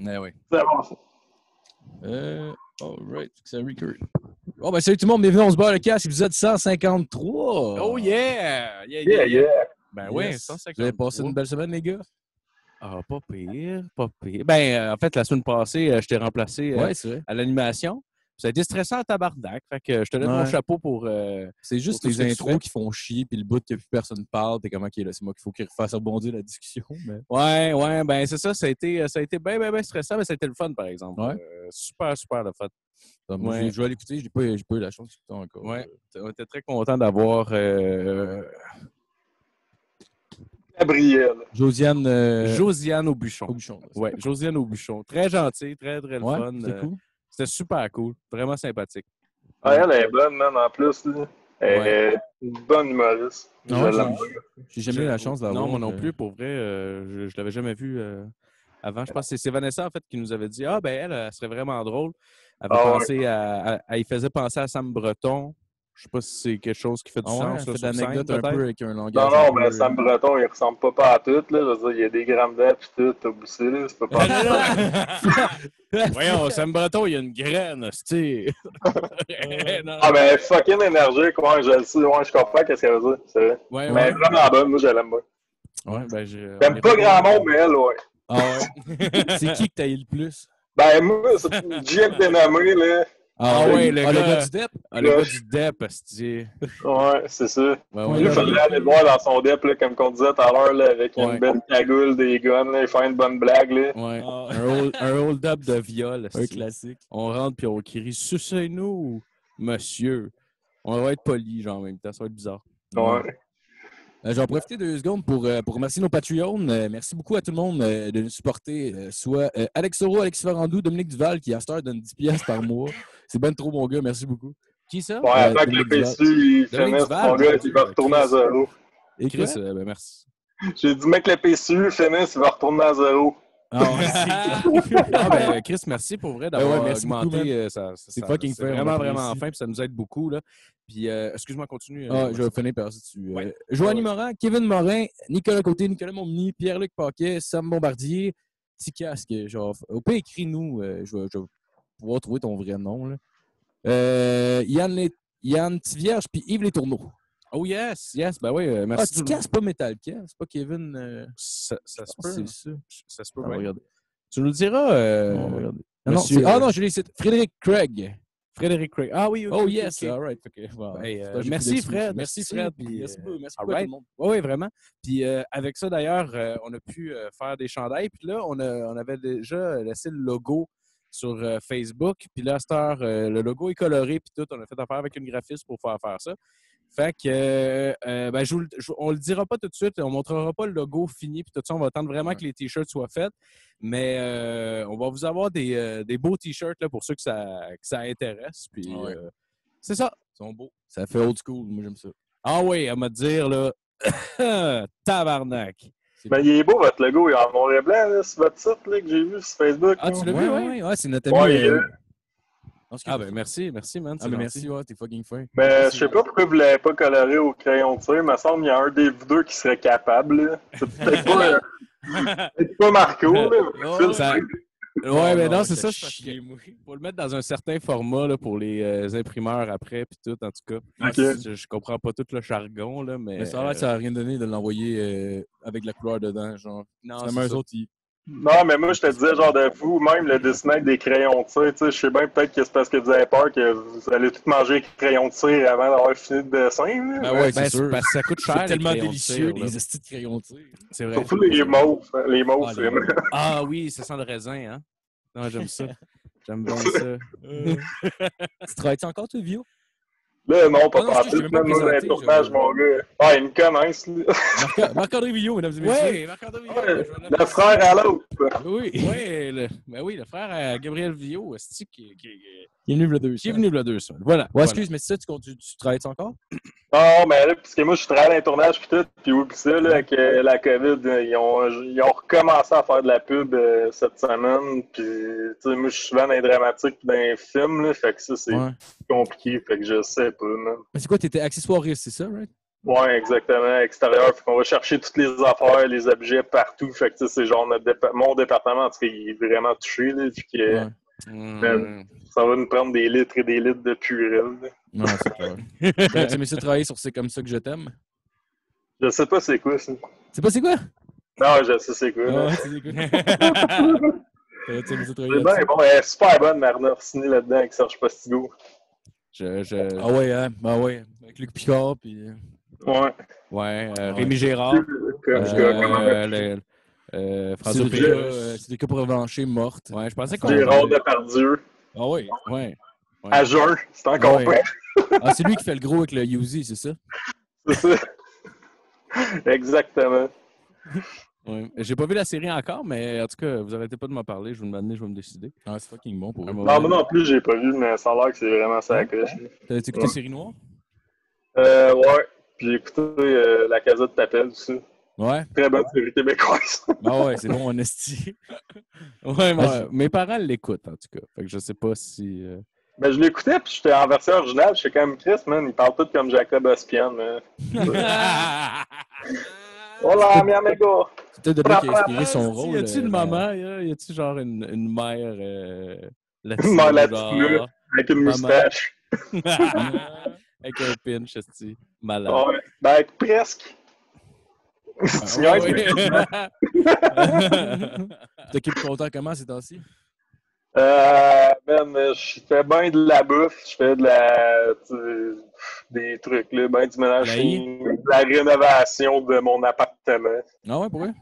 Ouais, oui. C'est bon, ça. Euh, alright, c'est recur. Oh, ben salut tout le monde, bienvenue, on se bat le casque, épisode 153. Oh yeah! Yeah, Yeah, yeah. Ben oui, Yes. 153. Vous avez passé une belle semaine, les gars? Ah, pas pire, pas pire. Ben, euh, en fait, la semaine passée, euh, je t'ai remplacé euh, Ouais, à l'animation. Ça a été stressant à tabarnak. Fait que je te donne Ouais. mon chapeau pour. euh, C'est juste Pour les intros qui font chier, puis le bout que plus personne parle, t'es comment qui est là? C'est moi qu'il faut qu'il refasse rebondir la discussion. Mais... Ouais, ouais, ben c'est ça. Ça a été, euh, ça a été bien, bien, bien stressant, mais ça a été le fun, par exemple. Ouais. Euh, super, super le fun. Donc, moi, Ouais. j'ai- Je vais l'écouter, j'ai pas, j'ai pas eu la chance d'écouter encore. Ouais. On était très content d'avoir euh, Gabriel. Josiane euh, Josiane Aubuchon. Aubuchon. Ouais, Josiane Aubuchon. Très gentil, très, très le Ouais, fun. c'est cool. C'était super cool. Vraiment sympathique. Ah, elle est bonne, man, en plus. là. Elle est une bonne humoriste. Ah. J'ai jamais eu la chance d'avoir. Non, moi non euh, plus, pour vrai. euh, je je l'avais jamais vu euh, avant. Je pense que c'est- Vanessa, en fait, qui nous avait dit Ah, ben elle, elle serait vraiment drôle. Elle avait Ah ouais. pensé à, à- elle faisait penser à Sam Breton. Je sais pas si c'est quelque chose qui fait du Ah ouais, sens. scène, l'anecdote un peu avec un langage. Non, non, mais Sam Breton, il ressemble pas, pas à tout. Là. Je veux dire, il y a des grammes d'air pis tout, t'as boussé, là. C'est pas pas. Voyons, Sam Breton, il y a une graine. Non. ah, ben, fucking énergique, ouais, je le sais, ouais, je comprends qu'est-ce qu'elle veut dire, c'est vrai. Ouais, Mais vraiment bonne, moi, je l'aime bien. Ouais, ben, j'ai- J'aime pas grand monde, mais elle, ouais. Ah ouais. c'est qui que t'as eu le plus? Ben, moi, c'est Jim dénommé, là. Ah ouais, le ah, le gars- gars du DEP? Ah, le gars du DEP. Ouais, c'est ça. Ouais, Ouais, ouais, Il là, faudrait aller le voir dans son dep, là, comme on disait tout à l'heure, là, avec Ouais. une belle cagoule, des guns, là, il fait une bonne blague. Là. Ouais. Ah. Un hold- un hold-up de viol. Un hostie. classique. On rentre puis on crie Sucez-nous, monsieur. On va être poli, genre, en même temps. Ça va être bizarre. Ouais. Euh, je vais en profiter deux secondes pour, euh, pour remercier nos Patreons. Euh, merci beaucoup à tout le monde euh, de nous supporter. euh, soit euh, Alex Soro, Alex Ferrandou, Dominique Duval, qui à cette heure donne 10 pièces par mois. C'est ben trop mon gars, merci beaucoup. Qui ça? Ouais, Euh, que le. PSU il finisse, mon gars, il va retourner à zéro. Et Chris, euh, ben merci. J'ai dit, mec, le PSU finisse, il va retourner à zéro. Ah, ouais, ah, ben, Chris, merci pour vrai d'avoir Ben ouais, merci augmenté. euh, C'est fucking on Vraiment, vraiment fin, puis ça nous aide beaucoup. Là. Puis, euh, excuse-moi, continue. Ah, euh, je vais finir par. Ouais. Euh, Joanie Ouais. Morin, Kevin Morin, Nicolas Côté, Nicolas Momny, Pierre-Luc Paquet, Sam Bombardier, Petit Casque. Genre, au pire, écris-nous. euh, je, vais, je vais pouvoir trouver ton vrai nom. Là. Euh, Yann, Les- Yann Tivierge, puis Yves Les Tourneaux. Oh yes, yes, ben oui, euh, Ah, merci. Monde. Casque, c'est pas Metallica. C'est pas Kevin. euh, Ça, ça se peut. c'est hein. ça. Ça se peut, On va ouais. regarder. Tu nous le diras. euh. Ah, non, monsieur, c'est- ah non, je l'ai cité. Frédéric Craig. Frédéric Craig. Ah oui, ok, Oh yes, ok. all right. Hey, euh, j'ai merci. Fred. Merci Merci, Fred. puis, Merci beaucoup. Merci beaucoup à tout right. le monde. Oui, oui, vraiment. Puis euh, avec ça, d'ailleurs, euh, on a pu euh, faire des chandails. Puis là, on, a- on avait déjà laissé le logo sur euh, Facebook. Puis là, à cette heure, euh, le logo est coloré. Puis tout, on a fait affaire avec une graphiste pour faire faire ça. Fait que, euh, euh, ben, je je- on le dira pas tout de suite. On montrera pas le logo fini. Puis tout ça, on va attendre vraiment Ouais. que les t-shirts soient faits. Mais on va vous avoir des, des beaux t-shirts pour ceux que ça, que ça intéresse. Puis Ouais. c'est ça. Ils sont beaux. Ça fait old school. Moi, j'aime ça. Ah oui, elle m'a dire, là, tabarnak. Mais il est beau, votre logo, il est en noir et blanc, là, sur votre site, là, que j'ai vu sur Facebook. Ah, là. tu l'as Ouais, vu, ouais? ouais, c'est notre ami. Ouais, euh, non, Ah ben merci, merci, man. Ah, gentil. merci, ouais, t'es fucking fin. Mais je sais pas pourquoi vous l'avez pas coloré au crayon de cire. Il me semble qu'il y a un des vous deux qui serait capable. C'est peut-être pas, euh, peut-être pas Marco. Là, Oh, ça- Ouais, mais non, c'est ça. te c'est parce chie, que moi. Faut le mettre dans un certain format là, pour les euh, imprimeurs après, puis tout, en tout cas. Ok. Je, je comprends pas tout le jargon, là, mais... Mais ça a l'air que ça n'a rien donné de l'envoyer euh, avec la couleur dedans. Genre, Non, finalement, c'est eux ça. autres, ils. Non, mais moi, je te disais, genre, de vous, même le dessin avec des crayons de cire, tu sais, je sais bien peut-être que c'est parce que vous avez peur que vous allez tout manger avec des crayons de cire avant d'avoir fini le dessin. là. Ben ouais, Ben, c'est sûr. parce que ça coûte cher, C'est les tellement de délicieux, les estis de crayons de cire. C'est vrai. Surtout les mauves. hein, Les mauves, Ah, c'est les. Ah oui, ça sent le raisin, hein? Non, j'aime ça. J'aime bien ça. tu travailles-tu encore, toi, Vio? Là, non, pas Ah non, même tournages, je- mon gars. Ah, il me commence, là. Marc- Marc-André Villot, mesdames et messieurs. Oui, Marc-André Villot, Ouais, Le frère à l'autre. Oui. Oui, le, ben oui, le frère à Gabriel Villot, qui, qui, qui, Il est venu le deux. qui est venu le deux semaines. Voilà. Ouais, voilà. excuse, mais c'est ça, tu, continues- tu travailles encore? Non, mais là, parce que moi, je travaille dans les tournages puis tout, puis oublie ça, là, avec euh, la COVID, ils ont, ils ont recommencé à faire de la pub euh, cette semaine, puis, tu sais, moi, je suis souvent dans les dramatiques puis dans les films, là, fait que ça, c'est Ouais. compliqué, fait que je sais pas, man. Mais c'est quoi, t'étais accessoiriste, c'est ça, right? Ouais, exactement, extérieur. Fait qu'on va chercher toutes les affaires, les objets partout. Fait que, tu sais, c'est genre notre dépa- mon département, en tout cas, il est vraiment touché, là. Puis que Ouais. Hmm. ça va nous prendre des litres et des litres de purée, là. Non, c'est clair. T'aurais-tu aimé ça travailler sur C'est comme ça que je t'aime? Je sais pas c'est quoi, ça. C'est pas c'est quoi? Non, je sais c'est quoi. C'est quoi? Bien bon, elle est super bonne, Marina Orsini, là-dedans, avec Serge Postigo. Je, je- Ah ouais, hein? Ah ouais. Avec Luc Picard, puis... Ouais. Ouais, euh, Ouais. Rémi Gérard. Euh, le- euh, François C'est euh, des cas revanchés mortes. Ouais, je pensais qu'on. Gérard Depardieu. Ah ouais. Ouais. À jeun, c'est encore Ouais. pire. Ah, c'est lui qui fait le gros avec le Uzi, c'est ça? C'est ça. Exactement. Ouais. J'ai pas vu la série encore, mais en tout cas, vous arrêtez pas de m'en parler. Je vais me demander, je vais me décider. Ah, c'est fucking bon pour eux. Non, moi non plus, j'ai pas vu, mais ça a l'air que c'est vraiment ça la. T'as-tu écouté Ouais. Série Noire? Euh, ouais. Puis j'ai écouté euh, La Casette t'appelle aussi. Ouais. Très bonne série québécoise. Ah ouais, c'est bon en esti. Ouais, moi, mes parents l'écoutent, en tout cas. Fait que je sais pas si. euh, Ben, je l'écoutais, puis j'étais en version originale. J'étais quand même Chris, man. Il parle tout comme Jacob Ospian. Hola, mi amigo! C'est peut-être de là qui a inspiré son rôle. Y a-tu une euh, maman? Y a- y a-tu genre une, une mère euh, Une mère latine, Avec une Maman. moustache. Avec un pinch, esti. Malade. Ouais. Ben, presque. Ah, ouais. T'occupes content comment ces temps-ci? Euh, ben, je fais bien de la bouffe, je fais de la, tu- des trucs, là, ben du ménage, nous, de la rénovation de mon appartement. Ah ouais, pour vrai?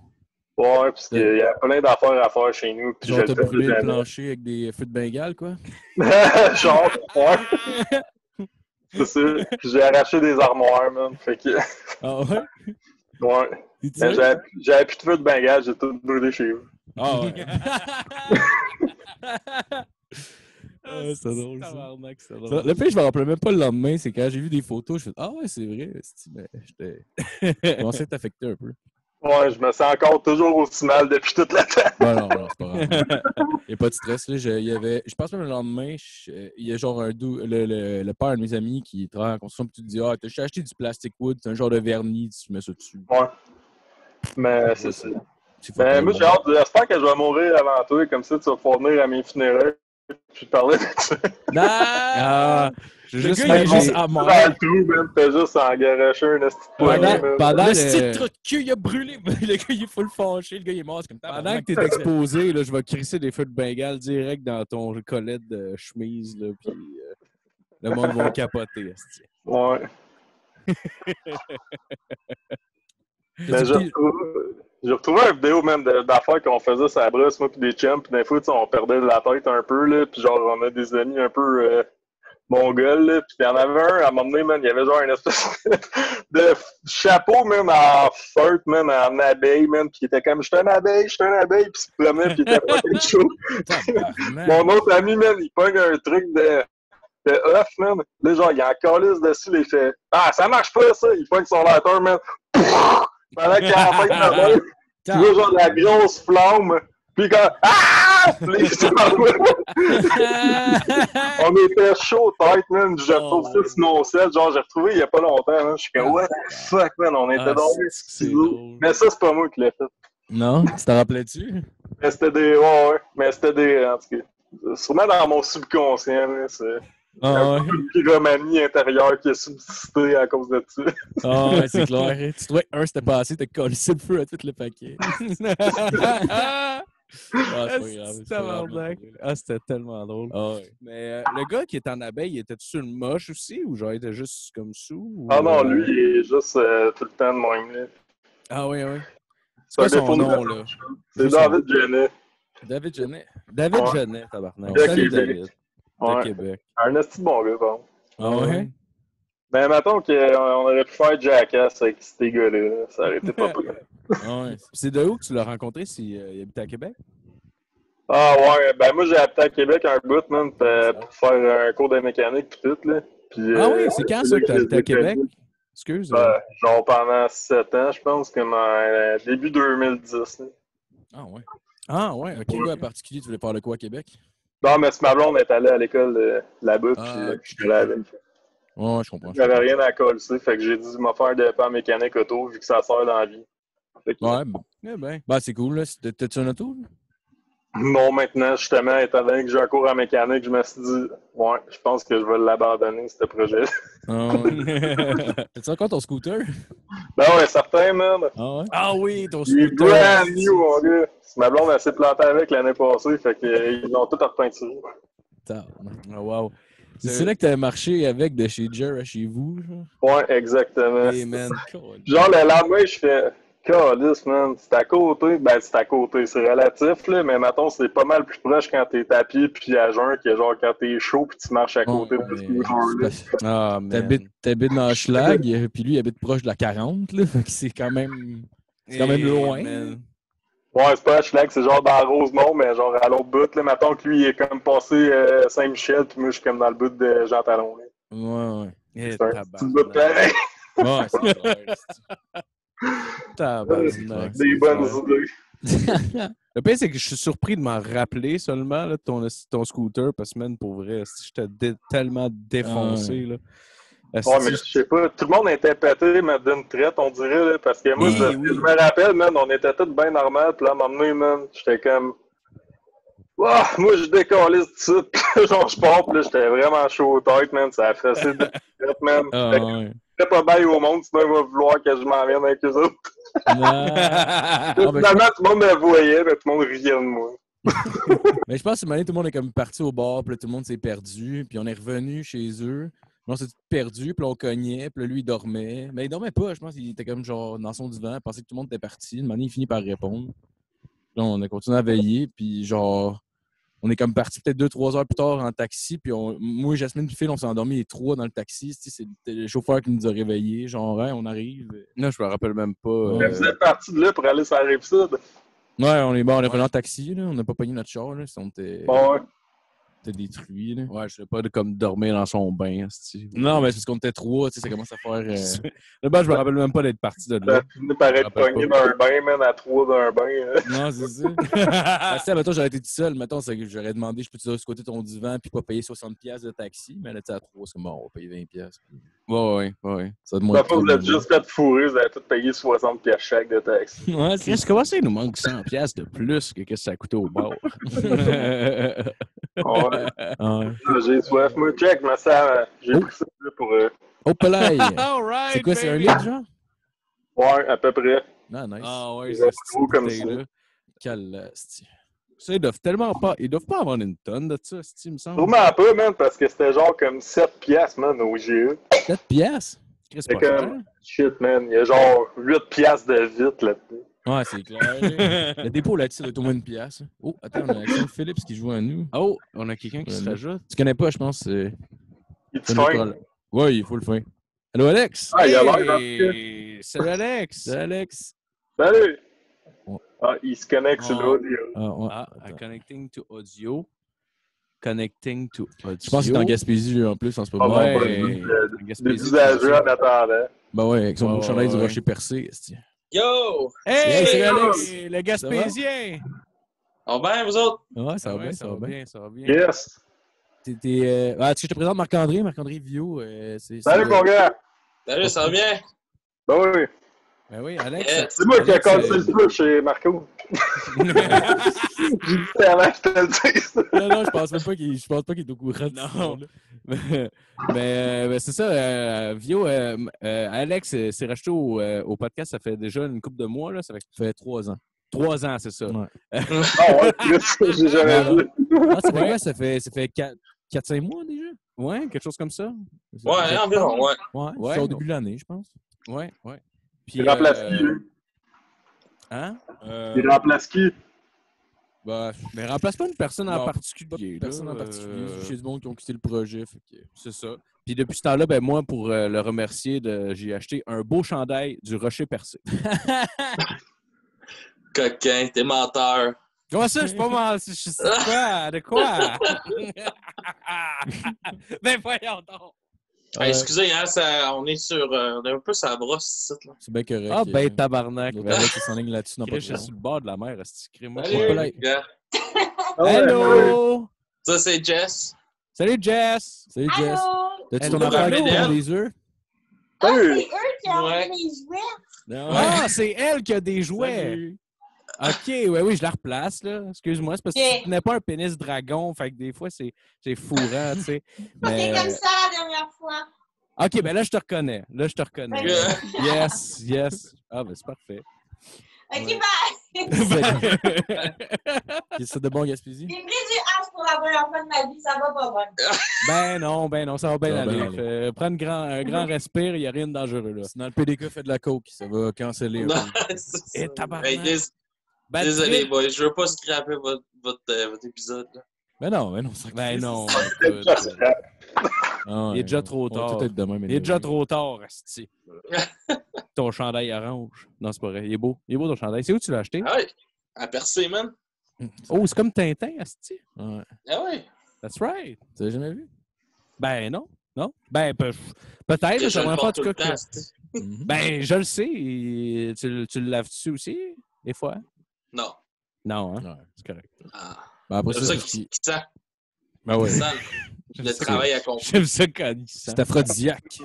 Ouais, parce qu'il y a plein d'affaires à faire chez nous. Puis Genre, t'as brûlé le plancher avec des feux de Bengale, quoi? Genre, ouais. C'est ça. Puis J'ai arraché des armoires, man. Fait que, Ah ouais? ouais. J'avais plus de feu de bengale, j'ai tout brûlé chez vous. Ah ouais. Ah, c'est drôle, ça. Tabarnak, c'est drôle. Ça, Le pire, je me rappelais même pas le lendemain, c'est quand j'ai vu des photos, je fais Ah ouais, c'est vrai, mais j'étais. Être affecté un peu. Ouais, je me sens encore toujours aussi mal depuis toute la temps. Bon, non, non, c'est pas grave. Il n'y a pas de stress. Là. Je, il y avait, je pense même le lendemain, je- il y a genre un dou- le, le, le père de mes amis qui travaille en construction, puis tu te dis Ah, t'as acheté du plastic wood, c'est un genre de vernis, tu mets ça dessus. Ouais. Mais c'est ça. Ben, moi, j'ai hâte. J'espère que je vais mourir avant toi, comme ça, tu vas pouvoir venir à mes funérailles. Puis parler de ça. Ah, j'ai Le juste gars, il est juste à mort. Dans le trou, même, t'as juste en garoché un esti de poignet, le- petit trou de cul, il a brûlé. Le gars, il est full fâché. Le gars, il est mort. Comme Pendant que t'es exposé, là, je vais crisser des feux de Bengale direct dans ton collet de chemise, là, puis euh, le monde va capoter. esti. Ouais. Ben, j'ai retrouvé, j'ai retrouvé une vidéo même d'affaires qu'on faisait sur la brosse, moi puis des chums, puis des fois, tu sais, on perdait de la tête un peu, là, puis genre, on a des amis un peu euh, mongols, là, puis il y en avait un, à un moment donné, man, il y avait genre une espèce de chapeau, même, en feutre, même, en abeille, man, puis il était comme, je suis un abeille, je suis un abeille, puis il se promenait, puis il était pas quelque chose. Mon autre ami, man, il pogne un truc de, de off, man. Là, genre, il en calisse dessus, il fait Ah, ça marche pas, ça! Il pogne son lateur, man. Pendant qu'il en fait la main, tu vois, genre, la grosse flamme. Puis quand Ah! On était chaud tête, man. Je Oh, retrouve ça sur nos sets. Genre, j'ai retrouvé il y a pas longtemps, man. Je suis comme, what the fuck, man. On était Ah, dans c'est- c'est drôle. Mais ça, c'est pas moi qui l'ai fait. Non, tu t'en rappelais-tu? Mais c'était des. Ouais, ouais. Mais c'était des. En tout cas. Sûrement dans mon subconscient, là. Ah ouais. une pyromanie intérieure qui a subsisté à cause de ça. Ah ouais, c'est clair. Tu trouvais un, c'était passé, t'as collé le feu à tout le paquet. Ah, c'est pas grave. Pas. Ah, c'était tellement drôle. Ah ouais. Mais euh, le gars qui était en abeille, il était-tu sur une moche aussi ou genre il était juste comme sous? ou, Ah non, euh, lui, il est juste euh, tout le temps de même. là. Ah oui, oui. C'est un son nom, là? C'est David Genet. David Genet. David Ouais. Genet, tabarnak. Salut. David. De Ouais. Québec. Un esti de bon gars, par contre. Ah ouais? Ben, mettons qu'on aurait pu faire Jackass avec ces gars-là. là. Ça aurait été pas pire. Ah ouais. C'est de où que tu l'as rencontré s'il euh, habitait à Québec? Ah ouais, ben moi j'ai habité à Québec un bout, man, pour pour faire un cours de mécanique pis tout, là. Puis, Ah euh, oui, c'est quand ça que t'as habité à Québec? Excuse. Ben, genre pendant 7 ans, je pense, comme en euh, début 2010. là. Ah ouais. Ah ouais, ok. En particulier, tu voulais le quoi à Québec? Non, mais c'est ma blonde est allée à l'école euh, là-bas, puis Ah, ok. je suis avec. Ouais, je comprends. J'avais rien à coller, fait que j'ai dû me faire de pas mécanique auto vu que ça sert dans la vie. Que- Ouais, bon. Eh ben. Bah, c'est cool, là. C'était- T'as-tu un auto? là? Non, maintenant, justement, étant donné que j'ai un cours en mécanique, je me suis dit, ouais, je pense que je vais l'abandonner, ce projet. Ah, ouais. T'as-tu encore ton scooter? ben ouais, certain, man. Ah ouais? Ah oui, ton Il est scooter. brand new, mon gars. Ma blonde, elle s'est plantée avec l'année passée, fait qu'ils l'ont tout repeinturé. Ah, wow. C'est c'est là que t'as marché avec de chez Jer à chez vous, genre? Ouais, exactement. Hey, man. Genre, le lendemain, je fais, Calice, man, c'est à côté. Ben, c'est à côté, c'est relatif, là, mais mettons, c'est pas mal plus proche quand t'es à pied puis à jeun que genre quand t'es chaud puis tu marches à côté de ce parce- Ah. T'habites t'habites dans Schlag, puis lui, il habite proche de la 40, là. Fait que c'est quand même. c'est quand même Hey, loin. man. Ouais, c'est pas à Schlag, c'est genre dans Rosemont, mais genre à l'autre bout, là. Mettons que lui, il est comme passé euh, Saint-Michel, puis moi, je suis comme dans le bout de Jean Talon, là. Ouais, ouais. Eh, C'est un petit bout de pareil. Ouais, c'est. Des bonnes idées. Le pire, c'est que je suis surpris de m'en rappeler seulement, là, ton, ton scooter, parce que, man, pour vrai, si j'étais dé- tellement défoncé, là. Ouais, mais je sais pas, tout le monde était pété, mais d'une traite, on dirait, là, parce que moi, Oui, je, oui. je me rappelle, man, on était tous bien normal, puis là, à un moment donné, man, j'étais comme... Ouah, moi, je décollais tout de suite, genre, je pars, puis là, j'étais vraiment chaud aux têtes, man, ça a fait assez de traite, man. Ah, ouais. Je pas bail au monde, sinon il va vouloir que je vienne avec eux autres. Non. Ah, ben, Finalement, tout le monde me voyait, mais tout le monde riait de moi. Mais je pense que année, tout le monde est comme parti au bar, puis là, tout le monde s'est perdu, puis on est revenu chez eux. Puis on s'est perdu, puis on cognait, puis là, lui, il dormait. Mais il dormait pas, je pense qu'il était comme genre dans son divan, il pensait que tout le monde était parti. Une année, il finit par répondre. Là, on a continué à veiller, puis genre, on est comme parti peut-être deux, trois heures plus tard en taxi, puis on, moi, Jasmine puis Phil, on s'est endormis les trois dans le taxi. C'est le chauffeur qui nous a réveillés, genre, Hey, on arrive. Non, je me rappelle même pas. Euh, Vous êtes parti de là pour aller sur la Rive-Sud. Ouais, on est bon, on est revenu en taxi, là. On n'a pas pogné notre char, là. On était, Bon, ouais. Détruits, là. Ouais, je sais pas de comme dormir dans son bain. Non, mais c'est parce qu'on était trois, tu sais, ça commence à faire. euh, De base, je me rappelle même pas d'être parti de là. a fini par être pogné dans un bain, man, à trois dans un bain. hein. Non, c'est ça. Si, mettons, j'aurais été tout seul, mettons, j'aurais demandé, je peux-tu côté ton divan, puis pas payer 60$ de taxi, mais là, tu sais, à trois, c'est comme bon, on va payer 20$. puis Ouais, ouais, ouais. Ça va être moins La fois, vous de êtes juste fait fourrer, vous avez tout payé 60 pièces chaque de taxi. Ouais, c'est Qu'est-ce que ça, il nous manque 100 pièces de plus que qu'est-ce que ça a coûté au bar. Ah ouais. Là, J'ai soif. Moi, check, me sens. euh, J'ai Oh. pris ça pour. euh, Oh, pelaille! Alright, C'est quoi, c'est un litre, genre? Ouais, à peu près. Non, nice. Ah ouais, c'est gros comme ça. là Quel. Ça, ils doivent tellement pas. Ils doivent pas avoir une tonne de ça, il me semble. Sûrement pas, man, parce que c'était genre comme 7 piastres, man, au GE. 4 piastres? C'est comme. Shit, man. Il y a genre 8 piastres de vite là-dedans. Ouais, c'est clair. Le dépôt là-dessus, doit être au moins une pièce. Oh, attends, on a Alexandre Phillips qui joue à nous. Oh, on a quelqu'un qui se rajoute. Tu connais pas, je pense. euh, Il te c'est fin. Ouais, il faut le faire. Allô, Alex? Ah, il a l'air Hey, Salut Alex! C'est Alex. Salut! Ah, il se connecte sur Oh. l'audio. Ah, ouais. Ah, connecting to audio. Connecting to audio. Je pense qu'il est en Gaspésie en plus en ce Ah, moment. bon, Ouais. Ouais. Gaspésie. Ben ouais, avec son beau chandail du rocher percé. Yo! Hey, salut, Alex! Alex! Le Gaspésien! Ah ben, vous autres? Ouais, ça Ah va ouais, bien, ça va bien. ça va bien. Yes! T'es- euh, ah, est-ce que je te présente Marc-André? Marc-André Vio. euh, c'est, Salut, mon gars! Salut, ça va bien? Ben oui, Ben oui, Alex. Yes. c'est moi qui ai cassé euh, le feu chez Marco. J'ai dit ça avant que je te le dise. Non, non, je pense même pas qu'il, je pense pas qu'il est au courant de Non. mais mais, ben, c'est ça, euh, Vio, euh, euh, Alex euh, s'est racheté au, euh, au podcast, ça fait déjà une couple de mois, là, ça fait Ça fait trois ans. trois ans, c'est ça. Ouais. Ah ouais, j'ai jamais vu. Ah, ça fait Ouais. quoi? Ça fait, ça fait 4-5 mois déjà? Ouais, quelque chose comme ça. Ouais, environ, ouais. Ouais, Ouais. c'est au début de l'année, je pense. Ouais, ouais. Puis, Il remplace euh, qui, lui? Hein? Euh, Il remplace qui? Bah, mais remplace pas une personne en Non, particulier. personne là, en particulier. euh, Chez du monde qui ont quitté le projet. Fait que... C'est ça. Puis depuis ce temps-là, ben moi, pour euh, le remercier, de, j'ai acheté un beau chandail du Rocher Percé. Coquin, t'es menteur. Comment ça, je suis pas mal? Je sais quoi? De quoi? ben voyons donc! Hey, excusez, hein, ça, on est sur. euh, on est un peu sur la brosse ici, là. C'est bien correct. Ah euh, ben tabarnak! l'autre Ben, Alex, il s'enligne là-dessus dans pas sur le bord de la mer, est-ce que crée-moi? Là. Ah. Hello! Ça, c'est Jess. Salut Jess! Salut Jess. T'as-tu ton affaire qui prend des œufs? Ah, c'est eux qui ont Ouais. les jouets. Non. Ah, c'est elle qui a des jouets. OK, ouais, oui, je la replace, là. Excuse-moi, c'est parce que Ok. tu tenais pas un pénis dragon, fait que des fois, c'est c'est fourrant, tu sais. Mais, comme euh, ça la dernière fois. OK, ben là, je te reconnais. Là, je te reconnais. Yes, yes. Ah, ben c'est parfait. Ok, Ouais. bye. C'est de bon, Gaspésie? J'ai pris du H pour la première fois de ma vie, ça va pas bien. ben non, ben non, ça va bien Ça va aller. bien aller. Fait, prends une grand, un grand respire, il n'y a rien de dangereux, là. Sinon, le PDK fait de la coke, ça va canceller. Non. Et tabarnak. Hey, dés- Bad Désolé, trip. boy, je veux pas scraper votre, votre, euh, votre épisode. là. Mais non, mais non, ça Ben non. Écoute. Ah, Il est déjà trop on va tard. tout être Il est déjà trop tard, Asti. ton chandail orange. Non, c'est pas vrai. Il est beau. Il est beau ton chandail. C'est où tu l'as acheté? Ah ouais, à percer, man. Oh, c'est comme Tintin, Asti. Ouais. Ah ouais. That's right. Tu l'as jamais vu? Ben non. Non? Ben pe- peut-être. Je le première fois, en porte tout tout le cas. temps, que- Mhm. Ben, je le sais. Tu, tu le laves-tu aussi, des fois? Non. Non, hein? C'est correct. Ah. Ben, après C'est ça, ça c'est qui, sent. Ben ouais. qui sent le travail accompli. J'aime ça quand il sent. C'est aphrodisiaque.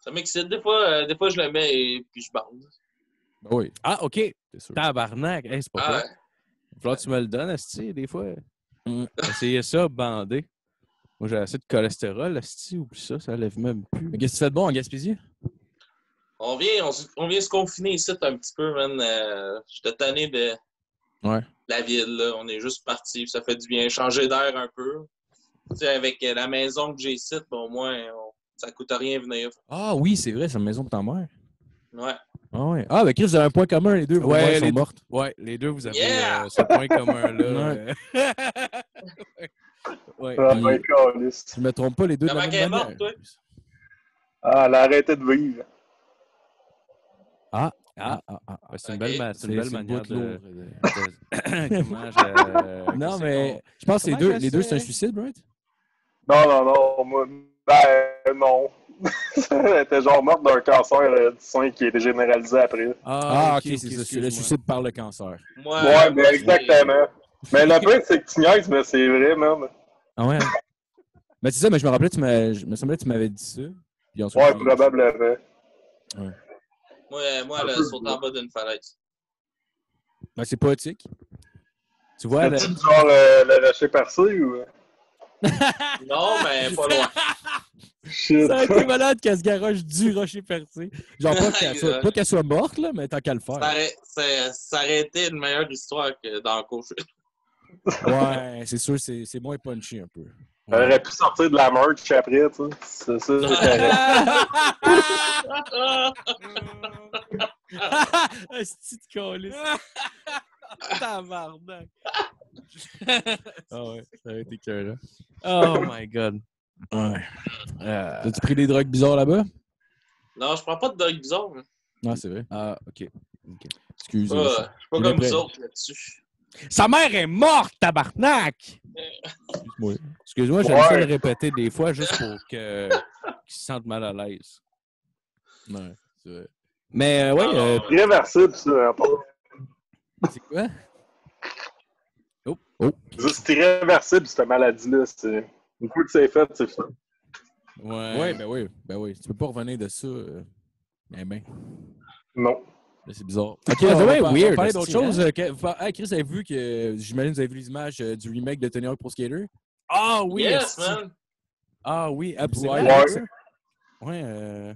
Ça m'excite. Des fois, euh, des fois, je le mets et puis je bande. Ben oui, Ah, OK. Tabarnak. Hey, c'est pas Ah vrai. ouais. Il va falloir que tu me le donnes, Asti, des fois. Mm. Essayez ça, bandé. Moi, j'ai assez de cholestérol, Asti. Oublie ça, ça lève même plus. Mais qu'est-ce que tu fais de bon en Gaspésie? On vient, on, vient se confiner ici un petit peu, man. Euh, J'étais tanné de Ouais. la ville, là. On est juste parti. Ça fait du bien. Changer d'air un peu. Tu sais, avec euh, la maison que j'ai ici, ben, au moins, on- ça coûte rien venir. Ah oui, c'est vrai, c'est la maison de ta mère. Ouais. Ah ouais. Ah, ben Chris, vous avez un point commun, les deux. Vos Ouais, mères les sont mortes. Ouais, les deux, vous avez Yeah! euh, ce point commun-là. Ouais. ouais. Ah, Puis- ben, je me trompe pas, les deux de Comment la même manière. morte, toi? Ah, elle a arrêté de vivre. Ah, Ah, ah, ah, ah. c'est une belle, c'est une belle le manière bout de... lourd. de- Comment je... Non, mais je pense que les deux, les deux, c'est un suicide, right? Non, non, non. Moi, ben, non. elle était genre morte d'un cancer euh, du sein qui était généralisé après. Ah, ok, c'est ça. C'est le suicide par le cancer. Moi, Ouais, moi, mais exactement. Mais le pire, c'est que tu niaises, mais c'est vrai, man. Ah ouais? mais c'est ça, mais je me rappelais, tu m'as- je me semblait que tu m'avais dit ça. Puis ensuite, Ouais, probablement. Moi, euh, moi, elle a sauté en bas d'une falaise. Ben, c'est poétique. Tu vois, T'as-tu genre euh, le rocher percé ou. euh? Non, mais pas loin. Ça a été malade qu'elle se garoche du rocher percé. Genre, pas qu'elle soit, pas qu'elle soit morte, là, mais tant qu'à le faire. Ça aurait, ça- ça aurait été une meilleure histoire que dans le coach. Ouais, c'est sûr, c'est c'est moins punchy un peu. Elle aurait pu sortir de la merch après, tu sais. C'est ça, c'est. Asti de calice. Tabarnak. Ah ouais, ça aurait été cœur, Oh my God. Ouais. Euh, T'as-tu pris des drogues bizarres là-bas? Non, je prends pas de drogue bizarre. hein. Non, c'est vrai. ah, OK. Excuse. Pas- moi Je suis pas comme vous autres là-dessus. Sa mère est morte, tabarnak! Excuse-moi. Excuse-moi, j'aime ça le répéter des fois juste pour que qu'ils se sentent mal à l'aise. Ouais, c'est vrai. Mais euh, ouais, euh, non, Irréversible, ça. hein, pas- C'est quoi? C'est irréversible, cette maladie-là. C'est... Une fois que c'est fait, c'est fait. ouais. Ouais, ben oui. Ben oui. Tu peux pas revenir de ça. euh, Ben ben. Non. Là, c'est bizarre. OK, c'est on va, par- on va weird, parler d'autre chose. hey, Chris, avez vu que. J'imagine que vous avez vu les images du remake de Tony Hawk Pro Skater? Ah oui, yes, man. Ah oui, ah, ça? Ouais, euh,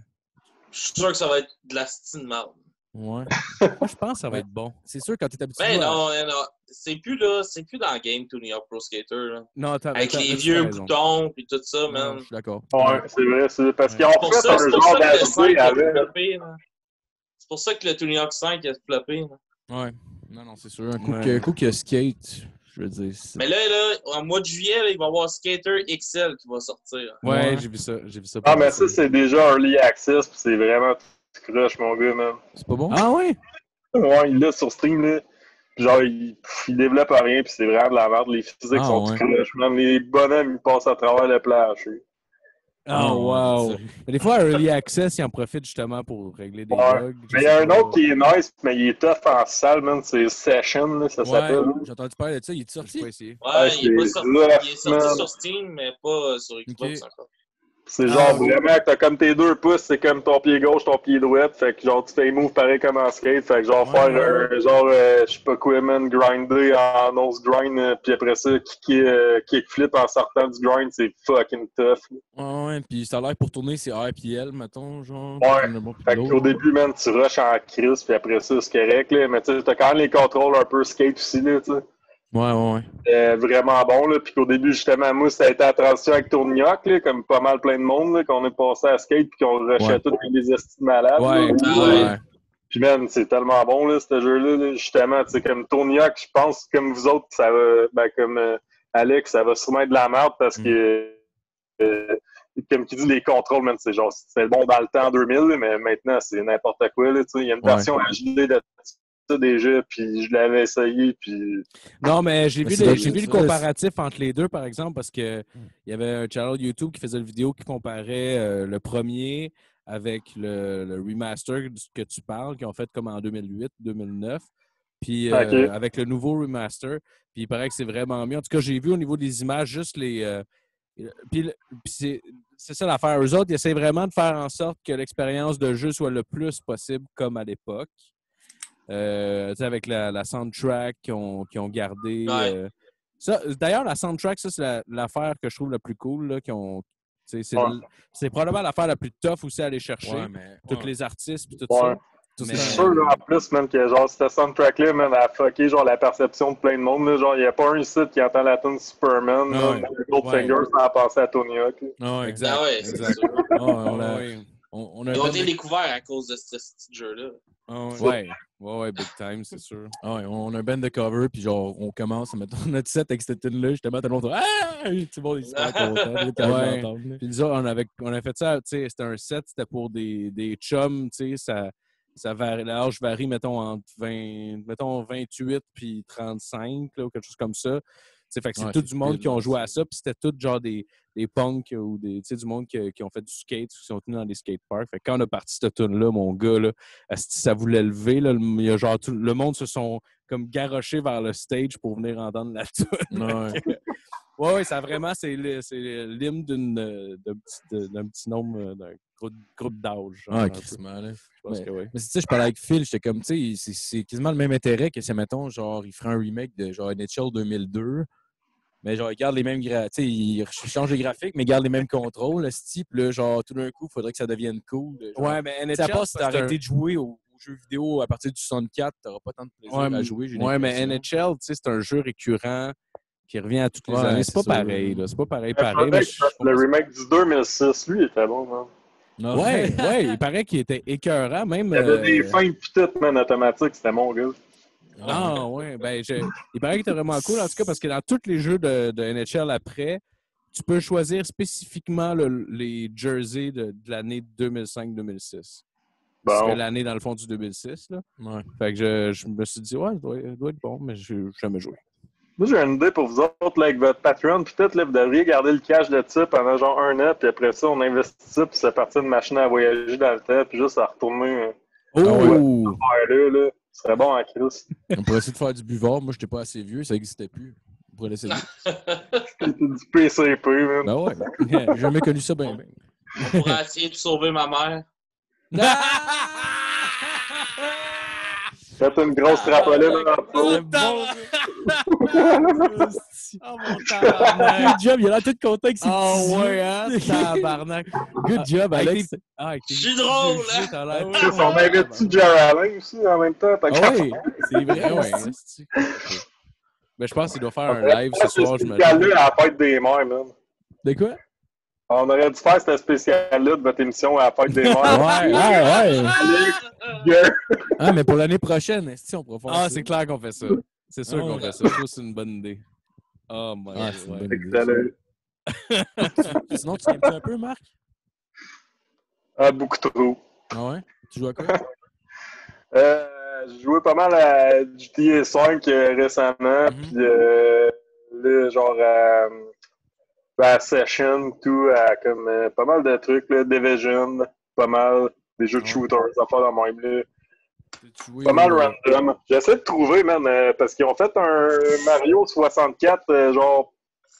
Je suis sûr que ça va être de la stine marde. Ouais. moi, je pense que ça va être bon. C'est sûr, quand t'es habitué. Ben à- non, non, non. C'est plus là, c'est plus dans le game Tony Hawk Pro Skater. là. Non, t'as Avec t'as- les t'as vieux raison. boutons et tout ça, Non, man. je suis d'accord. Ouais, c'est vrai. C'est parce qu'ils ont fait ça, un genre ça que le 5 d'ajouté a avec. C'est pour ça que le Tony Hawk 5 a floppé. là. Ouais. Non, non, c'est sûr. Un coup, Ouais. que, un coup que skate, je veux dire. c'est- Mais là, là, en mois de juillet, là, il va y avoir Skater XL qui va sortir. Ouais, Ouais. j'ai vu ça. J'ai vu ça. Ah, mais ça, c'est déjà early access, puis c'est vraiment tout crush, mon gars, man. C'est pas bon? Ah ouais? Ouais, il l'a sur stream, là. Genre, il, pff, il développe rien, puis c'est vraiment de la merde. Les physiques Ah, sont ouais. tout crush, man. Les bonhommes, ils passent à travers le Oh, wow! Mais des fois, Early Access, ils en profitent justement pour régler des Ouais. bugs. Mais il y a un autre qui est nice, mais il est tough en salle, man. C'est Session, là, ça s'appelle. Ouais, j'ai entendu parler de ça. Il est sorti? Ouais, Ouais, il, est pas sorti, il est sorti sur Steam, mais pas sur Xbox encore. C'est Ah, genre ouais. vraiment que t'as comme tes deux pouces, c'est comme ton pied gauche, ton pied droit. Fait que genre tu fais les moves pareil comme en skate. Fait que genre Ouais, faire ouais. un genre, euh, je sais pas quoi, man, grinder en nose grind, euh, puis après ça, kicker, euh, kickflip en sortant du grind, c'est fucking tough. Ouais, ouais. Puis ça a l'air pour tourner, c'est RPL, mettons, genre. Ouais. Bon Fait qu'au début, man, tu rushes en crise, puis après ça, c'est correct, là. Mais tu sais, t'as quand même les contrôles un peu skate aussi, là, tu sais. Ouais, ouais, ouais. Vraiment bon, là. Puis qu'au début, justement, moi, ça a été la transition avec Tourniac, là, comme pas mal plein de monde, là, qu'on est passé à skate, puis qu'on rushait Ouais. tous des estimes malades. Ouais, là. Ouais. ouais. Puis man, c'est tellement bon là, ce jeu-là. là. Justement, tu sais, comme Tourniac, je pense comme vous autres, ça va ben, comme euh, Alex, ça va sûrement être de la merde parce que euh, comme qui dit, les contrôles, man, c'est genre c'était bon dans le temps en 2000, là, mais maintenant c'est n'importe quoi. Là, tu sais. Il y a une Ouais. version HD de ça déjà, puis je l'avais essayé, puis Non, mais j'ai vu, vrai, j'ai vu le comparatif entre les deux, par exemple, parce que il y avait un channel YouTube qui faisait une vidéo qui comparait euh, le premier avec le, le remaster que tu parles, qu'ils ont fait comme en 2008, 2009, puis euh, Ok. avec le nouveau remaster. Puis il paraît que c'est vraiment mieux. En tout cas, j'ai vu au niveau des images juste les. euh, puis le- puis c'est c'est ça l'affaire. Eux autres, ils essaient vraiment de faire en sorte que l'expérience de jeu soit le plus possible comme à l'époque. Euh, avec la, la soundtrack qu'ils ont, qu'ils ont gardé. Ouais. euh, ça, D'ailleurs, la soundtrack, ça, c'est la- l'affaire que je trouve la plus cool. Là, qu'ils ont- c'est Ouais. probablement l'affaire la plus tough aussi à aller chercher. Ouais, mais. Tous ouais. les artistes puis tout Ouais. ça. C'est sûr là, en plus, man, que genre cette soundtrack-là, man, a fucké genre la perception de plein de monde. Là. Genre, il n'y a pas un site qui entend la tune Superman, Ah ouais. Goldfinger Ouais. sans penser à Tony Hawk. là. Ah. Exact. Ah ouais, exact. sûr. Ah on a, on, on a Ils ont été découverts à cause de ce petit jeu-là. Ah ouais. Ouais. ouais, ouais, big time, c'est sûr. Ah ouais, on a un band de cover, puis genre, on commence, mettons, notre set avec cette tune-là, justement, le monde Ah! Quand Ouais. ils l'entendent, là. Puis nous on avait, on a fait ça, tu sais, c'était un set, c'était pour des, des chums, tu sais, ça, ça varie, l'âge varie, mettons, entre 20, mettons 28 puis 35, là, ou quelque chose comme ça. Fait que c'est Ouais, tout du monde qui ont là, joué à ça, puis c'était tout genre des, des punks ou des, du monde qui, qui ont fait du skate, qui sont tenus dans des skateparks. Fait que quand on a parti cette tune-là, mon gars, là, ça voulait lever, là, il y a genre tout- le monde se sont comme garochés vers le stage pour venir entendre la tune. Ouais. Oui, ouais, ça vraiment, c'est l'hymne d'un petit, nombre, euh, d'un groupe, groupe d'âge. Ah, crissement, là. Je pense Mais- que oui. Mais tu sais, je parlais avec Phil, j'étais comme, tu sais, c'est- c'est quasiment le même intérêt que si, mettons, genre, il ferait un remake de genre NHL 2002, mais genre, il garde les mêmes gra- tu sais, il change les graphiques, mais il garde les mêmes contrôles, le type, là, genre, tout d'un coup, il faudrait que ça devienne cool. genre. Ouais, mais NHL, part si c'est t'as un- arrêté de jouer aux, aux jeux vidéo à partir du 64, t'auras pas tant de plaisir Ouais, à jouer. ouais, mais. NHL, tu sais, c'est un jeu récurrent qui revient à toutes les Ouais, années. C'est pas ça. pareil, là. C'est pas pareil, Le pareil. mais je- remake- le remake du 2006, lui, il était bon. Non. Ouais, ouais, il paraît qu'il était écœurant, même. Il y avait des euh, fins pis tout, man, automatiques, c'était mon gars. Ah, ouais. Ben, je- Il paraît qu'il était vraiment cool, en tout cas, parce que dans tous les jeux de, de NHL après, tu peux choisir spécifiquement le- les jerseys de, de l'année 2005-2006. Bon. C'était l'année, dans le fond, du 2006. Là. Ouais. Fait que je, je me suis dit, ouais, ça doit, ça doit être bon, mais je n'ai jamais joué. Moi, j'ai une idée pour vous autres, là, avec votre Patreon. Peut-être, là, vous devriez garder le cash de ça pendant genre un an, puis après ça, on investit ça, puis c'est parti une machine à voyager dans le temps, puis juste à retourner euh, Oh! là, là. Ce serait bon en Chris. On pourrait essayer de faire du buvard. Moi, j'étais pas assez vieux, ça n'existait plus. On pourrait l'essayer. du PCP, man. ben ouais. J'ai jamais connu ça ben ben. On pourrait essayer de sauver ma mère. Faites une grosse trapoline dans le Oh, mon tabarnak! Good job, il a l'air tout content que c'est Oh, ouais, hein? Tabarnak! Good job, Avec Alex. Ah, avec Je suis drôle, hein? t'as l'air- Chris, on investit Jerry aussi en même temps. Ah ouais, c'est vrai, Ah ouais. c'est- Ben, je pense qu'il doit faire un live ce soir, je me spécial-là à la fête des mères, man. De quoi? On aurait dû faire cette spécial-là de votre émission à la fête des mères. Ouais, ouais, ouais. Ah, mais pour l'année prochaine, si on pourra faire Ah, ça? c'est clair qu'on fait ça. C'est sûr Ah qu'on ouais. fait ça. Je trouve que c'est une bonne idée. Oh my Ah, ouais. Excellent. Sinon, tu gagnes un peu, Marc? Ah, beaucoup trop. Ah ouais? Tu joues à quoi? Euh, j'ai joué pas mal à GTA 5 euh, récemment, Mhm. puis euh, là, genre, euh, à Session, tout, à comme euh, pas mal de trucs, là, Division, pas mal, des jeux de shooters, des affaires de même, là. Pas mal euh, random. J'essaie de trouver, man, euh, parce qu'ils ont fait un Mario 64, euh, genre,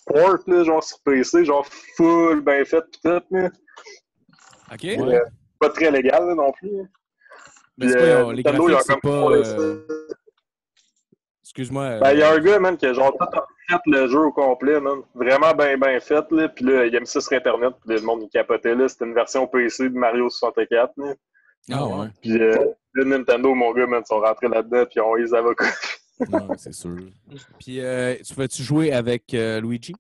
port, là, genre sur PC, genre full, bien fait, pis tout, là. OK? Ouais. Euh, pas très légal, là, non plus. Mais Puis, c'est pas, euh, les Nintendo, graphiques, c'est pas... euh, Excuse-moi. Ben, il y a euh, un gars, man, qui a genre tout fait le jeu au complet, man. Vraiment bien, bien fait, là. Puis là, il a mis ça sur Internet, puis le monde, il capotait, là. C'était une version PC de Mario 64, là. Ah ouais. Puis euh, le Nintendo, mon gars, man, sont rentrés là-dedans, puis eu les avocats. Non, c'est sûr. Puis, euh, tu vas-tu jouer avec euh, Luigi?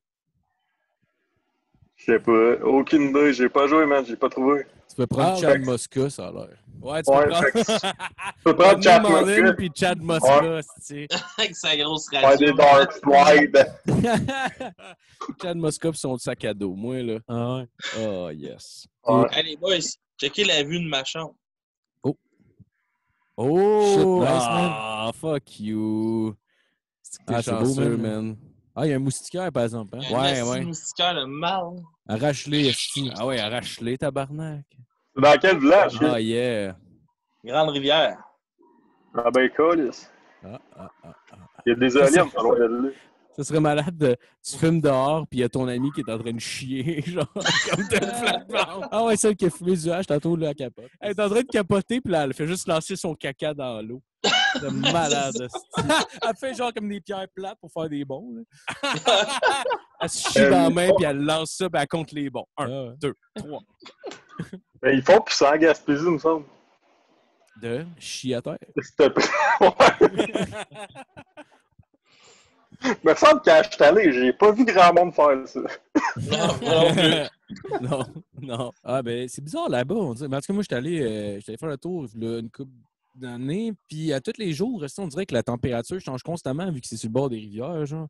Je sais pas. Aucune idée. J'ai pas joué, man. J'ai pas trouvé. Tu peux prendre Ah, Chad Mosca, ça a l'air. Ouais, tu Ouais, peux prendre... Je peux prendre Mullen Mosca, puis Chad Mosca, c'est Avec sa grosse radio. des Dark Slide. Chad Mosca pis son sac à dos. Moi, là. Ah ouais. Oh, yes. Ouais. Allez, boys, checkez la vue de ma chambre. Oh! Shit, nice, ah, fuck you. C'est que t'es Ah, c'est beau, chanceux, man. man. Ah, il y a un moustiquaire, par exemple. Hein? Un Ouais, ouais. moustiquaire, le mal. Arrache-les. Ah ouais, arrache-les, tabarnak. Dans quel village? Ah, yeah. Grande rivière. Ah ben, colis. Ah, ah, ah, ah. Il y a des aliens pas loin de là. Ça serait malade de. Tu fumes dehors, puis il y a ton ami qui est en train de chier, genre, comme une. Ah ouais, celle qui a fumé du hache tantôt, là, à capote. Elle est en train de capoter, puis là, elle fait juste lancer son caca dans l'eau. C'est malade. Elle fait genre comme des pierres plates pour faire des bons. Là. Elle se chie dans la main, puis elle lance ça, puis elle compte les bons. Un, Ah ouais. deux, trois. Mais ils font plus ça en Gaspésie, il me semble. De. Terre. S'il te plaît. Ouais. me semble qu'à je suis allé, j'ai pas vu grand monde faire ça. Non, non non, non. Ah ben, c'est bizarre là-bas, on dirait. Mais en tout cas, moi, j'étais allé, euh, allé faire le tour là, une couple d'années, puis à tous les jours, on dirait que la température change constamment vu que c'est sur le bord des rivières, genre.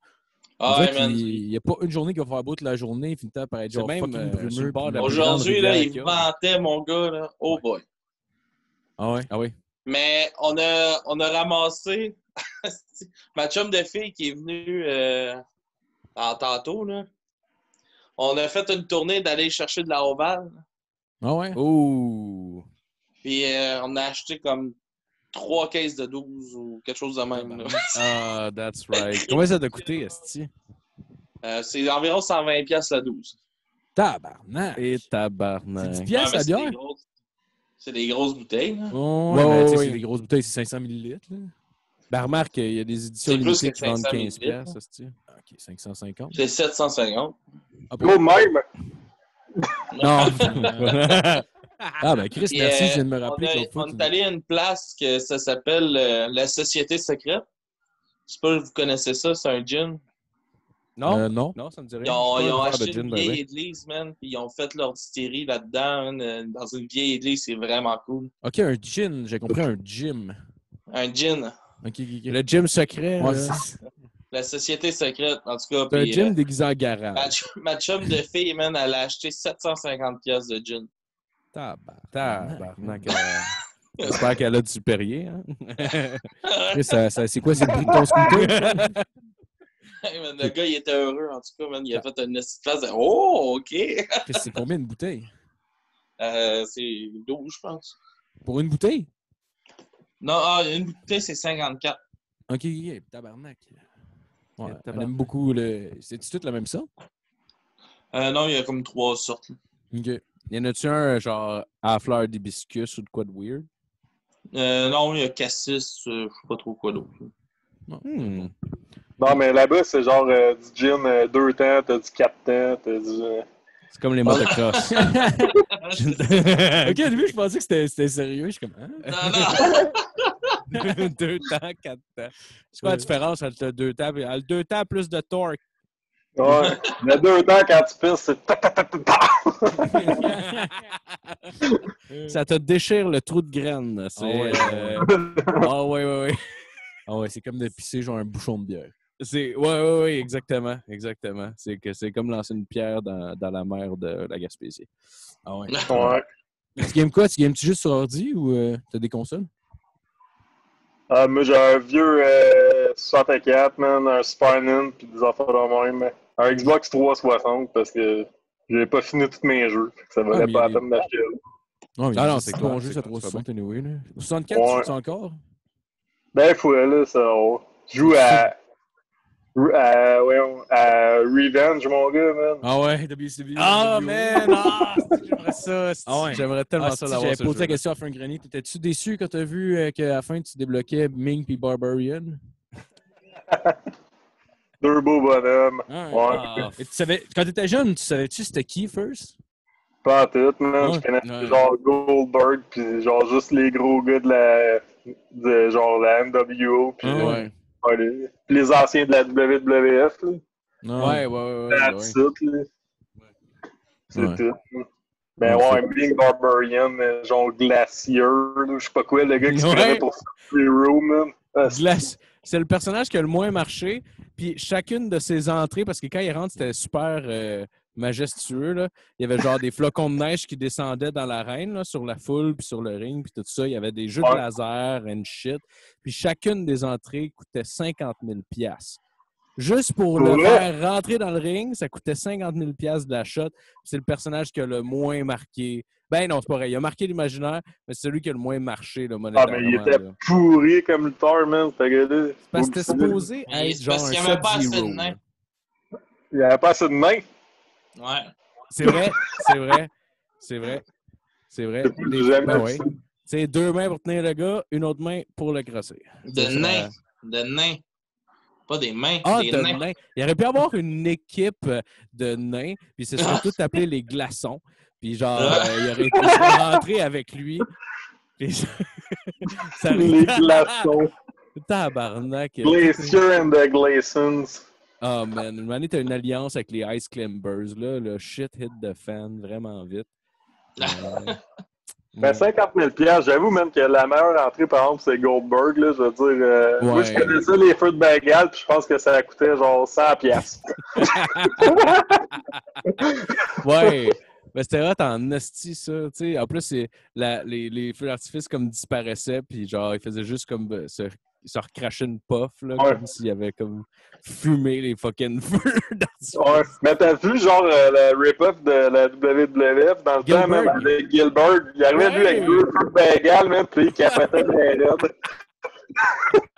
Ah, ouais, qu'il n'y a pas une journée qui va faire beau toute la journée, temps paraît être genre même, fucking euh, brumeux. de Aujourd'hui, là, il vantait, mon gars, là. Oh boy. Ah ouais? Ah oui. Mais on a, on a ramassé ma chum de fille qui est venue euh, en tantôt, là. On a fait une tournée d'aller chercher de la ovale. Ah ouais? Ouh. Puis euh, on a acheté comme trois caisses de 12 ou quelque chose de même. là. Ah, that's right. Combien ça t'a coûté, Esti? Euh, c'est environ 120$ piastres la 12. Tabarnak! Et tabarnak. C'est 10 piastres Ah, la bière? des grosses- C'est des grosses bouteilles. là. Ouais, Ouais, c'est des grosses bouteilles, c'est 500 ml. Là. Ben, remarque, il y a des éditions limitées qui vendent 500 15 millilitres, piastres, Esti. Ok, 550. C'est 750. Ah, Gros même. Non! ah ben Chris, merci, euh, je viens de me on, rappeler a- fois, on tu- est allé à une place que ça s'appelle euh, la Société Secrète. Je sais pas si vous connaissez ça, c'est un gin? Non? Euh, non. Non, ça me rien. Ils ont, ils ont acheté gin, une vieille ben. église, man, puis ils ont fait leur distillerie là-dedans, euh, dans une vieille église, c'est vraiment cool. Ok, un gin, j'ai compris un gym. Un gin. Le gym secret. Ouais, La Société Secrète, en tout cas. c'est un gym euh, déguisé en ma, garage. ma chum de fille, man, elle a acheté 750 pièces de gin. Tabarnak. Euh, J'espère qu'elle a du Perrier. Hein? Ça- ça- c'est quoi, c'est le prix de ton scooter? Hey, man, le gars, il était heureux, en tout cas, man. Il a fait une petite face de Oh, OK! C'est combien de bouteilles? Euh, c'est 12, je pense. Pour une bouteille? Non, ah, une bouteille, c'est 54. Ok, ok, tabarnak. Ouais, tabarnak. aime beaucoup le. C'est-tu tout la même sorte? Euh, non, il y a comme trois sortes. là. Ok. Y en a-tu un genre à fleur d'hibiscus ou de quoi de weird? Euh, non, il y a cassis, euh, je sais pas trop quoi d'autre. là. Hmm. Non, mais là-bas, c'est genre euh, du gin euh, deux temps, t'as du quatre temps, t'as du. euh, C'est comme les motocross. ok, au début, je pensais que c'était- c'était sérieux. Je suis comme. Hein? Non, non! deux temps, quatre temps. C'est quoi la différence entre le deux temps et le deux temps plus de torque? Ouais. Le deux temps, quand tu pisses, c'est. ta, ta, ta, ta, ta. Ça te déchire le trou de graine. C'est, Ah ouais. euh, Ah ouais, ouais, ouais. Ah ouais, c'est comme de pisser genre un bouchon de bière. C'est... Ouais, ouais, ouais, exactement. Exactement. C'est que c'est comme lancer une pierre dans, dans la mer de la Gaspésie. Ah ouais. Ouais. Tu games quoi? Tu games-tu juste sur ordi ou euh, t'as des consoles? Ah, moi, j'ai un vieux euh, 64, man, un Super Nintendo, puis des affaires de même. Un Xbox 360, parce que j'ai pas fini tous mes jeux. Ça valait Ah, pas la peine d'acheter. Non, mais Ah non, c'est bon clair, jeu, c'est ça clair, 360 anyway. Là. 64, Ouais. tu joues encore? Ben, faut là, ça. on joue à. à, voyons, à Revenge, mon gars, man. Ah ouais, WCW. Ah, man! Ah, j'aimerais ça. Ah ouais. J'aimerais tellement Ah, ça si, l'avoir. J'avais posé la question à Frank Grenier. T'étais-tu déçu quand t'as vu euh, qu'à la fin, tu débloquais Ming puis Barbarian? Deux beaux bonhommes. Ah, Ouais. Ah, Et tu savais, quand t'étais jeune, tu savais-tu c'était qui, first? Pas en tout, man. Ouais. Je connaissais Ouais. genre Goldberg, puis genre juste les gros gars de la. de genre la NWO, puis Ah, ouais. ouais, les, les anciens de la WWF, là. Non. Ouais, ouais, ouais. ouais. C'est Ouais. tout. là. Ben Ouais, ouais, Big Barbarian, genre Glacier, là, je sais pas quoi, le gars qui se prenait pour Zero, man. Ah, Glace. C'est le personnage qui a le moins marché. Puis chacune de ses entrées, parce que quand il rentre, c'était super euh, majestueux. Là. Il y avait genre des flocons de neige qui descendaient dans l'arène, là, sur la foule, puis sur le ring, puis tout ça. Il y avait des jeux de laser and shit. Puis chacune des entrées coûtait 50 000 Juste pour le faire rentrer dans le ring, ça coûtait 50 000 de la shot. C'est le personnage qui a le moins marqué. Ben non, c'est pas vrai. Il a marqué l'imaginaire, mais c'est celui qui a le moins marché, là, Ah, monétairement. mais il était là. pourri comme lutteur, man, ce gars-là. Parce que c'était supposé être c'est genre parce un qu'il y avait pas assez de nains. Il avait pas assez de mains. Ouais. C'est vrai, c'est vrai, c'est vrai, c'est vrai. Les- ben ouais. C'est deux mains pour tenir le gars, une autre main pour le crosser. De nains. De nains. Pas des mains, Ah, des de nains. nains. Il aurait pu avoir une équipe de nains, puis ce serait tout appelé les glaçons. Puis genre, Ah. euh, il aurait été rentré avec lui. Puis ça Les glaçons. Tabarnak. Glacier and the Glacians. Ah, man. Une année, t'as une alliance avec les Ice Climbers, là. Le shit hit de fan vraiment vite. Euh, Ben, 50 000 piastres, j'avoue même que la meilleure entrée, par exemple, c'est Goldberg, là, je veux dire. euh, Moi, je connaissais les feux de Bengale, puis je pense que ça coûtait genre 100 piastres. Ouais. Mais c'était hot en esti, ça. tu sais. En plus, la- les, les feux d'artifice comme disparaissaient, puis genre, ils faisaient juste comme euh, se, se recracher une puff, là, Ouais. comme s'il y avait comme fumé les fucking feux d'artifice. Ouais. Mais t'as vu, genre, euh, le rip-off de la WWF dans le temps, Gilbert. même avec Gilbert. Il arrivait, lui, avec Ouais. deux feux de Bengale, même, puis il capotait de la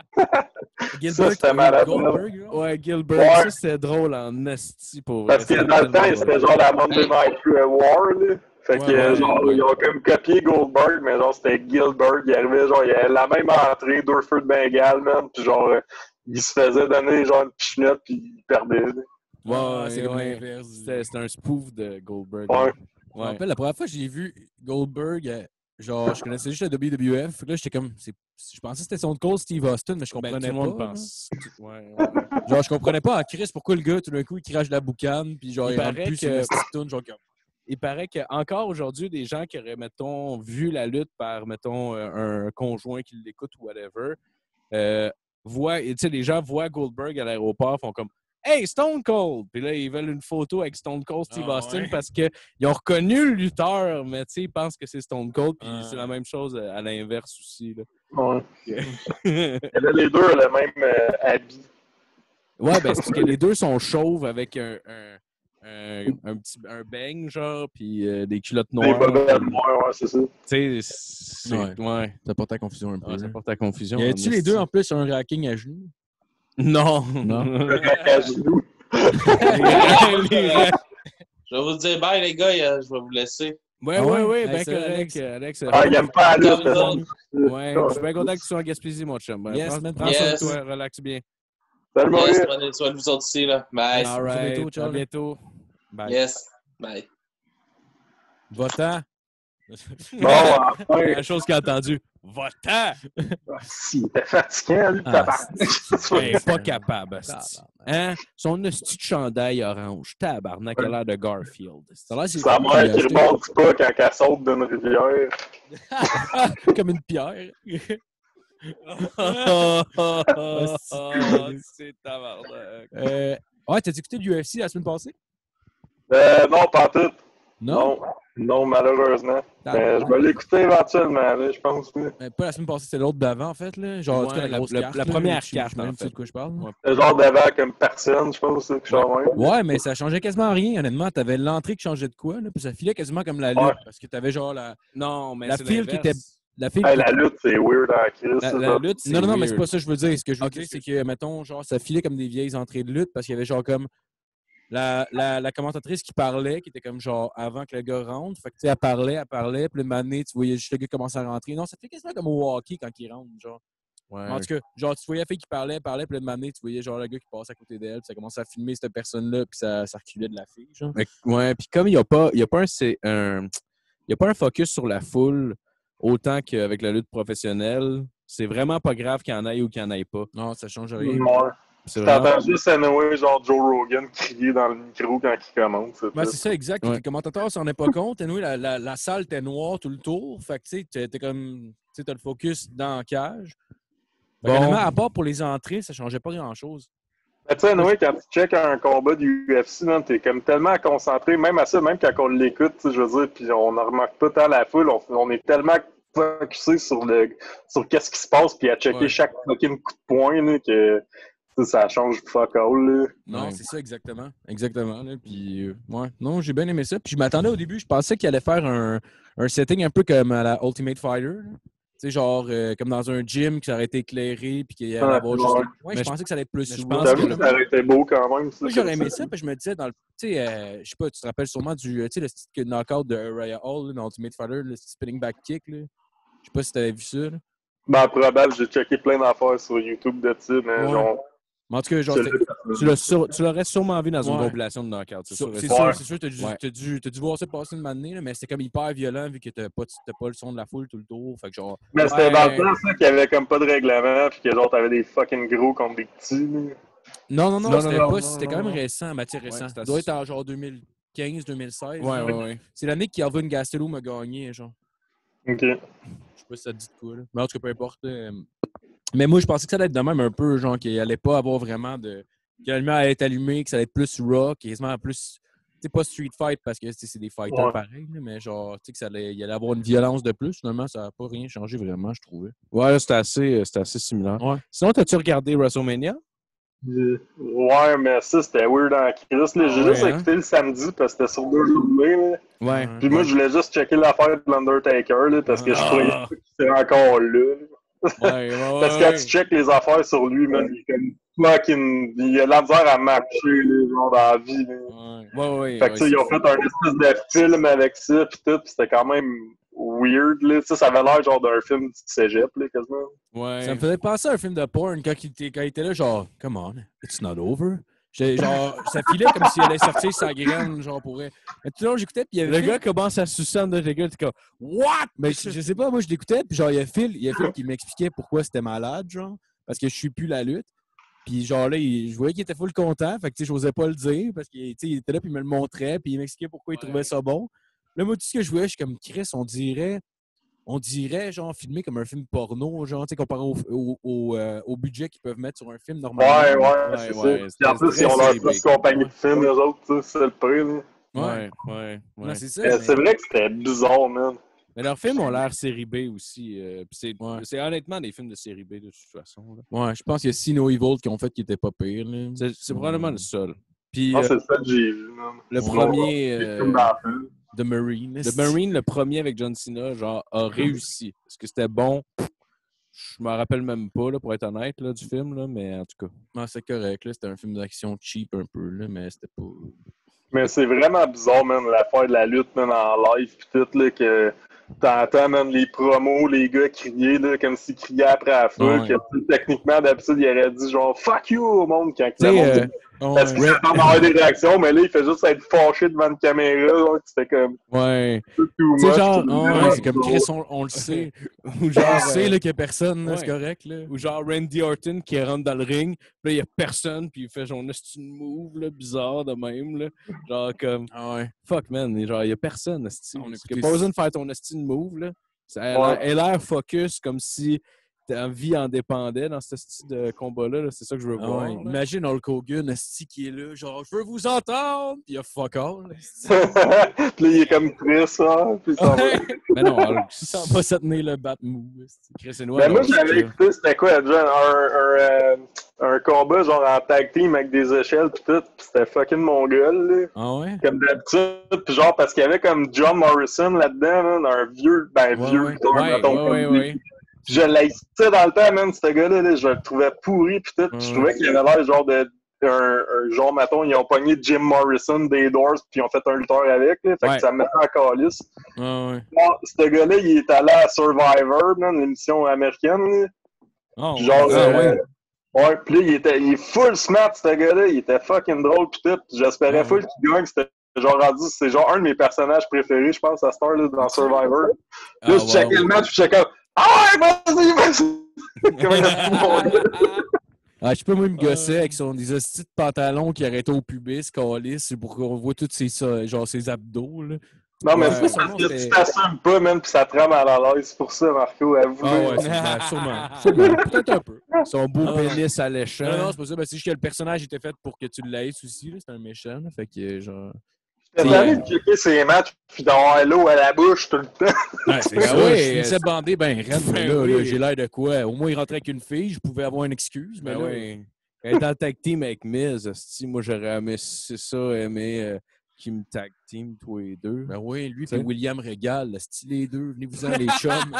Gilbert, c'était malade, Goldberg. Ouais, Gilbert, Ouais. ça c'était drôle en esti pour. Parce que dans le temps, c'était genre la Monday Night War, là. Fait que, Ouais, genre, ouais. ils ont comme copié Goldberg, mais genre, c'était Gilbert. Il arrivait, genre, il avait la même entrée, deux feux de Bengale, man. Puis genre, euh, il se faisait donner, genre, une pichenette, puis il perdait. là. Ouais, c'est comme l'inverse. C'était un spoof de Goldberg. Ouais. Je me Ouais. rappelle, la première fois que j'ai vu Goldberg, euh, genre, je connaissais juste la WWF. Là, j'étais comme. c'est- Je pensais que c'était son call Steve Austin, mais je Ben, comprenais tout le monde pas. pense. Ouais, ouais. Genre, je comprenais pas en Chris pourquoi le gars, tout d'un coup, il crache de la boucane, puis genre, Il il, rentre plus sur que- le genre comme. il paraît qu'encore aujourd'hui, des gens qui auraient, mettons, vu la lutte par, mettons, euh, un conjoint qui l'écoute ou whatever, euh, voient, et tu sais, les gens voient Goldberg à l'aéroport, font comme Hey, Stone Cold! Puis là, ils veulent une photo avec Stone Cold Steve Ah, Austin ouais. parce qu'ils ont reconnu le lutteur, mais tu sais, ils pensent que c'est Stone Cold, puis Ah. c'est la même chose euh, à l'inverse aussi. Là. Ouais. Et là, les deux ont le même euh, habit. Ouais, ben, c'est parce que les deux sont chauves avec un, un, un, un petit un bang, genre, puis euh, des culottes Des noires. bobettes puis, noires, ouais, c'est ça. Tu sais, c'est. Ouais. Ouais. Ça porte à confusion un peu. Ouais, ça porte à confusion. y avait-tu en les deux en plus un racking à genoux? Non. Non? Le cac à genoux. Je vais vous dire bye, les gars. euh, Je vais vous laisser. Ouais, Ah ouais, ouais? Hey, ben correct, Alex. Alex. Ah, il aime pas man. nous Ouais, je suis bien content que tu sois en Gaspésie, mon chum. Ben, Yes, prends, man. prends soin de toi, relaxe bien. Salut, Yes, prenez soin de vous autres ici, là. Bye. All À right, bientôt, ciao, à bientôt. Bye. Yes. Bye. Votant. Bon, enfin. La chose qu'il a entendue. Va-t'en! Ah, Si, t'es fatiguant, lui, Ah, tabarnak. Ben, pas capable, asti. Hein? Son esti de chandail orange. Tabarnak, il a l'air de Garfield. Ça a l'air, c'est Sa mère qui rebondit pas quand elle saute d'une rivière. Comme une pierre. C'est tabarnak. Euh, ouais, t'as écouté l'UFC la semaine passée? Euh, non, pas tout. Non? Non. Non, malheureusement. Ah, Mais je vais l'écouter éventuellement, là, je pense. là. Mais pas la semaine passée, c'était l'autre d'avant, en fait. Là. Genre, Ouais, tu sais, la, la- grosse la- carte, la là, première carte, je même en pas fait. de quoi je parle. Ouais. Le genre d'avant comme personne, je pense. que ouais. Ouais, mais ça changeait quasiment rien, honnêtement. T'avais l'entrée qui changeait de quoi, là, puis ça filait quasiment comme la lutte. Ouais. Parce que t'avais genre la, Non, mais La c'est file qui était- la fille. Hey, qui- la lutte, c'est weird en crise. La, lutte, c'est Non, non, non, mais c'est pas ça que je veux dire. Ce que je veux dire, c'est que, mettons, genre, ça filait comme des vieilles entrées de lutte parce qu'il y avait genre comme la, la, la commentatrice qui parlait, qui était comme genre avant que le gars rentre. Fait que tu sais, elle parlait, elle parlait, puis le donné, tu voyais juste le gars commencer à rentrer. Non, ça fait quasiment comme au hockey quand il rentre, genre. Ouais. En tout cas, genre, tu voyais la fille qui parlait, parlait, puis le donné, tu voyais genre le gars qui passe à côté d'elle, puis ça commençait à filmer cette personne-là, puis ça, ça reculait de la fille, genre. Mais- ouais, puis comme il n'y a pas, y a pas un, c'est un, y a pas un focus sur la foule autant qu'avec la lutte professionnelle, c'est vraiment pas grave qu'il y en ait ou qu'il n'y en ait pas. Non, ça change rien. Ouais. Vraiment- T'entends juste Anyway, genre Joe Rogan crier dans le micro quand il commence. c'est Ben, ça, exact. Ouais. Les commentateurs s'en est pas compte. Anyway, la, la, la salle était noire tout le tour. Fait que, tu sais, t'es- comme. Tu t'as le focus dans la cage. Fait Bon. qu'honnêtement, à part pour les entrées, ça changeait pas grand-chose. Tu sais, Anyway, quand tu checkes un combat du UFC, t'es comme tellement concentré, même à ça, même quand on l'écoute, tu sais, je veux dire, puis on ne remarque pas tant la foule, on, on est tellement focusé sur le sur qu'est-ce qui se passe, puis à checker Ouais. chaque fucking coup de poing, là, que ça change fuck all, là. Non, Ouais. c'est ça, exactement. Exactement. Là. Puis, euh, ouais. Non, j'ai bien aimé ça. Puis, je m'attendais au début, je pensais qu'il allait faire un, un setting un peu comme à la Ultimate Fighter. Tu sais, genre, euh, comme dans un gym, que ça aurait été éclairé, puis qu'il y allait Ouais, avoir ouais. juste. Ouais, Mais je je- pensais que ça allait être plus. je pense que ça aurait été beau quand même. Moi, j'aurais aimé ça, puis je me disais, dans le. Tu sais, euh, je sais pas, tu te rappelles sûrement du. Tu sais, le style knockout de Raya Hall là, dans Ultimate Fighter, le spinning back kick, là. Je sais pas si t'avais vu ça, là. Ben, probable, j'ai checké plein d'affaires sur YouTube de ça, mais Ouais. genre. Mais en tout cas, genre, Tu l'as sur- tu l'aurais sûrement vu dans une Ouais. compilation de knockout. C'est sûr. C'est sûr, certain. c'est sûr, t'as dû, dû, voir ça passer une année, là, mais c'était comme hyper violent vu que t'as pas, t'as pas le son de la foule tout le tour. Fait que genre. Mais c'était dans le temps, ça, qu'il y avait comme pas de règlement, puis que genre, t'avais des fucking gros contre des petits. Non, non, non, Non, c'était pas- c'était quand même récent, Mathieu récent. Ouais, c'était ça doit être en genre 2015-2016. Ouais, ouais, ouais. C'est l'année qu'Alvin Gastelum m'a gagné, genre. Ok. Je sais pas si ça te dit de quoi, là. Mais en tout cas, peu importe. Euh, Mais moi, je pensais que ça allait être de même un peu, genre, qu'il allait pas avoir vraiment de. Que la lumière allait être allumée, que ça allait être plus rock, quasiment plus. Tu sais, pas street fight parce que c'est des fighters Ouais. pareils, mais genre, tu sais, que ça allait, il allait avoir une violence de plus. Finalement, ça n'a pas rien changé vraiment, je trouvais. Ouais, c'était assez, c'était assez similaire. Ouais. Sinon, as-tu regardé WrestleMania? Ouais, mais ça, c'était weird en crise. J'ai Ah ouais, juste hein? écouté le samedi parce que c'était sur deux journées, là. Ouais. Puis moi, je voulais juste checker l'affaire de l'Undertaker, là, parce que je Ah. croyais pas qu'il était encore là. Ouais, ouais, Parce que quand tu checkes les affaires sur lui, man, il est comme fucking. Il a de la misère à marcher, là, genre, dans la vie, là. Ouais. Ouais, ouais. Fait que, tu sais, ils ont fait un espèce de film avec ça, pis tout, pis c'était quand même weird, là. Tu sais, ça avait l'air genre d'un film du cégep, là, quasiment. Ouais. Ça me faisait penser à un film de porn quand il était, quand il était là, genre, come on, it's not over. Genre, ça filait comme s'il allait sortir sa graine, genre, pour vrai. Mais tout le long, j'écoutais, puis il y avait. Le gars commence à sucer Undertaker, t'es comme What? Mais je, je sais pas, moi, je l'écoutais, puis genre, il y a Phil, il y a Phil qui m'expliquait pourquoi c'était malade, genre, parce que je suis plus la lutte. Puis genre là, il- je voyais qu'il était full content, fait que tu sais, j'osais pas le dire, parce qu'il était là, puis il me le montrait, puis il m'expliquait pourquoi il Ouais. trouvait ça bon. Là, moi, tout ce que je voyais, je suis comme Chris, on dirait, on dirait, genre, filmé comme un film porno, genre, tu sais, comparé au, au, au, euh, au budget qu'ils peuvent mettre sur un film Ouais, normalement. ouais, Ouais, c'est ouais, ça. En plus, ils ont très leur série plus compagnie de films, eux autres, c'est le prix, là. Ouais, ouais, Non, ouais. c'est. Mais vrai que c'était bizarre, man. Mais leurs films ont l'air série B aussi. euh, c'est Ouais. honnêtement des films de série B de toute façon. là. Ouais, je pense qu'il y a Sino Evil qui ont fait qui était pas pire, là. C'est probablement le seul. Puis Ah, euh, c'est ça que j'ai vu, man. le premier, euh. The Marine. le Marine, le premier avec John Cena, genre, a réussi. Est-ce que c'était bon? Je me rappelle même pas, là, pour être honnête, là, du film, là, mais en tout cas. Non, c'est correct, là. C'était un film d'action cheap un peu, là, mais c'était pas. Mais c'est vraiment bizarre, man, l'affaire de la lutte, man, en live, pis tout, là, que t'entends, man, les promos, les gars crier, là, comme s'ils criaient après la foule, Ouais. que, techniquement, d'habitude, il aurait dit, genre, fuck you au monde quand Tu le monde euh, Parce qu'il s'attend à avoir des réactions, mais là, il fait juste être fâché devant une caméra, fais comme Ouais. much. genre, ouais, c'est comme Chris, on, on le sait. Ou Genre, on sait là, qu'il y a personne, ouais. c'est correct. Là. ou genre Randy Orton qui rentre dans le ring, puis là, il y a personne, puis il fait genre un move là, bizarre de même. Là. Genre comme, Ah ouais. fuck man, genre, il y a personne. esti. On pas besoin de faire ton estime move. Là. Ça elle a l'air focus comme si vie en dépendait dans ce style de combat-là. là. C'est ça que je veux Ah voir. ouais. Imagine Hulk Hogan, esti, qui est là, genre, je veux vous entendre, puis il y a fuck all. puis là, il est comme triste, hein, puis il s'en va. Mais non, Hulk, il s'en va se tenir le bat mou. Chris et Ben, moi, j'avais écouté, c'était quoi, déjà, un, un, euh, un combat genre en tag team avec des échelles pis tout, pis c'était fucking mongol, là. Ah ouais? Comme d'habitude, pis genre parce qu'il y avait comme John Morrison là-dedans, un vieux, ben Ouais, vieux, ouais. Ouais, ouais, je l'haïssais dans le temps, man, ce gars-là, là, je le trouvais pourri pis tout, je Ouais. trouvais qu'il avait l'air genre de un, un genre, mettons, ils ont pogné Jim Morrison des Doors pis ils ont fait un lutteur avec, là, fait Ouais. que ça me mettait en calice. Ah ouais. Bon, ce gars-là, il est allé à Survivor, man, l'émission américaine, là. Ah ouais. Genre, Ah euh, ouais. ouais, pis là, il, était, il est full smart, ce gars-là. Il était fucking drôle, pis tout. J'espérais full qu'il gagne. C'était genre rendu, c'est genre un de mes personnages préférés, je pense, à Star, là, dans Survivor. Là, Ah, je checkais wow. le match, pis j'étais comme, ah ouais, vas-y? Ah, je peux même me gosser avec son, des de pantalons qui arrêtaient au pubis, calice, pour qu'on voit tous ses, ça, genre, ses abdos, là. Non, mais c'est parce que c'est- tu t'assumes pas, man, pis ça te rend mal à l'aise. C'est pour ça, Marco, avoue. Ah ouais, c'est- ben, sûrement. Peut-être un peu. Son beau Ah. pénis alléchant. Non, non, c'est pas ça. Ben, c'est juste que le personnage était fait pour que tu l'haïsses aussi. C'est un méchant. là. Fait que, genre. J'étais allé de checker ses matchs, pis d'avoir l'eau à la bouche tout le temps? Ouais, c'est Ben ça. oui, je finissais bandé, ben, raide, mais Ben là, oui. là, j'ai l'air de quoi? Au moins, il rentrait avec une fille, je pouvais avoir une excuse, mais Ben là, oui. Être en tag team avec Miz, moi j'aurais aimé c'est ça, aimé euh, qu'il me tag team tous les deux. ben oui, lui et William Régal, style les deux, venez-vous-en les chums.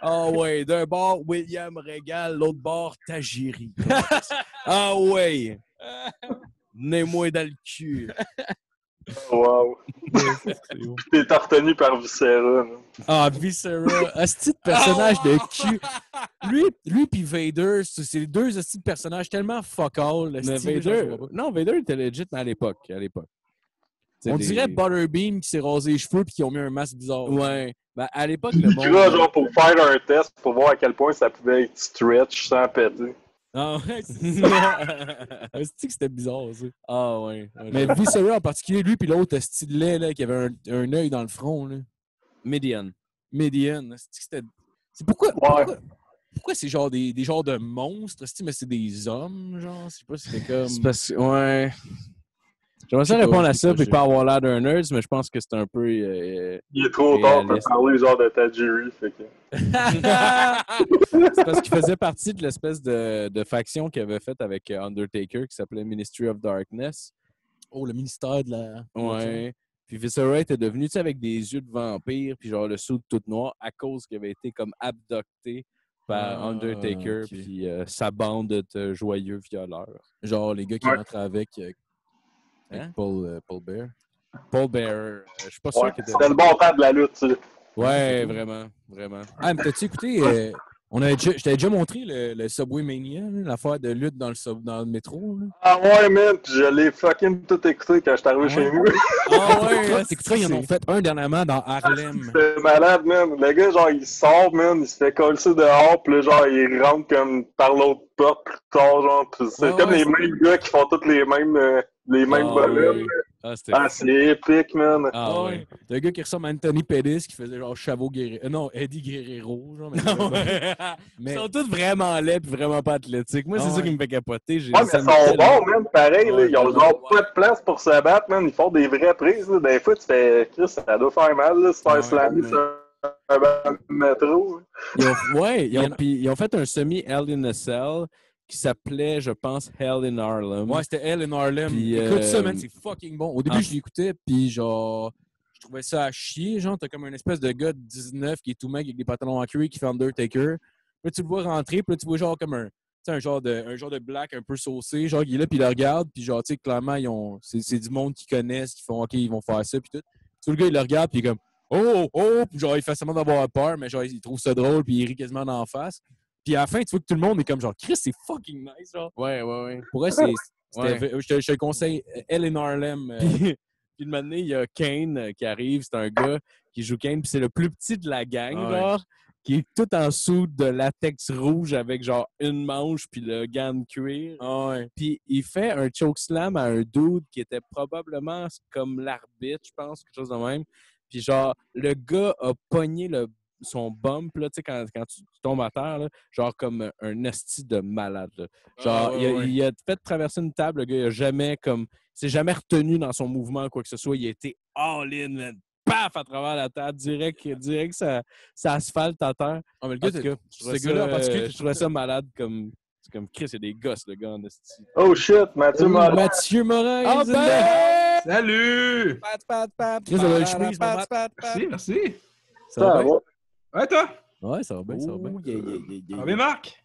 Ah ouais, d'un bord, William Régal, l'autre bord, Tajiri. ah ouais! Venez-moi dans le cul. Wow. T'es retenu par Viscera. Ah, Viscera, asti de personnage de cul. Lui, lui puis Vader, c'est deux asti de personnages tellement fuck all. Mais Vader, non, Vader était legit à l'époque. À l'époque. On des- dirait Butterbean qui s'est rasé les cheveux puis qui ont mis un masque bizarre. Ouais. Ben, à l'époque, le monde. Là, genre, pour faire un test, pour voir à quel point ça pouvait être stretch sans péter. Ah ouais, c'est ça. Asti que c'était bizarre, ça? ah ouais. ouais. Mais Viscera en particulier, lui puis l'autre style laid, là, qui avait un, un œil dans le front, là. Midian. C'était. C'est pourquoi. Pourquoi, pourquoi c'est genre des, des genres de monstres, mais c'est des hommes, genre? Je sais pas, c'était comme. C'est parce que, ouais. J'aimerais ça répondre à ça puis pas avoir l'air d'un nerd, mais je pense que c'est un peu. euh, Il est trop tard pour parler genre de Tajiri, fait que... c'est parce qu'il faisait partie de l'espèce de, de faction qu'il avait faite avec euh, Undertaker qui s'appelait Ministry of Darkness. Oh, le ministère de la. Ouais. Puis Viscera était devenu, tu sais, avec des yeux de vampire, puis genre le soude tout noir, à cause qu'il avait été comme abducté par Ah, Undertaker, puis euh, sa bande de joyeux violeurs. Genre les gars qui Ouais. rentrent avec, euh, avec Hein? Paul, euh, Paul Bear. Paul Bearer, euh, je suis pas sûr Ouais, était. c'était le bon temps de la lutte. Ouais, vraiment, vraiment. Ah, mais t'as-tu écouté? euh, on je t'avais déjà montré le, le Subway Mania, l'affaire de lutte dans le, sub- dans le métro. Là? Ah ouais, man, pis je l'ai fucking tout écouté quand je suis arrivé Ouais. chez nous. Ah T'écouteras- T'écouteras, ils en ont fait un dernièrement dans Harlem. C'était malade, man. Le gars, genre, il sort, man, il se fait coller dehors, pis là, genre, il rentre comme par l'autre porte plus tard, genre. C'est Ouais, comme ouais, les c'est- mêmes gars qui font tous les mêmes, euh, les mêmes Ah, bonhommes. oui. Ah. Ah, c'est épique, man. Ah, Ah ouais. un gars qui ressemble à Anthony Pettis qui faisait genre Chavo Guerrero. non, Eddie Guerrero. Genre, mais, mais- Ils sont tous vraiment laids et vraiment pas athlétiques. Moi, c'est Ah ça qui me fait capoter. Ouais, mais ils sont bons, man. Pareil, là. Ils ont genre pas de place pour se battre, man. Ils font des vraies prises, là. Des fois, tu fais, Chris, ça doit faire mal, là, se faire slammer un métro. Ils ont, ouais, ils ont, puis ils ont fait un semi Hell in a Cell qui s'appelait, je pense, Hell in Harlem. Ouais, c'était Elle in Harlem. Puis, Écoute euh, ça, man, c'est fucking bon. Au début, je l'écoutais, puis genre, je trouvais ça à chier. Genre, t'as comme un espèce de gars de 19 qui est tout mec avec des pantalons en cuir qui fait Undertaker. Puis là, tu le vois rentrer, puis là, tu vois genre comme un, un genre de, un genre de black un peu saucé. Genre, il est là, puis il le regarde, puis genre, tu sais, clairement, ils ont, c'est, du monde qu'ils connaissent, qui font, OK, ils vont faire ça, puis tout. Tout le gars, il le regarde, puis il est comme, oh, oh, puis genre, il fait seulement d'avoir peur, mais genre, il trouve ça drôle, puis il rit quasiment d'en face. Puis à la fin, tu vois que tout le monde est comme genre, Chris, c'est fucking nice, genre. ouais, ouais. ouais. Pour elle, c'est. Ouais. Je, te, le conseille, Elle in Harlem. euh, Puis, puis de moment donné, il y a Kane euh, qui arrive. C'est un gars qui joue Kane, puis c'est le plus petit de la gang, Ah ouais. genre, qui est tout en dessous de latex rouge avec genre une manche puis le gant de cuir. ah ouais. Puis il fait un chokeslam à un dude qui était probablement comme l'arbitre, je pense, quelque chose de même. Puis genre, le gars a pogné le son bump, là, tu sais, quand, quand tu tombes à terre, là, genre comme un esti de malade. là. Genre, Ah, ouais, il, a, ouais. il a fait traverser une table, le gars, il a jamais comme. Il s'est jamais retenu dans son mouvement, quoi que ce soit. Il a été all-in. Paf à travers la table, direct, direct, ça, ça asphalte à terre. Ah, mais le gars, cas, ce gars-là en ça, particulier, je trouvais ça malade comme. C'est comme Chris, il y a des gosses, le gars en esti. Oh shit, Mathieu Morin. Mathieu Morin. Ah ben! Salut! Pat, pat, pat, Chris, pat, chemise, pat, mon pat, pat. Merci, merci. Ça va. Ouais, toi? Ouais, ça va bien, ça va bien. Oh, yeah, yeah, yeah, yeah. Ça va bien, Marc?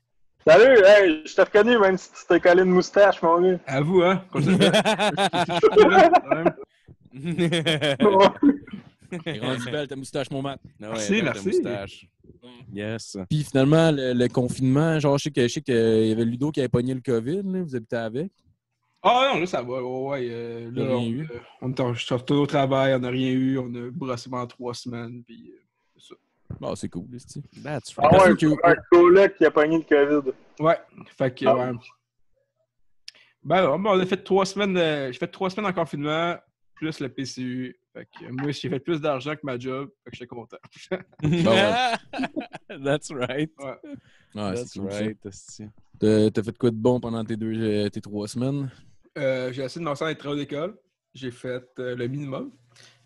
Salut, hey, je t'ai reconnu même si tu t'es collé une moustache, mon gars. À vous, hein? Quand je T'es rendu belle ta moustache, mon mat. Ah ouais, Merci, merci. moustache. Yes. Puis finalement, le, le confinement, genre, je sais que- je sais qu'il y avait Ludo qui avait pogné le COVID, là, vous habitez avec. Ah non, là, ça va. Ouais, ouais. euh, là, rien on, eu? euh, on est en- je suis retourné au travail, on n'a rien eu. On a brossé pendant trois semaines. Puis, euh, Bon, c'est cool, c'est That's Ah right. ouais, qui- un coloc qui a pogné le COVID. ouais. Fait que, Ah ouais. Ben, ben, on a fait trois semaines. euh, j'ai fait trois semaines en confinement, plus le PCU. Fait que, moi, j'ai fait plus d'argent que ma job. Fait que j'étais content. That's right. Ouais. Ouais, That's right. T'as fait quoi de bon pendant tes deux, euh, tes trois semaines? Euh, j'ai essayé de me dans les travaux d'école. J'ai fait euh, le minimum.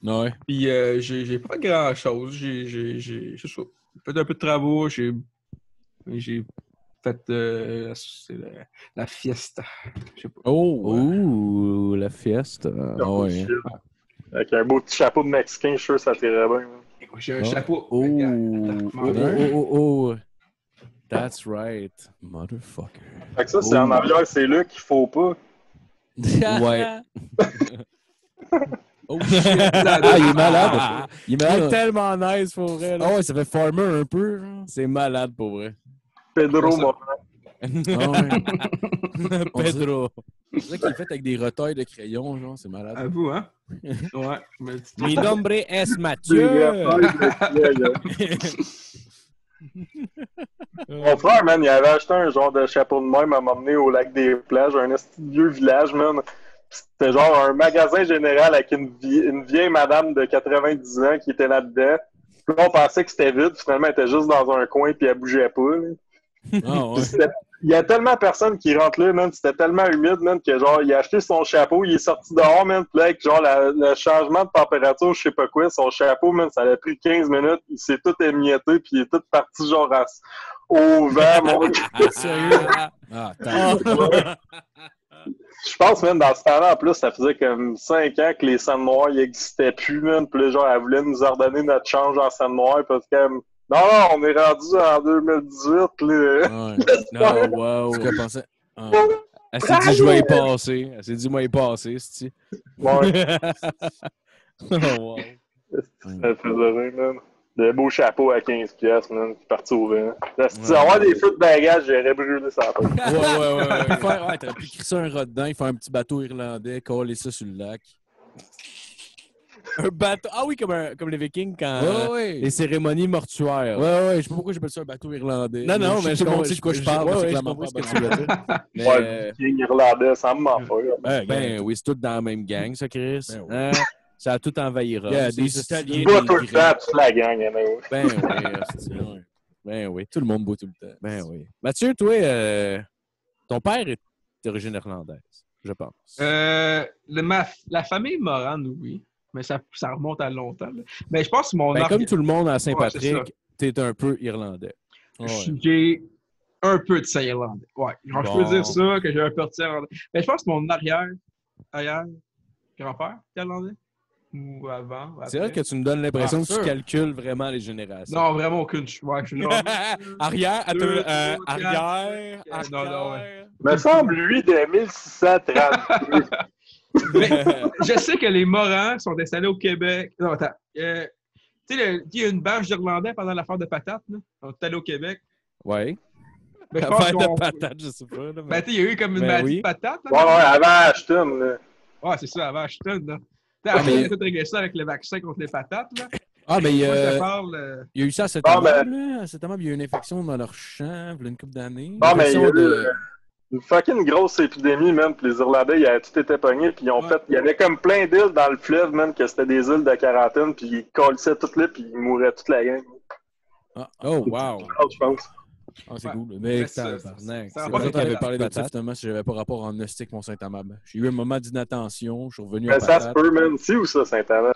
Ouais? Puis euh, j'ai j'ai pas fait grand chose. J'ai j'ai- j'ai- c'est ça. J'ai fait un peu de travaux. J'ai j'ai fait euh, la, c'est la- la fiesta. Pas. Oh! Ouh, la fiesta. Ah ouais. Avec un beau petit chapeau de Mexicain, je suis sûr que ça t'irait bien. man. J'ai un Oh. chapeau. Oh, Regarde, oh, attends, oh, oh, oh. That's right. Motherfucker. Fait que ça, c'est en arrière, c'est là qu'il faut pas. Ouais. Oh shit! Ah, il est malade! Il est tellement nice pour vrai. là. Ah ouais, ça fait farmer un peu. C'est malade pour vrai. Pedro, Ça- mon Ah ouais. Pedro. C'est vrai qu'il est fait avec des retailles de crayon, genre, c'est malade. À vous, hein? Ouais. mais Mi nombre es Mathieu. Mon frère, man, il avait acheté un genre de chapeau de même à m'emmener au lac des plages, un vieux village, man. C'était genre un magasin général avec une, vie- une vieille madame de 90 ans qui était là-dedans. Puis là, on pensait que c'était vide, finalement, elle était juste dans un coin puis elle bougeait pas. Ah ouais. Il y a tellement personne qui rentre là, man. C'était tellement humide, man, que genre, il a acheté son chapeau, il est sorti dehors, man. Puis là, avec genre la- le changement de température, je sais pas quoi, son chapeau, man, ça a pris 15 minutes. Il s'est tout émietté, puis il est tout parti genre à- au vent, mon gars. Sérieux? Ah, t'as. Je pense, même dans ce temps-là, en plus, ça faisait comme 5 ans que les scènes noires n'existaient plus, man. Puis là, genre, elle voulait nous ordonner notre change en scène noire, parce que, non, non, on est rendu en 2018, là. Ouais. Non, wow. Pensais. Ah. Elle s'est dit, je vais y passer. Elle s'est dit, moi y passer, c'est Ouais, Oh, wow. ça faisait rire, man. De beaux chapeaux à 15 pièces, man, qui parti au vent. Là, si tu avoir des feux de bagage, j'aurais brûlé ça. Ouais, ouais, ouais. ouais. Faire- ouais, t'aurais pu crisser un rat dedans, il fait un petit bateau irlandais, coller ça sur le lac. Un bateau. Ah oui, comme, un- comme les Vikings quand. Ouais, euh, ouais. Les cérémonies mortuaires. Ouais, ouais, je sais pas pourquoi j'appelle ça un bateau irlandais. Non, non, mais je sais pas de quoi je parle, ouais, ouais, je comprends pas ce que tu veux dire. Mais, Ouais, euh, King irlandais, ça me ment pas. Ben, ben oui, c'est tout dans la même gang, ça, Chris. Ben oui. Hein? Ça a tout envahira. Il y a des Italiens, tout le temps, toute la gang, y'en a où. Ben oui, ben oui. Tout le monde boit tout le temps. Ben oui. Mathieu, toi, euh, ton père est d'origine irlandaise, je pense. Euh, le- ma- la famille Moran, oui. Mais ça, ça remonte à longtemps. là. Mais je pense que mon Ben, comme tout le monde à Ouais, Saint-Patrick, t'es un peu irlandais. Ouais. J'ai un peu de ça irlandais. Ouais. Genre, je peux dire ça, que j'ai un peu de ça irlandais. Mais je pense que mon arrière, arrière, grand-père irlandais? Ou avant. C'est vrai que tu me donnes l'impression Ah, que tu calcules vraiment les générations. Non, vraiment aucune. ch- Ouais, je suis arrière, attends, euh, arrière, non, non, arrière. Me semble, lui, de 1632. Mais je sais que les Morans sont installés au Québec. Non, attends. Euh, tu sais, il y a une bâche d'Irlandais pendant l'affaire de patates, là. On est allé au Québec. Ouais. Mais je pense de patate, je sais pas. là, mais- Ben, tu sais, il y a eu comme une Ben maladie oui. de patates, là. Ouais, ouais, avant Ashton, là. Ouais, c'est ça, avant Ashton, là. Ah, après, mais- il a tout réglé ça avec le vaccin contre les patates, là. Ah, mais euh, parle. euh, il y a eu ça à cet Ah, amable, ben- là. À cet amable, il y a eu une infection dans leur champ, il y a une couple d'années. Ah, mais il y a eu de- euh, une fucking grosse épidémie, man. Puis les Irlandais, ils avaient tout été pognés. Puis ils ont Ouais. fait. Il y avait comme plein d'îles dans le fleuve, man, que c'était des îles de quarantaine. Puis ils collissaient toutes là, puis ils mouraient toute la gang. Ah, oh, wow! je pense. Ah, c'est Ouais. cool. Mais C'est vrai t'avais être parlé de ça finalement si j'avais pas rapport en hostique mon Saint-Amab. J'ai eu un moment d'inattention, je suis revenu Mais ça se peut, man. C'est où ça, Saint-Amand?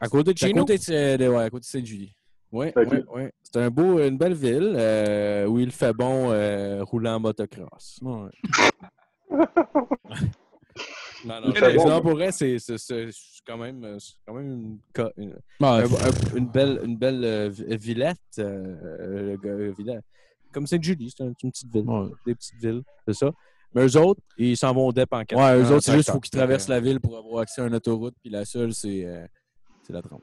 À côté de chez nous? côté de, de- ouais, à côté de Sainte-Julie. Oui, oui, oui. C'est un beau, une belle ville euh, où il fait bon euh, rouler en motocross. Ouais. Non, non, mais bon. non, pour vrai, c'est c'est- c'est- c'est quand même, euh, c'est quand même une, une, une belle, une belle euh, vi- villette. euh, euh, euh, villa- Comme Sainte-Julie, c'est un- une petite ville. Ouais. Des petites villes, c'est ça. Mais eux autres, ils s'en vont au DEP en quatre Ouais, eux autres, c'est juste qu'il faut qu'ils traversent la ville pour avoir accès à une autoroute, puis la seule, c'est euh, c'est la 30.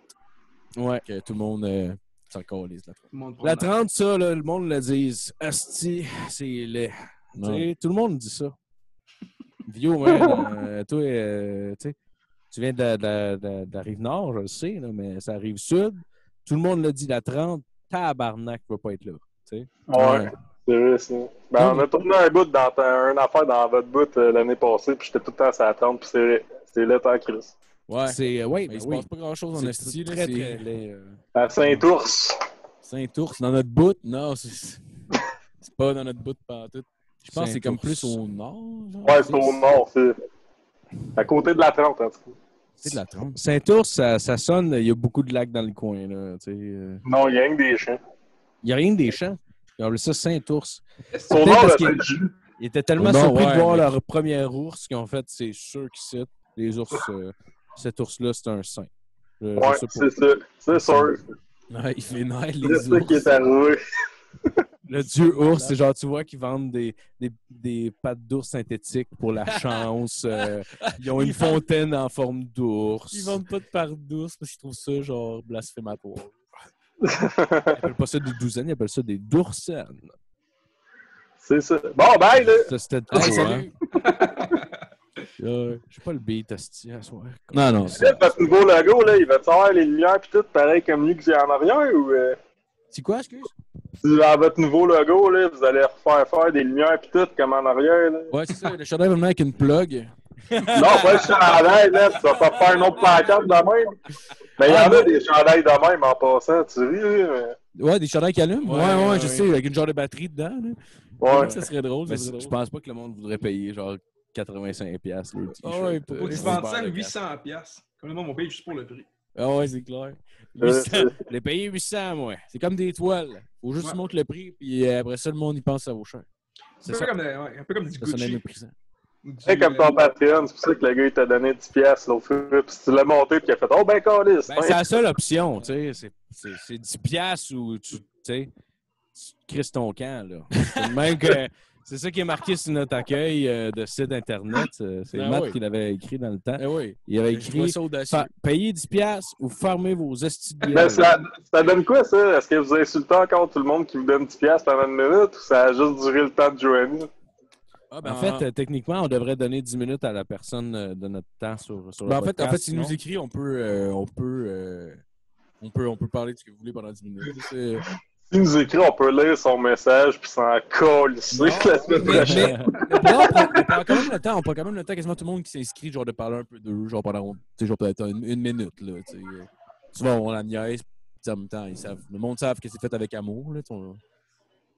Ouais. Que tout le monde euh, s'en calisse, la 30. Tout le monde La prend- 30, ça, là, le monde le dise. Asti, c'est laid. Tu sais, Ouais. Tout le monde dit ça. Vio, man, euh, toi, euh, tu sais, tu viens de, la- de la- de la- de la rive nord, je le sais, là, mais ça rive sud. Tout le monde le dit, la 30, tabarnak va pas être là. Ouais, Ouais. c'est vrai, ça. Ben, on a tourné un bout dans ta- une affaire dans votre bout euh, l'année passée, puis j'étais tout le temps à la 30, puis c'est vrai. C'est là, en crise. Ouais. C'est, euh, oui, Mais ben il se oui. passe pas grand-chose en C'est esti, là. très, très laid, euh. À Saint-Ours. Saint-Ours, dans notre bout? Non, c'est c'est pas dans notre bout pantoute. Je pense que c'est comme plus au nord. genre. Ouais, c'est au nord, c'est. À côté de la 30, en tout cas. C'est de la 30. Saint-Ours, ça, ça sonne, il y a beaucoup de lacs dans le coin. Là, tu sais, euh. Non, il y a rien que des chiens. Il n'y a rien que des champs. Ils ont appelé ça Saint-Ours. C'est Peut-être nord, parce qu'il- c'est Ils étaient tellement surpris ouais, de voir mais- leur premier ours qu'ils ont fait, c'est sûr qu'ils citent. Les ours, euh, cet ours-là, c'est un saint. Je- Ouais, c'est ça. C'est sûr. Ouais, il fait naître C'est les ça qui ours. est arrivé. Le dieu ours, c'est genre, tu vois qu'ils vendent des, des, des pattes d'ours synthétiques pour la chance. euh, ils ont une Ils vendent- fontaine en forme d'ours. Ils vendent pas de part d'ours parce qu'ils trouvent ça genre blasphématoire. Ils appellent pas ça des douzaines, ils appellent ça des doursaines. C'est ça. Bon, bye, là. Ça, c'était Hey, trop, hein. salut! Euh, J'ai pas le beat, à soir. Non, non. Là, votre nouveau logo, là, il va-tu avoir les lumières pis tout pareil comme lui que j'ai en arrière ou euh, C'est quoi, excuse? si dans votre nouveau logo, là, vous allez refaire faire des lumières pis tout comme en arrière, là? Ouais, c'est ça. Le chandail va venir avec une plug. Non, pas le chandail, là, tu vas pas faire une autre pancarte de même. Mais il y en a des chandails de même en passant, tu ris, là, Ouais, des chandails qui allument. Ouais, Ouais, je sais, avec une genre de batterie dedans. Là. mais... Ouais. Ça serait drôle. Mais ça serait je pense pas que le monde voudrait payer genre 85$ piastres, le t-shirt. Ah ouais, pour- euh, Faut qu'ils c'est vendent super, ça à le 800 piastres. Comme le monde va payer juste pour le prix. Ah ouais, c'est clair. Euh, 800. l'ai payé 800, moi. C'est comme des toiles. Faut juste Ouais. montres le prix, puis euh, après ça, le monde, il pense que ça vaut cher. C'est un, ouais, un peu comme du Ça sonne Gucci. C'est comme ton Patreon, c'est pour ça que le gars il t'a donné 10 piastres l'autre fois, pis tu l'as monté pis il a fait « Oh ben calice! Ben, c'est la seule option, tu sais. C'est- c'est- C'est 10$ piastres ou tu tu sais, tu crisses ton camp, là. C'est même que. C'est ça qui est marqué sur notre accueil euh, de site Internet. euh, C'est Ah Matt oui. qui l'avait écrit dans le temps. Eh oui. Il avait écrit Payez 10$ piastres ou fermez vos de Ben, ça, ça donne quoi, ça? Est-ce que vous insultez encore tout le monde qui vous donne 10 piastres pendant une minute ou ça a juste duré le temps de Joanie? Ah, ben, En fait, euh, techniquement, on devrait donner 10 minutes à la personne euh, de notre temps sur, sur le ben, en fait, en fait, s'il nous écrit, on peut, euh, on peut, euh, on peut, on peut parler de ce que vous voulez pendant 10 minutes. S'il nous écrit, on peut lire son message puis s'en coller la semaine prochaine. mais- mais là, on prend, on prend quand même le temps, on prend quand même le temps quasiment tout le monde qui s'inscrit, genre de parler un peu d'eux, genre pendant, genre peut-être une, une minute, là, tu sais. euh. Souvent, on la niaise, puis en même temps, ils savent, le monde savent que c'est fait avec amour, là, tu sais, on-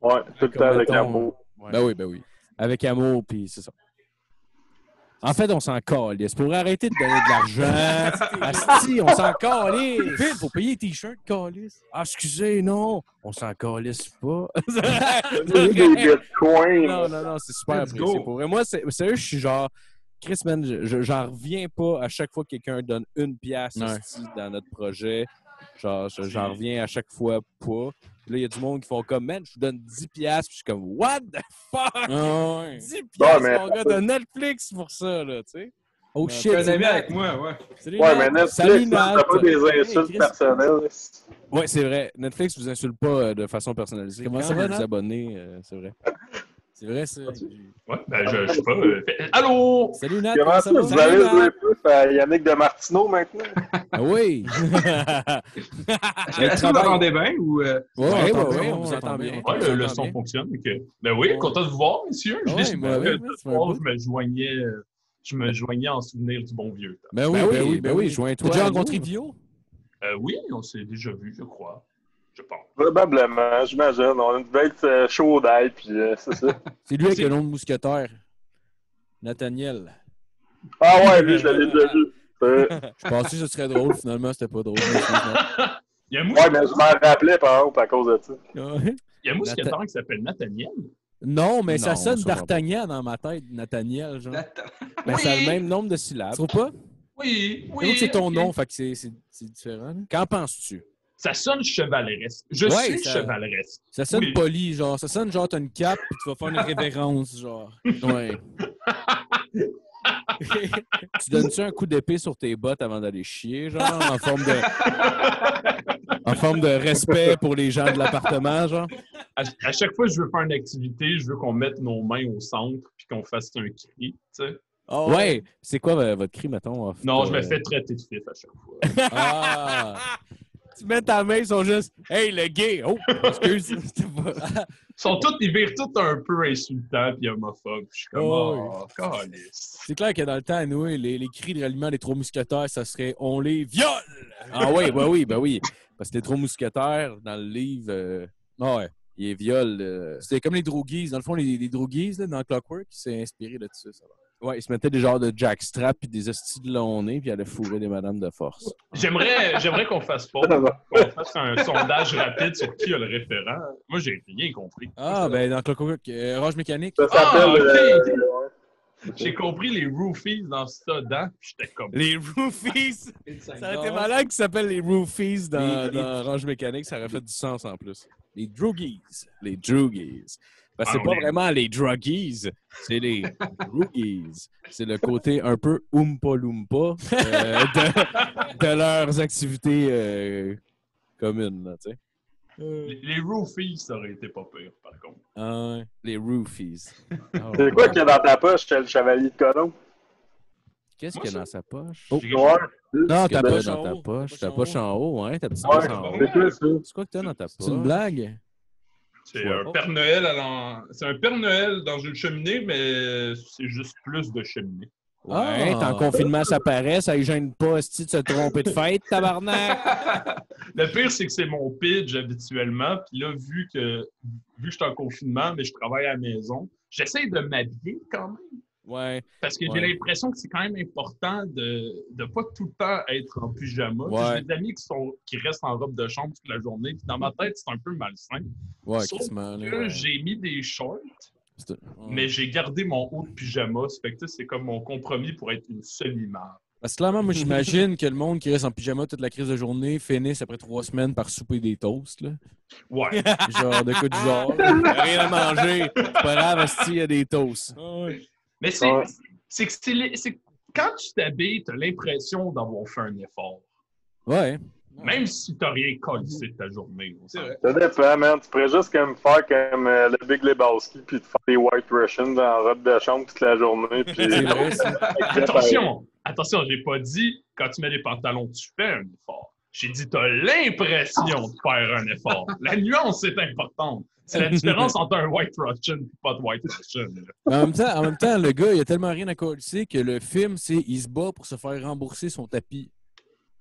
Ouais, tout le temps avec mettons, amour. ouais. Ben oui, ben oui. Avec amour, puis c'est ça. En fait, on s'en calisse. Pour arrêter de donner de l'argent, asti, on s'en calisse. Phil, faut payer les t-shirts, calice. Ah, excusez, non, on s'en calisse pas. Non, non, non, c'est super apprécié. Pour vrai, moi, c'est- sérieux, je suis genre, Chris, man, je- je- j'en reviens pas à chaque fois que quelqu'un donne une pièce Ouais. dans notre projet. Genre, je- j'en reviens à chaque fois pas. Puis là, il y a du monde qui font comme, man, je vous donne 10 piastres. Puis je suis comme, what the fuck? Ah ouais. 10 piastres, mais- mon gars, de Netflix pour ça, là, tu sais. Oh J'ai shit, Nat. avec moi, ouais. Salut, Ouais, Nat. mais Netflix, Salut, Nat. pas des Hey, insultes Chris. personnelles. Ouais, c'est vrai. Netflix vous insulte pas euh, de façon personnalisée. Comment Quand ça va, vous abonnez, euh, c'est vrai. C'est vrai, ça. Ouais, ben, je, je sais pas. euh, Allô? Salut, Nat. Comment ça, va? vous allez jouer plus à Yannick de Martineau maintenant? Ah oui. Est-ce que vous bien ou. euh, Ouais, Ouais, ouais, ouais, ouais, on vous entend bien. Ouais, le, le son fonctionne. que- Ben oui, Ouais. content de vous voir, messieurs. Je Ouais, un soir, bout. je me joignais, euh, je me joignais en souvenir du bon vieux temps. Ben oui, Ben ben oui, oui, ben oui, joins-toi T'as déjà à rencontré. Vio? Euh, oui, on s'est déjà vu, je crois. Je pense. Probablement, j'imagine. On devait être euh, chaud d'ail, puis euh, c'est ça. C'est lui avec le nom de mousquetaire. Nathaniel. Ah ouais, lui, je l'ai déjà vu. Euh, Je pensais que ce serait drôle, finalement, c'était pas drôle. Il y a un, mous- ouais, mais je m'en rappelais, par exemple, à cause de ça. Il y a un mousquetaire qui s'appelle Nathaniel? Non, mais ça sonne d'Artagnan dans ma tête, Nathaniel. Genre. Attends. Ben, ça a le Oui. même nombre de syllabes. Tu trouves pas? Oui, Oui, oui. c'est ton nom, fait que c'est- c'est c'est différent. Qu'en penses-tu? Ça sonne chevaleresque. Je Ouais, suis ça- chevaleresque. Ça sonne Oui. poli, genre. Ça sonne genre t'as une cape puis tu vas faire une révérence, genre. Ouais. tu donnes-tu un coup d'épée sur tes bottes avant d'aller chier, genre, en forme de. en forme de respect pour les gens de l'appartement, genre? À, à chaque fois que je veux faire une activité, je veux qu'on mette nos mains au centre puis qu'on fasse un cri. tu sais. Ouais. C'est quoi euh, votre cri, mettons? off- Non, je me euh, fais traiter de fif à chaque fois. Ah! tu mets ta main, ils sont juste. Hey, le gay! Oh, excuse. C'était pas- Ils sont tous, ils virent tous un peu insultants puis homophobes. Je suis comme, Oh, oh, calice. C'est clair que dans le temps, nous, les, les cris de ralliement des trois mousquetaires, ça serait on les viole! Ah oui, ben oui, ben oui. Parce que les trois mousquetaires, dans le livre, euh, ah ouais, ils les violent. euh, C'était comme les droguises. Dans le fond, les, les droguises, là, dans Clockwork, ils s'est inspiré de ça. ça va. Ouais, ils se mettaient des genres de jackstrap puis des hosties de long nez puis ils allaient fourrer des madames de force. J'aimerais, j'aimerais qu'on fasse pas, qu'on fasse un sondage rapide sur qui a le référent. Moi, j'ai rien compris. Ah, ben dans Clockwork, euh, Rage Mécanique. Ça s'appelle. Ah, ok. euh. J'ai compris les roofies dans ça dedans, puis j'étais comme. Les Roofies! Ça aurait été malade qui s'appelle les Roofies dans, dans Range Mécanique, ça aurait fait du sens en plus. Les Droogies. Les Droogies. Parce que Ah, c'est pas vraiment les Druggies, c'est les Droogies. C'est le côté un peu Oompa Loompa euh, de, de leurs activités euh, communes, là, Les, les roofies, ça aurait été pas pire, par contre. ah les Roofies. Ah C'est ouais. quoi qu'il y a dans ta poche, le chevalier de Conon? Qu'est-ce Moi, qu'il y a dans sa poche? Oh. Non, Qu'est-ce ta poche dans ta poche? Ta poche en haut, hein? Ta petite poche en haut. c'est quoi? C'est que t'as dans ta poche? C'est C'est une blague? C'est un Père Noël. C'est un Père Noël dans une cheminée, mais c'est juste plus de cheminée. Ouais, Ah. t'es en confinement, ça paraît, ça ne gêne pas, si de se tromper de fête, tabarnak? Le pire, c'est que c'est mon pitch habituellement. Puis là, vu que, vu que je suis en confinement, mais je travaille à la maison, j'essaie de m'habiller quand même. Ouais, Parce que Ouais. j'ai l'impression que c'est quand même important de ne pas tout le temps être en pyjama. Ouais. J'ai des amis qui, sont, qui restent en robe de chambre toute la journée. Puis dans ma tête, c'est un peu malsain. ouais, Sauf que ouais. j'ai mis des shorts, mais j'ai gardé mon haut de pyjama. C'est comme mon compromis pour être une semi-mare. Parce que clairement, moi, j'imagine que le monde qui reste en pyjama toute la crise de journée finisse après trois semaines par souper des toasts, là. Ouais. Genre, de coup du genre. Rien à manger. C'est pas grave, il y a des toasts. Mais c'est Ouais. que c'est les- c'est- quand tu t'habilles, tu as l'impression d'avoir fait un effort. Ouais. Même si tu n'as rien collé de ta journée. vrai. Ça dépend, man. Tu pourrais juste comme faire comme euh, le Big Lebowski puis te faire des White Russians en robe de chambre toute la journée. Puis... C'est vrai, ça. Attention, attention, j'ai pas dit quand tu mets des pantalons, tu fais un effort. J'ai dit tu as l'impression de faire un effort. La nuance est importante. C'est la différence entre un white Russian et pas de white Russian. Mais En même, temps, en même temps, le gars, il a tellement rien à coller que le film, c'est il se bat pour se faire rembourser son tapis.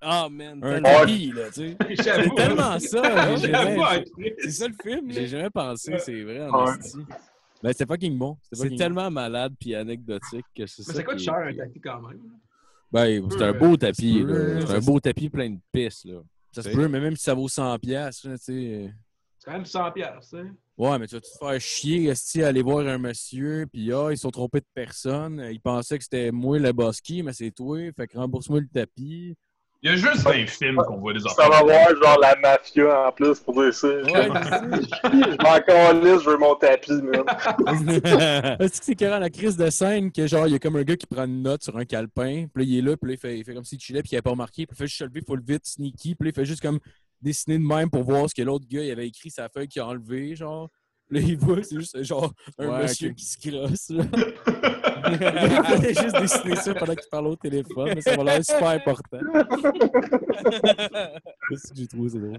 Ah, man. Un tapis, là, tu sais. C'est tellement ça. J'ai J'avoue, jamais, après. C'est ça le film, j'ai jamais pensé, c'est vrai, en. Ben, c'était fucking bon. C'était C'est fucking tellement malade puis anecdotique que c'est Mais ça. ça coûte cher un tapis quand même. Ben, c'est un beau tapis, ça. C'est ça un beau tapis plein de pistes, là. Ça se C'est- peut, mais même si ça vaut 100$, piastres, là, tu sais. C'est quand même 100 piastres, hein? Ouais, mais tu vas te faire chier, esti, à aller voir un monsieur, puis ah, ils sont trompés de personne. Ils pensaient que c'était moi le boski, mais c'est toi. Fait que rembourse-moi le tapis. Il y a juste dans les films qu'on voit des Ça affaires. va voir genre la mafia en plus pour dire ça. Ouais, Je m'en calisse, je veux mon tapis, man. Est-ce que c'est carrément la crise de scène que genre il y a comme un gars qui prend une note sur un calepin, puis là il est là, puis là il fait, il fait comme s'il chillait, puis il avait pas remarqué, puis il fait juste se lever full vite, sneaky, puis là il fait juste comme dessiner de même pour voir ce que l'autre gars il avait écrit sa feuille qu'il a enlevé, genre. Là il voit, c'est juste genre un Ouais, monsieur qui se crosse. là. il fallait juste dessiner ça pendant qu'il parlait au téléphone, mais ça va l'air super important. C'est ce que j'ai trouvé, c'est drôle.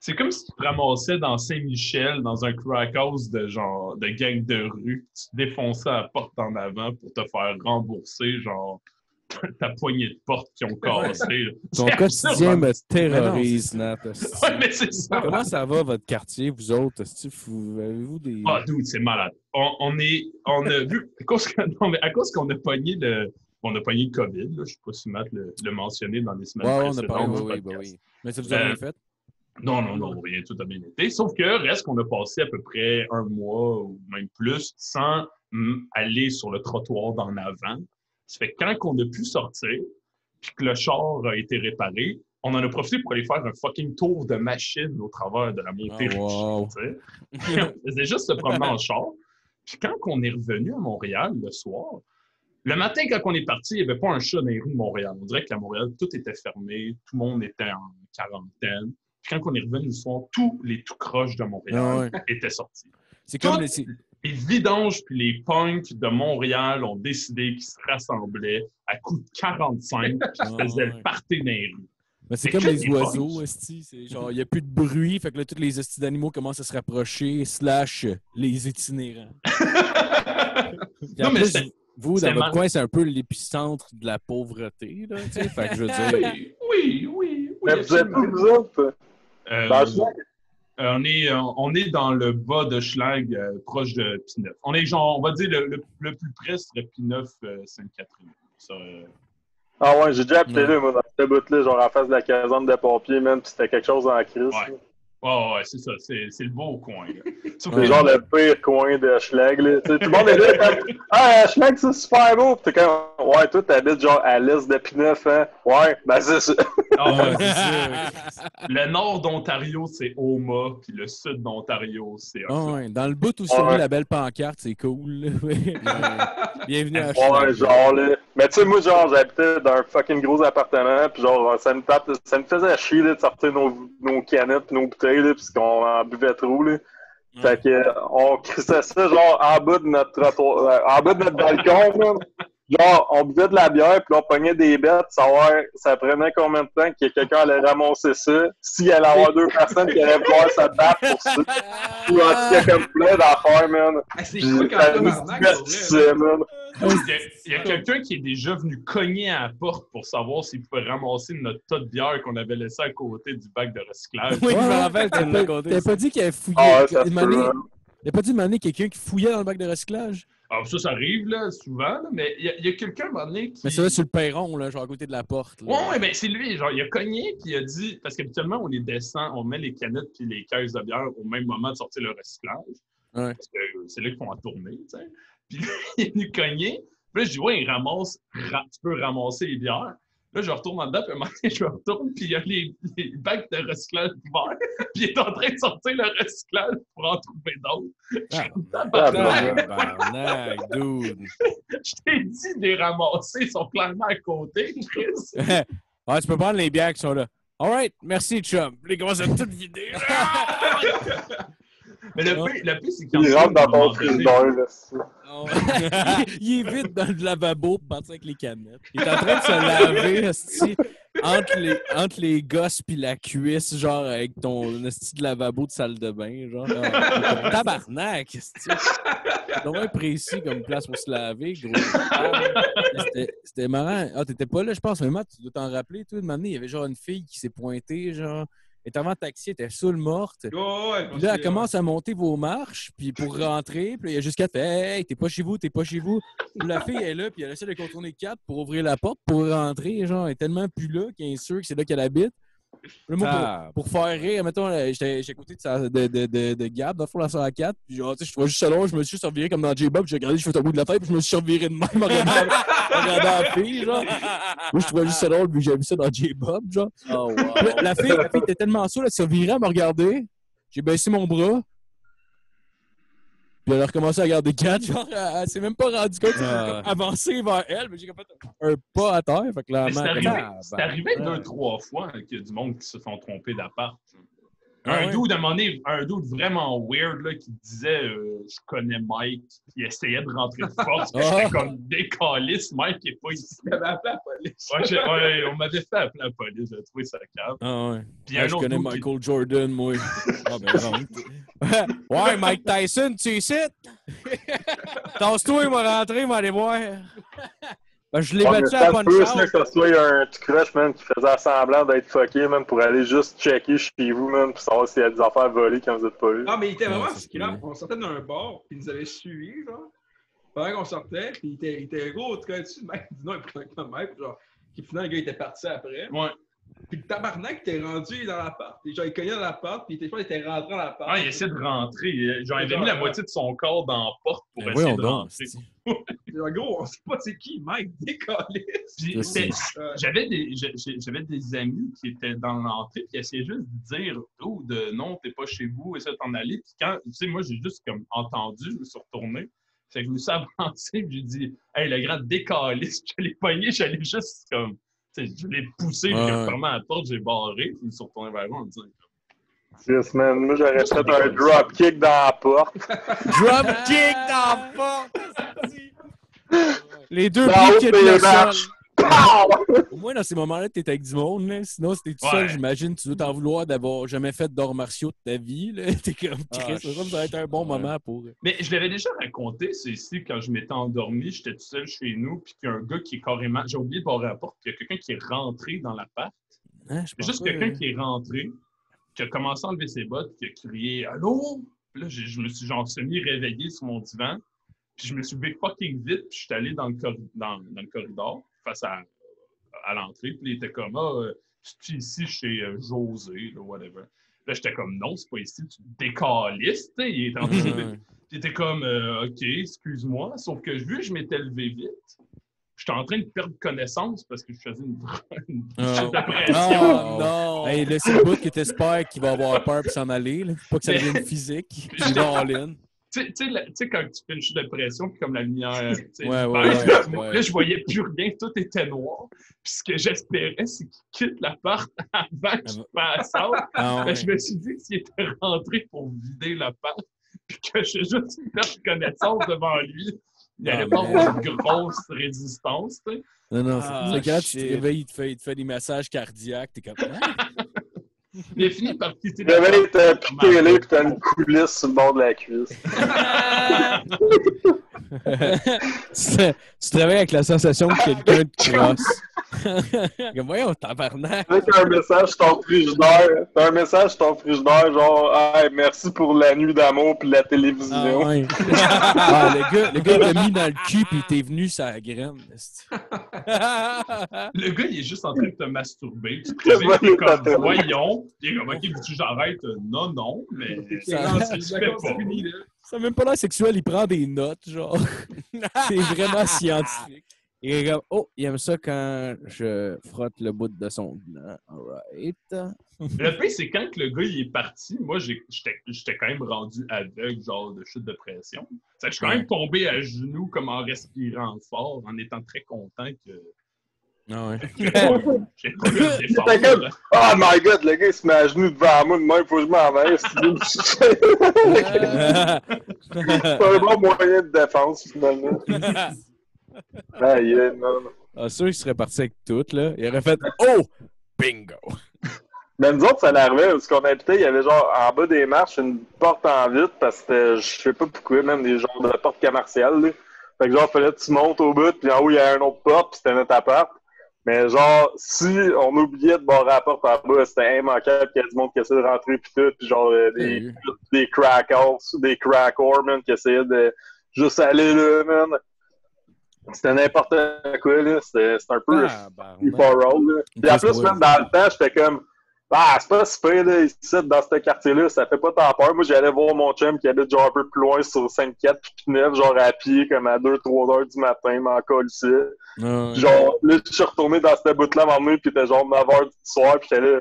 C'est comme si tu te ramassais dans Saint-Michel, dans un crack house de genre de gang de rue. Tu te défonçais à la porte en avant pour te faire rembourser genre ta poignée de porte qui ont cassé. là. Ton quotidien me terrorise, Nat. Ouais, mais c'est ça. Comment ça va, votre quartier, vous autres? Avez-vous des. Ah, dude, c'est malade. On, on est, on a vu, à cause, que- non, mais à cause qu'on a pogné le, on a pogné le COVID, là, je sais pas si Matt le, le mentionné dans les semaines Ouais, ouais, on a précédentes parlé, du oui, oui, bah oui. Mais ça vous a rien Euh, fait? Non, non, non, rien, tout a bien été. Sauf que reste qu'on a passé à peu près un mois ou même plus sans aller sur le trottoir d'en avant. Ça fait que quand on a pu sortir, puis que le char a été réparé, on en a profité pour aller faire un fucking tour de machine au travers de la montée Ah, wow. Faisait juste se promener en char. Puis quand on est revenu à Montréal le soir, le matin, quand on est parti, il n'y avait pas un chat dans les rues de Montréal. On dirait qu'à Montréal, tout était fermé, tout le monde était en quarantaine. Puis quand on est revenu le soir, tous les tout croches de Montréal Ah ouais. étaient sortis. C'est comme les. Les vidanges puis les punks de Montréal ont décidé qu'ils se rassemblaient à coups de 45 puis Ah qu'ils faisaient ouais. le party dans les rues. Mais c'est comme les oiseaux. C'est genre, il n'y a plus de bruit, fait que là, tous les estis d'animaux commencent à se rapprocher, slash les itinérants. Non, mais plus, vous, dans votre mar- coin, c'est un peu l'épicentre de la pauvreté, là, tu sais. Fait que je veux dire. Oui, oui, oui. oui Mais vous êtes absolument. où, vous autres? Euh, Dans le Schlag? On, est, euh, on est dans le bas de Schlag, euh, proche de P9. On est genre, on va dire, le, le, le plus près serait P9 euh, Sainte-Catherine. Ça, euh, Ah ouais, j'ai déjà habité Ouais. là, moi, dans cette bout-là, genre en face de la caserne de pompiers, man, pis c'était quelque chose en crise. Ouais. Ouais, ouais, c'est ça. C'est c'est le beau coin. C'est genre le pire coin de Schlag, là. Tu sais, tout le monde est là, Ah, Schlag, c'est super beau! Pis t'es comme, ouais, toi, t'habites genre à l'est de P9, hein? Ouais, ben c'est ça. Ah, ouais, Ouais, c'est c'est ça. Le nord d'Ontario, c'est Oma, puis le sud d'Ontario, c'est Ottawa. ouais, Dans le bout où ont Ouais. mis la belle pancarte, c'est cool. là. Ouais. Bienvenue à Ouais, Schlag. genre là. Mais tu sais, moi, genre, j'habitais dans un fucking gros appartement, pis genre, ça me, tape, ça me faisait chier, là, de sortir nos, nos canettes nos bouteilles, là, pis qu'on en buvait trop, là. Fait que, on crissait ça, genre, en bas de notre trottoir, euh, en bas de notre balcon, là. Genre, on buvait de la bière, puis on pognait des bêtes, savoir ça prenait combien de temps que quelqu'un allait ramasser ça, s'il allait avoir deux personnes qui allaient vouloir se battre pour ça. Ou en tout cas, comme plein d'affaires, man. Ah, c'est quoi quand. Il y a, quelqu'un qui est déjà venu cogner à la porte pour savoir s'il pouvait ramasser notre tas de bière qu'on avait laissé à côté du bac de recyclage. Oui, je me rappelle, T'as tu pas, raconté. T'as pas dit qu'il avait fouillé. Ah, ouais, ça hein. Il a pas dit quelqu'un qui fouillait dans le bac de recyclage? Alors, ça, ça arrive là, souvent, là, mais il y a, quelqu'un à un moment donné qui. Mais c'est là sur le perron, là, genre à côté de la porte. là. Ouais, ben c'est lui, genre, il a cogné, puis il a dit, parce qu'habituellement, on les descend, on met les canettes puis les caisses de bière au même moment de sortir le recyclage. Ouais. Parce que c'est là qu'ils font la tournée, tu sais. Puis là, il est venu cogner, puis là, je dis, ouais, il ramasse, ra- tu peux ramasser les bières. Là, je retourne en dedans, puis un moment donné, je me retourne, puis il y a les, les bacs de recyclage ouverts, puis il est en train de sortir le recyclage pour en trouver d'autres. Je dude. je t'ai dit de les ramasser, ils sont clairement à côté, Chris. ouais, tu peux prendre les bières qui sont là. Alright, merci, chum. Puis ils commencent à tout vider. Mais le pire, le pire, c'est qu'il Il rentre dans un ton frigidaire, là. il est vite dans le lavabo pour partir avec les canettes. Il est en train de se laver entre, les, entre les gosses puis la cuisse, genre avec ton esti de lavabo de salle de bain. Genre, comme tabarnak! C'est vraiment précis comme place pour se laver, gros. C'était- C'était marrant. Ah, t'étais pas là, je pense. Mais moi, tu dois t'en rappeler, il y avait genre une fille qui s'est pointée, genre. Était avant taxi, elle était saoule morte. Oh, ouais, Puis là, elle commence à monter vos marches, puis pour rentrer, puis il y a jusqu'à fait Hey, t'es pas chez vous, t'es pas chez vous. Puis la fille est là, puis elle essaie de contourner quatre pour ouvrir la porte, pour rentrer. Genre, elle est tellement plus là qu'elle est sûre que c'est là qu'elle habite. Moi, pour, Ah. pour faire rire, mettons, euh, j'étais côté de, de, de, de, de Gab, dans le fond, la soeur à 4, puis genre, tu sais, je trouvais juste selon, je me suis surviré comme dans J-Bob, j'ai regardé, je fais au bout de la tête, puis je me suis surviré de même en regardant, en regardant la fille, genre. Moi, je trouvais juste ça drôle, puis j'ai vu ça dans J-Bob, genre. Oh, wow. la fille, la fille était tellement saoule, elle virée à me regarder. J'ai baissé mon bras. Puis elle a recommencé à regarder Kat. Genre, elle, elle s'est même pas rendue compte. A Ah. comme avancé vers elle, mais j'ai comme fait un pas à terre. Fait que Mais clairement, c'est arrivé, Ah, ben, arrivé deux, trois fois hein, qu'il y a du monde qui se sont trompés d'appart. Ah un ouais? dude, à un moment un dude vraiment weird là, qui disait euh, Je connais Mike, il essayait de rentrer de force. puis Ah. J'étais comme décaliste, Mike il est pas ici. Il avait appelé la police. Ouais, j'ai- ouais, on m'avait fait appeler la police, j'ai trouvé ça calme. Ah ouais. Puis un je autre connais qui- Michael Jordan, moi. Ah ben ouais, Mike Tyson, tu es ici? Tasse-toi, il m'a rentré, il m'a aller voir. Ben, je l'ai Ouais, battu à punch peut, out. que ce soit un crush, man, qui faisait semblant d'être fucké, man, pour aller juste checker chez vous, man, pour savoir s'il y a des affaires volées quand vous êtes pas là. Ah, mais il était vraiment scrap. On sortait d'un bar, puis il nous avait suivis, genre. Pendant qu'on sortait, puis il était, il était gros, tu connais-tu, le mec, dis non, il prenait un mec, genre. Puis finalement, le gars, il était parti après. Ouais. Puis le tabarnak était rendu dans l'appart. Et Genre, il cognait dans l'appart, puis il était, rentré dans l'appart. Ah, il essaie de rentrer. Genre, il avait mis la moitié de son corps dans la porte pour essayer de rentrer. c'est- Genre, gros, on sait pas c'est qui, Mike, c'était- J'avais des, j'avais des amis qui étaient dans l'entrée puis qui essayaient juste de dire oh, de non, t'es pas chez vous, essaie de t'en aller. Puis quand, tu sais, moi, j'ai juste comme entendu, je me suis retourné. Fait que je me suis avancé puis j'ai dit Hey, le grand décaliste, je l'ai pogné, j'allais juste comme. Je l'ai poussé, puis Ouais, j'ai fermé la porte, j'ai barré, puis je me suis retourné vers lui en me disant Yes, man. Moi, j'aurais fait un drop kick dans la porte. Drop kick dans la porte! Les deux pieds qui le sol. Au moins, dans ces moments-là, t'es avec du monde. Là. Sinon, si t'es tout Ouais. seul, j'imagine, tu dois t'en vouloir d'avoir jamais fait d'arts martiaux de ta vie. là. T'es comme Ah, Chris, ça ça va être un bon ouais. moment pour. Mais je l'avais déjà raconté, c'est ici, quand je m'étais endormi, j'étais tout seul chez nous, puis qu'il y a un gars qui est carrément. J'ai oublié de barrer la porte, puis il y a quelqu'un qui est rentré dans l'appart. Hein, Juste quelqu'un euh, qui est rentré, qui a commencé à enlever ses bottes, qui a crié Allô? Puis là, je me suis genre semi-réveillé sur mon divan, puis je me suis levé fucking vite, puis je suis allé dans le, dans, dans le corridor, face à, à l'entrée, puis il était comme Ah, euh, je suis ici chez euh, José, là, whatever. Là, j'étais comme Non, c'est pas ici, tu te décalisses, tu sais. Il était en train était comme euh, OK, excuse-moi, sauf que vu que je m'étais levé vite, j'étais en train de perdre connaissance parce que je faisais une, une pression. Oh, non! Hey, là, c'est le bout que t'espères qu'il va avoir peur et s'en aller. Là. Pas que ça devienne physique. Il va all-in. Tu sais- quand tu fais une chute de pression, puis comme la lumière. tu sais, Ouais, ouais, ouais. Là, je voyais plus rien, tout était noir. Puis ce que j'espérais, c'est qu'il quitte l'appart avant que je passe out. Ah, Ben, je me suis dit que s'il était rentré pour vider l'appart, puis que j'ai juste perdu connaissance devant lui, il Ah, allait pas avoir une grosse résistance. tu sais. Non, non, Ah, c'est là, tu te réveilles, il te fait, il te fait des massages cardiaques. T'es comme. Il a fini par quitter Le l'appart. t'as piqué là, pis t'as une coulisse sur le bord de la cuisse. tu, te, tu travailles avec la sensation que quelqu'un te crosse. Voyons, tabarnak. T'as un message sur ton frigidaire. T'as un message sur ton frigidaire, genre, hey, merci pour la nuit d'amour pis la Ah, télévision. ouais. Ah, le gars, le gars t'a mis dans le cul puis t'es venu sa graine. Le gars, il est juste en train de te masturber. Tu te réveilles, comme, voyons. Il est comme, ok, que j'arrête? Non, non, mais Ça- ça se fait pas. Ça même pas l'air sexuel, il prend des notes, genre. C'est vraiment scientifique. Il est comme, oh, il aime ça quand je frotte le bout de son gland. Alright. Le pire, c'est quand que le gars il est parti, moi j'ai- j'étais j'étais quand même rendu aveugle, genre de chute de pression. Ça, je suis quand même tombé à genoux comme en respirant fort, en étant très content que Ah ouais. oh my god, le gars, il se met à genoux devant moi, de même, faut que je m'en aille. C'est pas un bon moyen de défense, finalement. Ah, yeah, non, non. ah, sûr, il serait parti avec tout, là. Il aurait fait, oh, bingo. Mais nous autres, ça l'arrivait, parce qu'on habitait, il y avait genre en bas des marches une porte en vitre, parce que c'était, je sais pas pourquoi, même des genres de portes commerciales. Là. Fait que genre, fallait que tu montes au bout, puis en haut, il y avait une autre porte, puis c'était notre appart. Mais genre, si on oubliait de barrer la porte en bas, c'était immanquable qu'il y ait du monde qui essayait de rentrer, puis tout, puis genre euh, des, Sérieux? des crackers, des crackers, man, qui essayaient de juste aller là, man. C'était n'importe quoi, là. C'était un peu for all, là. Puis en plus, même dans le temps, j'étais comme, ah, c'est pas si pire, là, ici, dans ce quartier-là, ça fait pas tant peur. Moi, j'allais voir mon chum qui habite genre un peu plus loin sur 5-4 puis 9, genre à pied, comme à 2-3 heures du matin, m'en colle ici. Ah ouais. Genre, là, je suis retourné dans cette bout-là donné, puis c'était genre 9 heures du soir, puis j'étais là,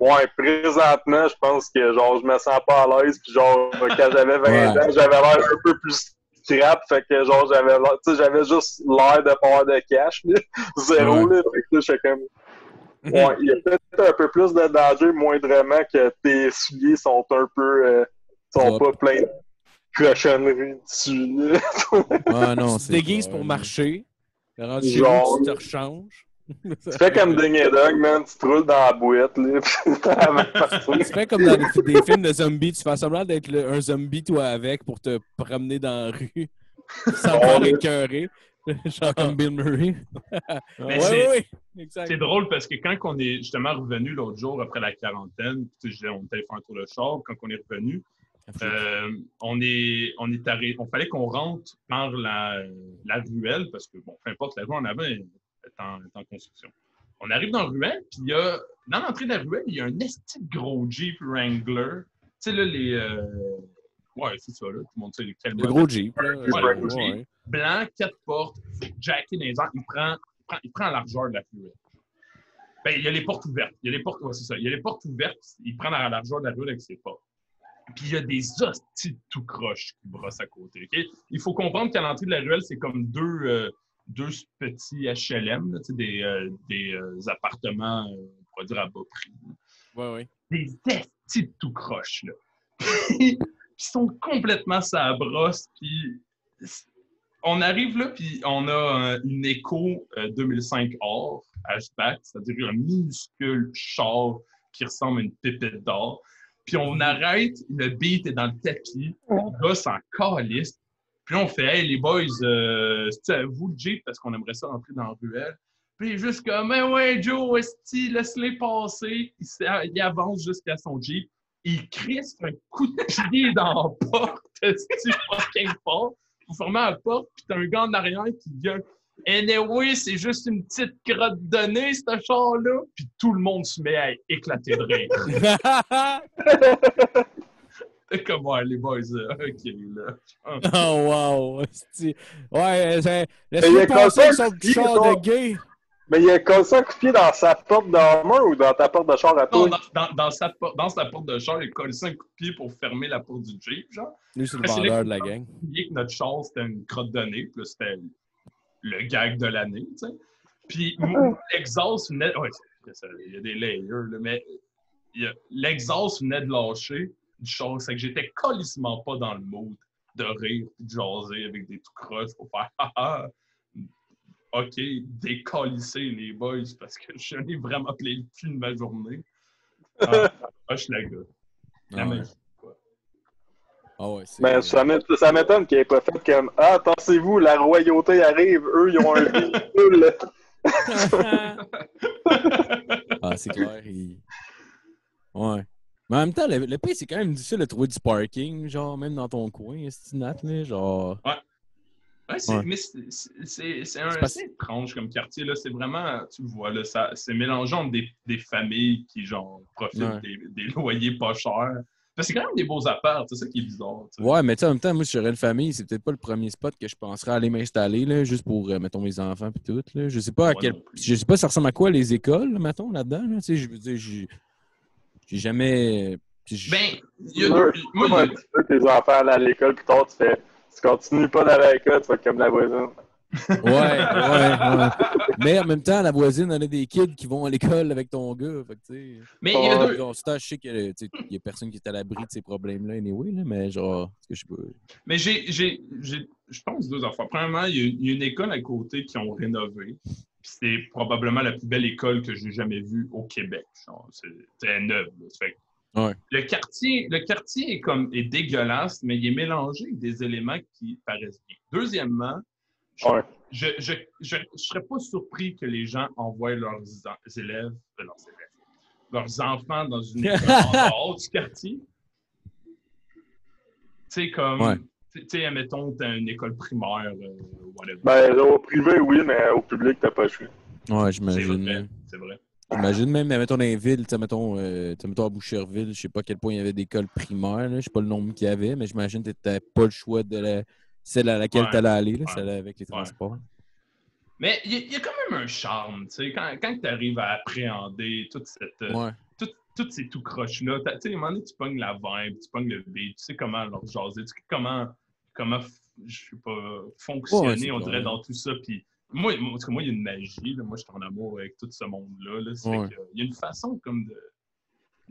ouais, présentement, je pense que genre, je me sens pas à l'aise, puis genre, quand j'avais 20 Ouais. ans, j'avais l'air un peu plus scrap, fait que genre, j'avais l'air- tu sais, j'avais juste l'air de pas avoir de cash, là. Zéro, là, fait que là, j'étais comme, ouais, il y a peut-être un peu plus de danger, moindrement, que tes souliers sont un peu, euh, sont pas pleins de cochonneries dessus. Ah non, Tu te c'est déguises pour là. marcher. Rendu Genre. vous, tu te rechanges. Tu fais comme Ding et Dog, man, tu te roules dans la boîte, là. Tu fais comme dans des, des films de zombies. Tu fais semblant d'être un zombie, toi, avec, pour te promener dans la rue sans te faire écœurer. Genre comme Bill Murray. Mais ouais, c'est- ouais, exact. C'est drôle parce que quand on est justement revenu l'autre jour après la quarantaine, disais, on était faire un tour de char, quand on est revenu, euh, on est, on est on fallait qu'on rentre par la, la ruelle parce que, bon, peu importe, la rue en avant est est en, est en construction. On arrive dans la ruelle, puis il y a, dans l'entrée de la ruelle, il y a un esti gros Jeep Wrangler. Tu sais, là, les. euh, ouais, c'est ça, là. Tout le monde sait lesquels Le modèles. gros Jeep. là. Ouais, le gros Ouais. Blanc, quatre portes, jacké dans les. Il prend, il prend, il prend la largeur de la ruelle. Ben, il y a les portes ouvertes. Il y a les portes, ouais, c'est ça. Il y a les portes ouvertes. Il prend la largeur de la ruelle avec ses portes. Puis il y a des hosties de tout croche qui brossent à côté. Il faut comprendre qu'à l'entrée de la ruelle, c'est comme deux, euh, deux petits HLM, là, des, euh, des euh, appartements, euh, on pourrait dire à bas prix. Ouais, ouais. Des hosties de tout croche, là. Ils sont complètement sa brosse. Puis on arrive là, puis on a euh, une euh, 2005 or, hatchback, c'est-à-dire un minuscule char qui ressemble à une pépite d'or. Puis on arrête, le beat est dans le tapis, le gars s'en calisse. Puis on fait, hey les boys, euh, c'est à vous le Jeep parce qu'on aimerait ça rentrer dans la ruelle. Puis juste comme, mais ouais, Joe, esti, laisse-les passer. Il avance jusqu'à son Jeep. Il crisse un coup de pied dans la porte. esti, fucking fort? Pour fermer la porte, puis t'as un gars en arrière qui gueule. Anyway, c'est juste une petite crotte de nez, ce char-là. Puis tout le monde se met à éclater de rire. C'est comme, ouais, les boys, euh, ok, là. oh, wow. Ouais, un petit pied, char ça. de gay. Mais il a cassé ça un coup de pied dans sa porte d'armure ou dans ta porte de char à Non, toi? dans, dans, dans sa, dans sa porte de char, il a collé ça un coup de pied pour fermer la porte du Jeep, genre. Lui, c'est le vendeur de la gang. oublié que notre char, c'était une crotte de nez, puis c'était le gag de l'année, tu sais. Puis l'exhaust venait. Ouais, il y a des layers, là, mais il l'exhaust venait de lâcher du char. C'est que j'étais colissement pas dans le mood de rire puis de jaser avec des tout crosses pour faire OK, décolisser les boys parce que je n'ai vraiment plein le cul de ma journée. Ah, ah, je suis la. La Ah ouais. magie. Ah ouais, c'est... Ben, ça m'ét- ça m'étonne qu'il ait pas fait comme Ah, attendez-vous, la royauté arrive, eux, ils ont un véhicule. ah, c'est clair. il- Ouais. Mais en même temps, le, le pire, c'est quand même difficile de trouver du parking, genre, même dans ton coin, c'est Nat, là, genre... Ouais, c'est, Ouais. mais c'est, un assez étrange comme quartier. Là. C'est vraiment, tu le vois, là, ça, c'est mélangeant des, des familles qui genre, profitent Ouais. des, des loyers pas chers. Parce que c'est quand même des beaux apparts, c'est ça qui est bizarre. Ouais, mais tu sais, en même temps, moi, si j'aurais une famille, c'est peut-être pas le premier spot que je penserais aller m'installer, là, juste pour, euh, mettons, mes enfants puis tout, là. Je sais pas à quel... Je sais pas ça ressemble à quoi les écoles, là, mettons, là-dedans, là, tu sais, je veux dire, j'ai... J'ai jamais... j'ai- Ben, il y a Moi, deux- moi, tu veux tes enfants aller à l'école, plus tard, tu fais Tu continues pas d'aller à l'école, tu vas être comme la voisine. Ouais, ouais, ouais. Mais en même temps, la voisine, elle a des kids qui vont à l'école avec ton gars. Fait que, mais il y a deux. Genre, je sais qu'il y a personne qui est à l'abri de ces problèmes-là, anyway, là, mais genre, est-ce que je peux. Mais j'ai, j'ai, j'ai- je pense deux affaires. Premièrement, il y, a, il y a une école à côté qui ont rénové. Puis c'est probablement la plus belle école que j'ai jamais vue au Québec. C'est, c'est neuve. là. Ça fait que Ouais. Le quartier, le quartier est comme est dégueulasse, mais il est mélangé avec des éléments qui paraissent bien. Deuxièmement, je, Ouais. je, je, je, je serais pas surpris que les gens envoient leurs élèves, euh, leurs élèves, leurs enfants dans une école en dehors du quartier. Tu sais, comme, Ouais. tu sais, admettons, t'as une école primaire, euh, whatever. Ben, au privé, oui, mais au public, t'as pas le choix. Ouais, c'est j'imagine. vrai, c'est vrai. J'imagine même, mettons dans les villes, mettons, euh, mettons à Boucherville, je sais pas à quel point il y avait d'écoles primaires, je sais pas le nombre qu'il y avait, mais j'imagine que tu n'avais pas le choix de la... celle à laquelle Ouais. tu allais aller, là, Ouais. celle avec les transports. Mais il y, a- il y a quand même un charme, tu sais, quand, quand tu arrives à appréhender toute cette, euh, tout- toutes ces tout croches-là, tu sais, à un moment donné, tu pognes la vibe, tu pognes le beat, tu sais comment leur jaser, tu sais comment, comment je sais pas, fonctionner, on dirait, dans tout ça. Puis moi, moi, en tout cas, moi, il y a une magie, là. moi, je suis en amour avec tout ce monde-là. Là. Ça fait Ouais. que, il y a une façon comme de.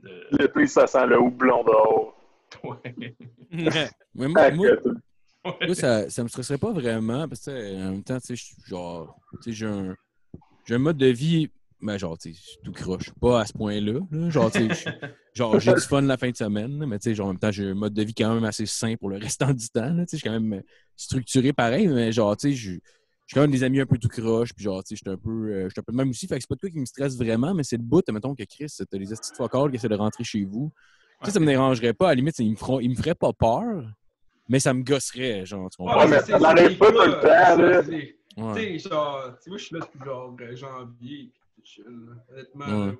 de... L'été, ça sent le houblon dehors. Ouais. mais moi, moi, que- Moi, ça, ça me stresserait pas vraiment, parce que, en même temps, tu sais, je suis genre, tu sais, j'ai un, j'ai un mode de vie, ben, genre, tu sais, je suis tout croche, pas à ce point-là, là. genre, tu sais, je suis- genre, j'ai du fun la fin de semaine, mais tu sais, genre, en même temps, j'ai un mode de vie quand même assez sain pour le restant du temps, tu sais, je suis quand même structuré pareil, mais genre, tu sais, je, j'ai quand même des amis un peu tout croche, puis genre, tu sais, j'étais un peu, euh, j'étais un peu de même aussi. Fait que c'est pas de quoi qui me stresse vraiment, mais c'est le bout, mettons que Chris, t'as des petites focales qui essaient de rentrer chez vous. Tu sais, ça me dérangerait pas. À la limite, ils me, feront, ils me feraient pas peur, mais ça me gosserait, genre, tu comprends? Ouais, mais ça n'arrive pas tout le ça, temps, là. ça. Tu sais, genre, tu sais, moi, je suis là depuis genre euh, janvier, pis c'est chill, là. Honnêtement, Ouais.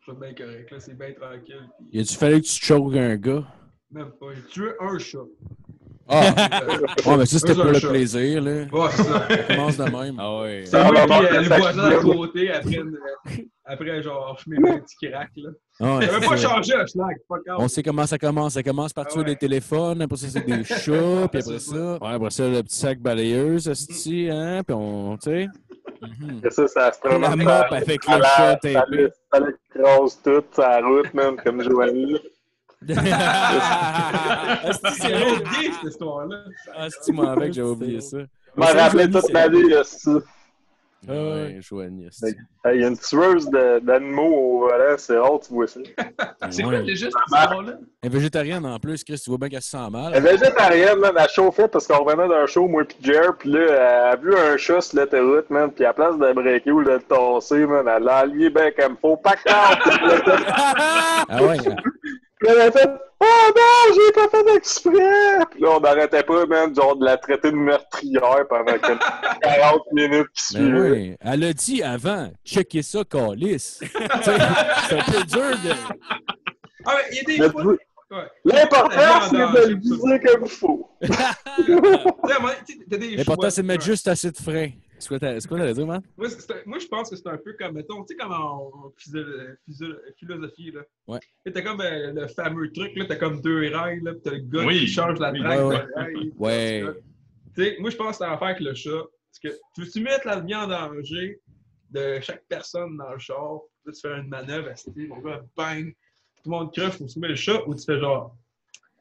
je suis bien correct, là, c'est bien tranquille. pis Y a-tu fallu que tu te choques un gars? Même pas. J'ai tué un chat. Ah! Ouais, mais ça, c'était pour le chat. plaisir, là. Ouais, c'est ça. Ça commence de même. Ah ouais. C'est moi va le voisin à côté après, une- après genre, je mets un petit crack, là. Ah ouais, pas ça. changé un schlag, fuck On off. sait comment ça commence. Ça commence par Ah tuer ouais. des téléphones, après ça, c'est des chats, puis après ça. Ouais, après ça, le petit sac balayeuse, esti, hein, puis on, tu sais. Mhm. Que ça, ça se La promène. mop avec Ça le chat la- ça la- ça l'écrase toute sa route, même, comme Joanie. Esti, C'est c'est gay, cette histoire-là. Esti, moi, avec, j'avais oublié ça. Je m'en rappelais toute ma vie, là, c'est ça. Ah ouais. Il y a une tueuse d'animaux au volant, c'est rare, tu vois ça. C'est Ouais. quoi déjà cette histoire-là? Elle végétarienne en plus, Chris, tu vois bien qu'elle se sent mal. Elle est végétarienne, man, elle chauffait parce qu'on revenait d'un show, moi pis Jer, pis là, elle a vu un chat sur l'autoroute, man, pis à place de breaker ou de le tasser, man, elle l'a allié ben comme faut, pas Ah ouais. Puis elle a fait « Oh non, j'ai pas fait exprès! » Puis là, on n'arrêtait pas, man, genre de la traiter de meurtrière pendant comme 40 minutes qui Ben suivaient. oui. Elle a dit avant, checker ça, Calis. c'est un peu dur de. Ah, mais il y a des Mais fois. Ouais. L'important, c'est de le viser comme il faut. L'important, c'est de mettre juste assez de frein. C'est quoi t'as- c'est quoi t'allais dire, man? Moi, c'est- c'est- moi, je pense que c'est un peu comme, mettons, tu sais, comme en, en physio- physio- philosophie, là. Ouais. T'as comme euh, le fameux truc, là, t'as comme deux rails, là, pis t'as le gars Oui, qui change la oui. traque Ouais, rail. Ouais. Tu sais, moi, je pense que c'est l'affaire avec le chat. Parce que tu veux-tu mettre la vie en danger de chaque personne dans le char, là, tu fais une manœuvre, asti, mon gars, bang, tout le monde crève, faut mets le chat, ou tu fais genre,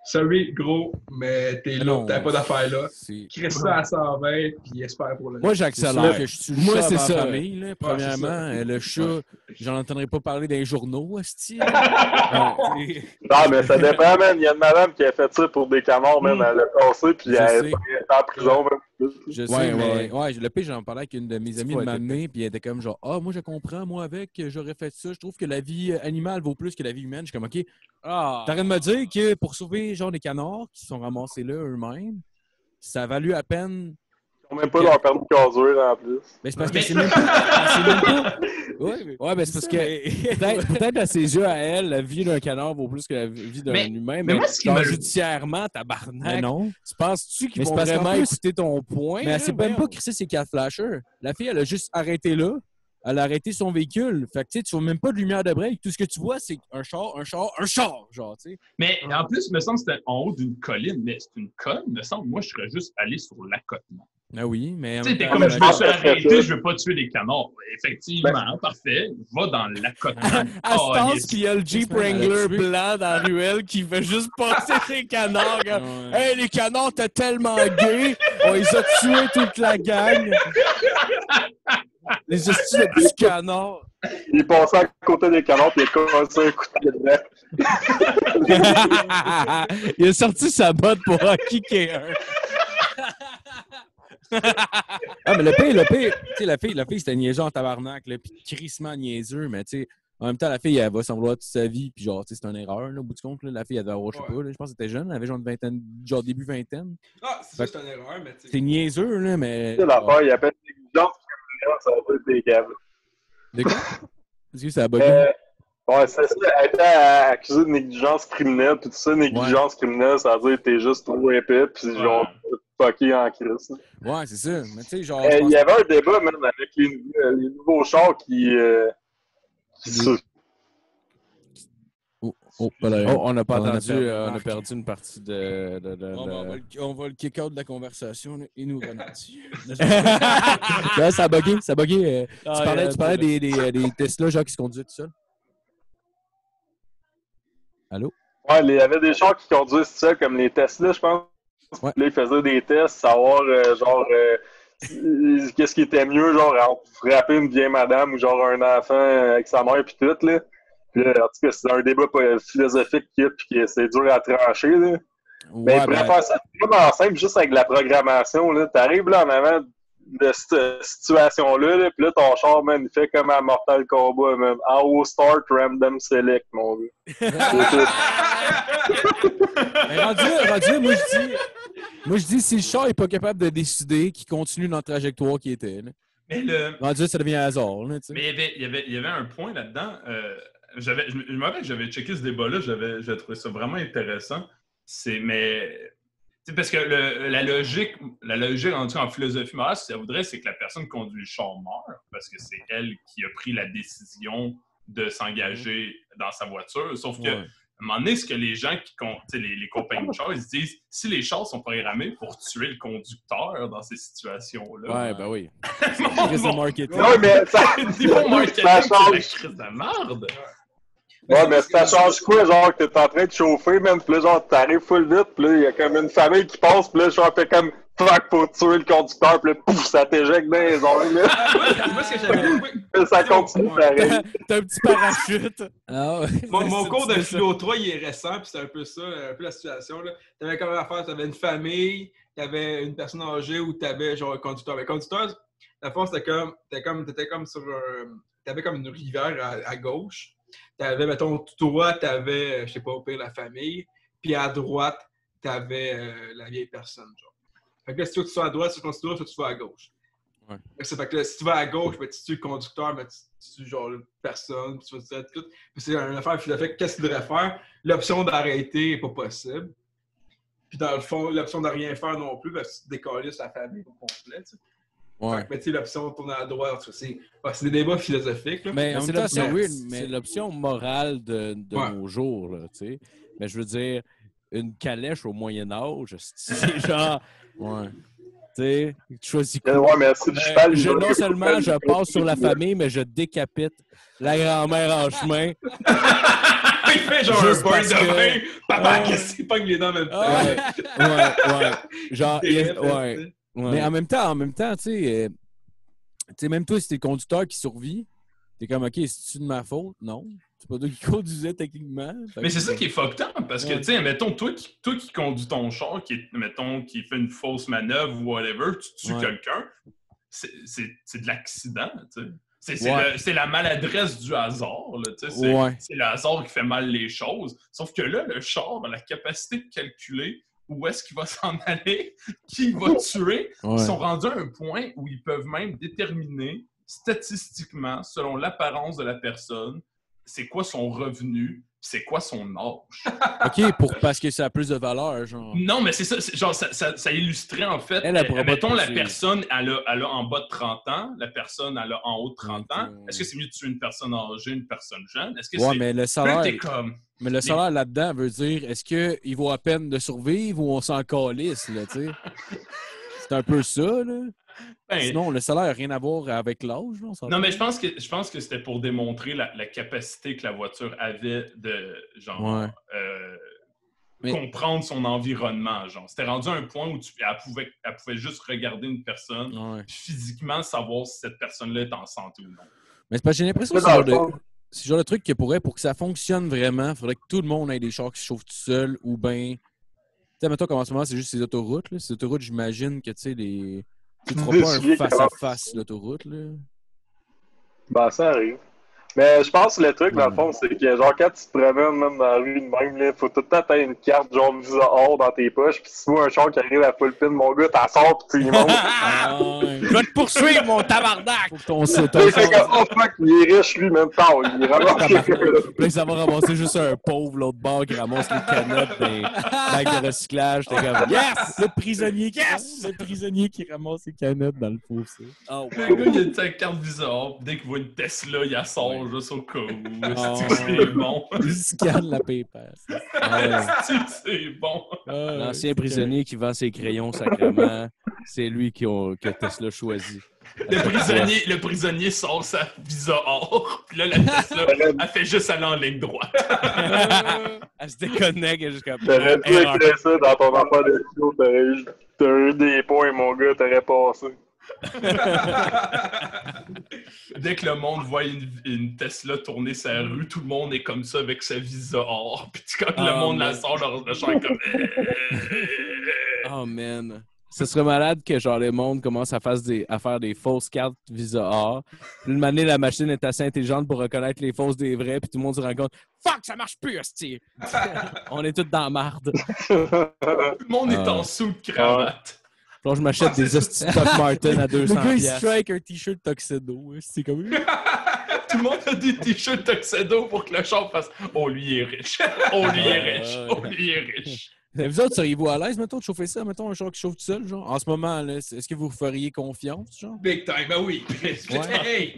sorry, gros, mais t'es Mais là, t'as pas d'affaire là. C'est- Crée ça à 120, puis espère pour le Moi, j'accélère je suis le Moi, chat c'est ça. famille. Là. Premièrement, c'est ça. euh, le chat, j'en entendrai pas parler dans les journaux, esti. Ouais. Non, mais ça dépend, man. Il y a une madame qui a fait ça pour des canards, man. Elle l'a passé, puis Je elle est en prison, man. Je sais, ouais, mais ouais, le pire, j'en parlais avec une de mes amies de m'amener, puis elle était comme genre, ah, moi, je comprends, moi, avec, j'aurais fait ça. Je trouve que la vie animale vaut plus que la vie humaine. Je suis comme, OK, Ah! t'arrêtes de me dire que pour sauver, genre, des canards qui sont ramassés là eux-mêmes, ça a valu à peine. Ils ont même pas leur permis de conduire, en plus. Mais c'est parce que c'est même pas. c'est même pas- Ouais, mais- ouais, ben c'est parce que. Peut-être peut-être à ses yeux, à elle, la vie d'un canard vaut plus que la vie d'un Mais- humain. mais Mais, moi, ce qui me- judiciairement, tabarnak. Mais non. Tu penses-tu qu'ils Mais vont vraiment plus- écouter ton point? Mais Mais elle s'est même pas crissé ses quatre flashers. La fille, elle a juste arrêté là. Elle a arrêté son véhicule. Fait que tu sais, tu vois même pas de lumière de break. Tout ce que tu vois, c'est un char, un char, un char. Genre, tu sais. Mais en plus, il me semble que c'était en haut d'une colline. Mais c'est une colline, il me semble. Moi, je serais juste allé sur l'accotement. Ah oui, mais. Tu sais, t'es comme, la- je me pense suis arrêté, je veux pas tuer des canards. Effectivement, parfait. Va dans l'accotement. À ce Oh, yes. qu'il y a le Jeep Wrangler tué. blanc dans la ruelle qui fait juste passer ses canards. gars. Ouais. Hey, les canards, t'es tellement gay! On les a tués toute la gang! Les hosties de petits canards! Il est passé à côté des canards, puis il a commencé un coup de pied. Il a sorti sa botte pour en kicker un. ah, mais le pire, le pire, tu sais, la fille, la fille c'était niaiseux en tabarnak, là, puis crissement niaiseux, mais tu sais, en même temps, la fille, elle va s'en vouloir toute sa vie, puis genre, tu sais, c'est une erreur, là, au bout du compte, là, la fille, elle devait avoir, je sais pas, là, je pense qu'elle était jeune, elle avait genre, une vingtaine, genre début vingtaine. Ah, c'est c'est une erreur, mais tu C'est sais. niaiseux, là, mais. Tu sais, l'affaire, il appelle négligence ça veut dire des. De quoi? Est-ce que ça a bugué? Euh, ouais, c'est ça. Elle était accusée de négligence criminelle, puis tout ça, négligence criminelle, ça veut dire que t'es juste trop épais, puis genre, fucké en crise. Ouais, c'est ça. Mais tu sais, genre. Euh, Il pense- y avait un débat, même, avec les, les nouveaux chars qui. euh, qui Oh, on n'a pas On a entendu, perdu euh, on a Marc. perdu une partie de. de, de- On va, on va de- le, on va le kick out de la conversation là, et nous ralentir. Là, ça a bugué, ça a bugué. euh, Ah, tu parlais, euh, tu parlais des, des, des Tesla genre, qui se conduisent tout seuls. Allô? Ouais, il y avait des chars qui conduisent tout seul, comme les Tesla, je pense. Ouais. Là, ils faisaient des tests, savoir, euh, genre, euh, euh, qu'est-ce qui était mieux, genre, frapper une vieille madame ou genre un enfant avec sa mère, puis tout, là. Puis là, en tout cas, c'est un débat philosophique qui est, puis que c'est dur à trancher, là. Mais Ouais, pourraient ben, faire ça vraiment simple, juste avec de la programmation, là. T'arrives là en avant de cette situation-là, là, puis là, ton char, man, il fait comme à Mortal Kombat. En haut start, random select, mon gars. Mais rendu, moi, je dis, moi, je dis, si le char n'est pas capable de décider qu'il continue dans la trajectoire qu'il était, là. Mais le. rendu là, ça devient hasard. Là, tu. Mais il y avait, il y avait, il y avait un point là-dedans. euh, j'avais, je, me- je me rappelle que j'avais checké ce débat-là, j'avais, j'avais trouvé ça vraiment intéressant. C'est, mais. tu sais, Parce que le- la logique, la logique en, en philosophie morale, ce que ça voudrait, c'est que la personne qui conduit le char meurt, parce que c'est elle qui a pris la décision de s'engager dans sa voiture. Sauf que, Ouais. à un moment donné, ce que les gens qui con- tu sais, les, les compagnies de chars, ils se disent si les chars sont programmés pour tuer le conducteur dans ces situations-là, Ouais, ben oui. bon, bon, marketing. Ouais, mais ça, niveau marketing, ça c'est la crise de merde. Ouais, mais ça change quoi, genre, que t'es en train de chauffer, man, pis là, genre, t'arrives full vite, pis là, il y a comme une famille qui passe, pis là, genre, fait comme, fuck, faut tuer le conducteur, pis là, pouf, ça t'éjecte dans les ongles, là. Moi, moi, ce que j'avais ça continue pareil. T'as un petit parachute. Ah ouais. Mon, cours de philo 3, il est récent, puis c'est un peu ça, un peu la situation. là. T'avais comme affaire, t'avais une famille, t'avais une personne âgée ou t'avais genre un conducteur. Mais le conducteur, la force, c'était comme, t'étais comme, t'étais comme sur un, t'avais comme une rivière à, à gauche. T'avais, mettons, tout droit, t'avais, euh, je sais pas, au pire, la famille. Puis à droite, t'avais euh, la vieille personne, genre. Fait que là, si tu veux que tu sois à droite, si tu continues, soit tu vas à gauche. Ouais. Fait que c'est- fait que là, si tu vas à gauche, ben, tu tues le conducteur, mais tu tues genre personne, puis tu vas dire tout. Puis c'est une affaire philosophique. Qu'est-ce qu'il devrait faire? L'option d'arrêter n'est pas possible. Puis dans le fond, l'option de rien faire non plus, parce que tu décolles sa famille au complet. Ouais. Fait que, mais tu sais, l'option de tourner à droite, en tout cas, c'est ouais, des débats philosophiques. là. Mais en c'est même temps, c'est l'option- weird, c'est- mais l'option morale de, de Ouais. nos jours, là, tu sais. Mais je veux dire, une calèche au Moyen-Âge, c'est genre. Ouais. Tu sais, tu choisis quoi? Ouais, mais Euh, cheval, il je, non seulement je passe sur la famille, mais je décapite la grand-mère en chemin. il fait genre Juste un parce de que- vin. Papa, Ouais. qu'est-ce qu'il pogne les dents en même temps? Ah ouais, ouais, ouais. Genre, il Terrible, ouais. Mais en même temps, en même temps, tu sais, euh, même toi, si t'es le conducteur qui survit, t'es comme, OK, c'est-tu de ma faute? Non. C'est pas toi qui conduisais techniquement. Mais c'est ça qui est fucked up, parce que, tu sais, mettons, toi qui, toi qui conduis ton char, qui, mettons, qui fait une fausse manœuvre ou whatever, tu tues Ouais. quelqu'un, c'est- c'est c'est de l'accident, tu sais. C'est Ouais. la maladresse du hasard, là, tu sais. C'est Ouais. c'est le hasard qui fait mal les choses. Sauf que là, le char a la capacité de calculer où est-ce qu'il va s'en aller, qui il va tuer. Ouais. Ils sont rendus à un point où ils peuvent même déterminer statistiquement, selon l'apparence de la personne, c'est quoi son revenu, c'est quoi son âge? OK, pour, parce que ça a plus de valeur, genre. Non, mais c'est ça, genre, ça, ça, ça illustrait en fait. Elle, euh, mettons, la personne, elle a, elle a en bas de 30 ans, la personne, elle a en haut de 30 ans. Est-ce que c'est mieux de tuer une personne âgée, une personne jeune? Est-ce que Ouais, c'est. mais le salaire, comme. mais le salaire là-dedans veut dire est-ce qu'il vaut à peine de survivre ou on s'en calisse, là, tu sais? C'est un peu ça, là. Ben, Sinon, le salaire n'a rien à voir avec l'âge? Non, mais je pense que je pense que c'était pour démontrer la, la capacité que la voiture avait de genre Ouais. euh, Mais- comprendre son environnement. Genre, c'était rendu à un point où tu, elle, pouvait, elle pouvait juste regarder une personne, Ouais. puis physiquement savoir si cette personne-là est en santé ou non. Mais c'est parce que j'ai l'impression que c'est le genre le de- genre truc que pourrait, pour que ça fonctionne vraiment, il faudrait que tout le monde ait des chars qui se chauffent tout seul ou bien. Tu sais, mettons comme en ce moment, c'est juste ces autoroutes. Là. Ces autoroutes, j'imagine que tu sais, les. Tu ne feras pas un face-à-face l'autoroute. là? Ben, ça arrive. Mais je pense que le truc, dans le fond, c'est que genre quand tu te promènes même dans la rue de même, là, faut tout le temps une carte genre visa hors dans tes poches, pis si tu vois un char qui arrive à full pin, mon gars, t'en sors pis tu y montes. Ah, ouais. Je vais te poursuivre, mon tabarnak! Que ton site. C'est comme, oh fuck, il est riche lui, même temps, il ramasse là. Ça va ramasser juste un pauvre l'autre bord qui ramasse les canettes des bacs de recyclage. T'es comme Yes! Le prisonnier qui Le prisonnier qui ramasse les canettes dans le fossé. Oh, Le gars, il a sa carte bizarre. Dès qu'il voit une Tesla, il la sort juste au cas où. Ah, que c'est bon? Il scanne la que c'est bon? L'ancien prisonnier qui vend ses crayons sacrément, c'est lui qui ont- que Tesla choisi. Le prisonnier, le prisonnier sort sa visa or, puis là, la Tesla, elle fait juste aller en ligne droite. Elle se déconnecte jusqu'à T'aurais Erreur. écrire ça dans ton affaire de t'aurais eu, t'aurais eu des points, mon gars, t'aurais passé. Dès que le monde voit une, une Tesla tourner sa rue, tout le monde est comme ça avec sa visa or. Puis quand le Ah, monde la sort, le, le char est comme... Oh man. ce serait malade que genre le monde commence à, faire des, à faire des fausses cartes Visa. Puis une année, la machine est assez intelligente pour reconnaître les fausses des vraies, puis tout le monde se rend compte Fuck, ça marche plus, hostie! On est tous dans la marde. Tout le monde est en sous de cravate. Là, je m'achète Ah, des hosties de Doc Martin à Le 200 gars, il strike un t-shirt tuxedo. hein, C'est comme. Tout le monde a des t-shirts tuxedo pour que le char fasse Oh, lui il est riche. Oh, lui il est riche. Oh, lui il est riche. Mais vous autres, seriez-vous à l'aise, mettons, de chauffer ça, mettons, un char qui chauffe tout seul, genre? En ce moment, est-ce que vous feriez confiance, genre? Big time, ben oui. Hey!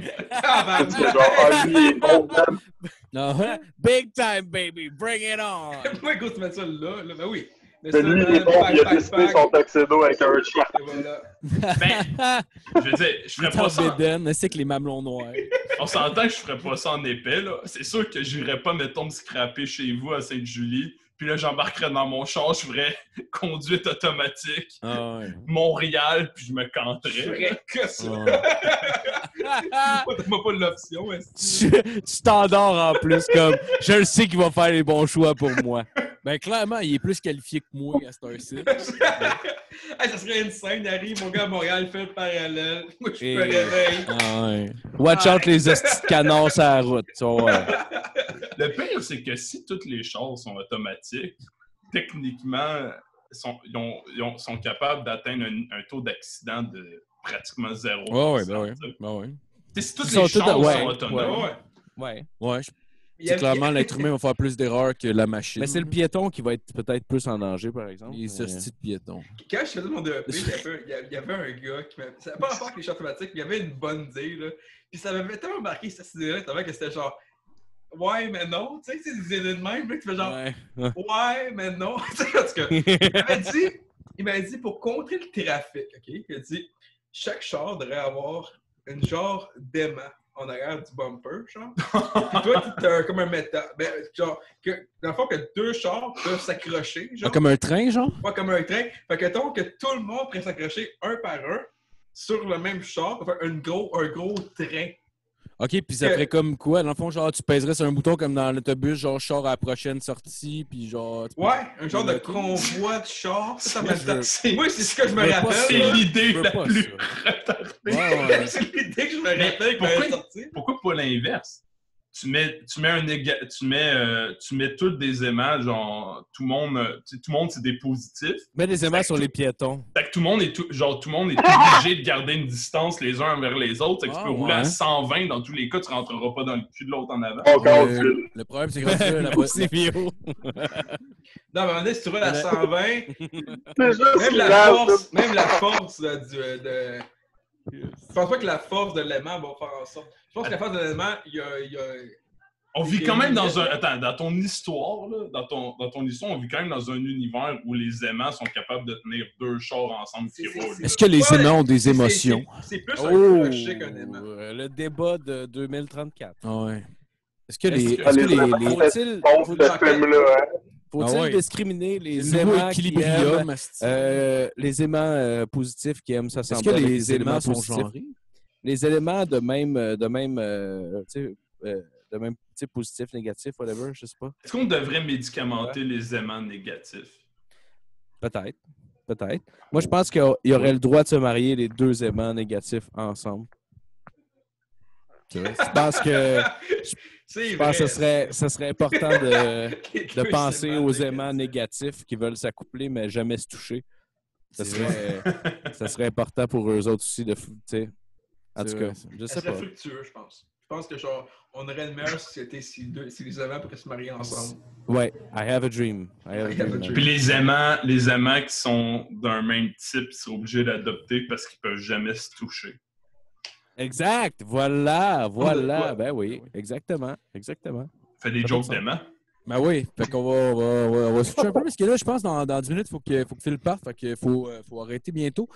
Genre? Big time, baby! Bring it on! Pourquoi écoute, tu mets ça là? là? Ben oui. Mais lui, il est bon, il a décidé son tuxedo avec un chat. Ben, je veux dire, je ferais en pas ça. bédaine, c'est que les mamelons noirs. On s'entend que je ferais pas ça en épais, là. C'est sûr que j'irais pas, mettons, me scraper chez vous à Sainte-Julie. Puis là, j'embarquerais dans mon char, je ferais conduite automatique, Ah ouais. Montréal, puis je me Je canterais. ferais que ça. Ouais. Donne-moi pas l'option, tu tu t'endors en plus, comme je le sais qu'il va faire les bons choix pour moi. Ben clairement, il est plus qualifié que moi à cette heure-ci. hey, ça serait une scène, arrive, mon gars à Montréal fait le parallèle. Moi, je Et- me réveille. Ah ouais. Watch out les hosties de canards sur la route. tu. Le pire, c'est que si toutes les chars sont automatiques, techniquement, sont, ils, ont- ils ont- sont capables d'atteindre un, un taux d'accident de pratiquement zéro. Ben. Ben ouais. Tu sais, Si toutes Ils sont les tous- chars ouais, sont autonomes, ouais. Ouais. Il c'est clairement l'être humain va faire plus d'erreurs que la machine. Mais c'est le piéton qui va être peut-être plus en danger, par exemple. Hosties de piétons. Quand je faisais mon DEP, il y avait, il il un gars qui m'avait. Ça n'a pas rapport avec les chars automatiques, mais il y avait une bonne idée, là. Puis ça m'avait tellement marqué cette idée-là, tellement que c'était genre. Ouais, mais non. Tu sais, c'est des idées de même, tu fais genre. Ouais. Ouais, mais non. Tu sais, parce que. Il m'a dit, il m'a dit pour contrer le trafic, OK? Il a dit chaque char devrait avoir une genre d'aimant en arrière du bumper, genre. Puis toi, t'as comme un métal. Ben, genre, que, dans le fond, que deux chars peuvent s'accrocher, genre. Ah, comme un train, genre? Pas comme un train. Fait que tant que tout le monde pourrait s'accrocher un par un sur le même char, pour faire un gros, un gros train. OK, puis ça ferait comme quoi? Dans le fond, genre, tu pèserais sur un bouton comme dans l'autobus, genre, char à la prochaine sortie, puis genre... Ouais, un genre de convoi de char. Ça, ça Moi, c'est Moi, c'est ce que je me rappelle. c'est l'idée la plus ça. retardée. Ouais, ouais. c'est l'idée que je me rappelle. Pourquoi pas l'inverse? Tu mets, tu mets un éga- tu mets, euh, tu mets tous des aimants, genre tout le monde, euh, tu tout le monde c'est des positifs. Mets des aimants sur les piétons. Fait que tout le monde est tout, genre tout le monde est obligé de garder une distance les uns vers les autres. Fait que tu Ah, peux rouler à ouais. 120 dans tous les cas, tu rentreras pas dans le cul de l'autre en avant. Encore Euh, le problème, c'est que la, la, C'est vieux. Non, mais on est si tu roules à 120, C'est juste même la force, même la force du, de. Je pense pas que la force de l'aimant va faire en sorte. Je pense que la de l'aimant, il y a. il y a- On vit quand même dans un. Attends, dans ton histoire, là, dans, ton, dans ton histoire, on vit quand même dans un univers où les aimants sont capables de tenir deux chars ensemble qui roulent. Est-ce que les aimants ont des émotions? c'est- plus un Oh, crochet qu'un aimant. euh, le débat de 2034. Ah ouais. Est-ce que Est-ce les... que- Est-ce que les Faut-il faut- Ah ouais. discriminer les aimants qui aiment, euh, les aimants euh, positifs qui aiment Est-ce s'assembler que les aimants sont genrés? Les éléments de même, euh, de même, euh, tu sais, euh, de même type positif, négatif, whatever, je sais pas. Est-ce qu'on devrait médicamenter les aimants négatifs? Peut-être. Peut-être. Moi, je pense qu'il y aurait le droit de se marier les deux aimants négatifs ensemble. Je pense que, je pense que ce serait, ce serait important de, de penser aimants aux aimants négatifs qui veulent s'accoupler mais jamais se toucher. Ça C'est serait, ça serait important pour eux autres aussi de. En C'est tout cas, je sais serait pas. fructueux, je pense. Je pense que genre, on aurait une meilleure société si, deux, si les aimants pourraient se marier ensemble. Ouais, I have a dream. I have a I have a dream. man. dream. Puis les aimants, les aimants qui sont d'un même type sont obligés d'adopter parce qu'ils peuvent jamais se toucher. Exact. Voilà, voilà. Ben oui, exactement, exactement. Fait des jokes d'aimants. Ben oui, fait qu'on va, on va, on va, on va switcher un peu parce que là, je pense dans, dans 10 minutes, il faut que, faut que Phil parte, fait qu'il faut, euh, faut arrêter bientôt.